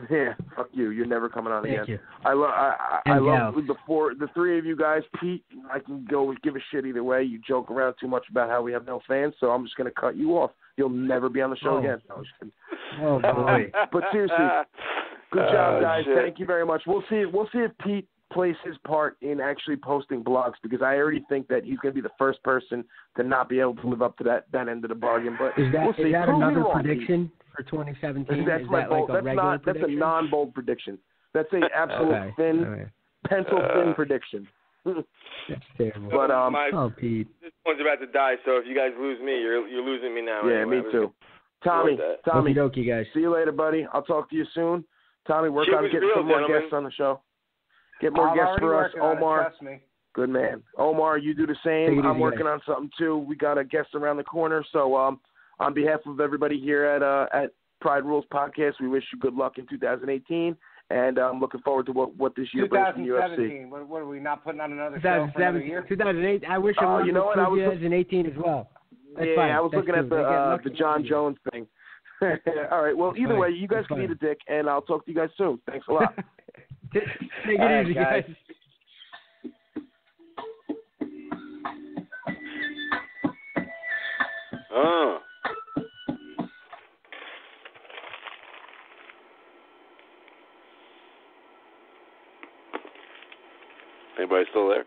Yeah, fuck you. You're never coming on Thank again. you. I love I, I, I love the four the three of you guys. Pete, I can go give a shit either way. You joke around too much about how we have no fans, so I'm just gonna cut you off. You'll never be on the show Oh. again. No, just. Oh boy. <laughs> But seriously, <laughs> Good Oh, job, guys. shit. Thank you very much. We'll see. We'll see if Pete plays his part in actually posting blogs because I already think that he's going to be the first person to not be able to live up to that that end of the bargain. But Is that we'll is see. that Prove another wrong, Pete. prediction for 2017? That's is my that bold. like a that's regular not. That's a non-bold prediction. That's a absolute Okay. thin, All right. pencil thin Uh, prediction. That's terrible. But um, My, oh, Pete. this one's about to die, so if you guys lose me, you're you're losing me now. yeah, anyway. me too. Tommy. Tommy, Okie dokie, guys. see you later, buddy. I'll talk to you soon. Tommy, work Shit on getting real, some more gentlemen. guests on the show. Get more I'm guests for us, working on it, Omar. trust me. Good man. Omar, you do the same. I'm working guys. on something too. We got a guest around the corner. So um on behalf of everybody here at uh at Pride Rules Podcast, we wish you good luck in 2018 and I'm looking forward to what what this year brings from UFC. 2017. What, what are we not putting on another show for another year? 2008. I wish I would you know what? I was look- 2018 as well. That's yeah, fine. I was That's looking true. at the uh, the Jon. Jones thing. <laughs> All right. Well, either way, you guys That's can fine. eat a dick, and I'll talk to you guys soon. Thanks a lot. <laughs> <laughs> Take it All right, easy, guys. guys. Oh. Anybody still there?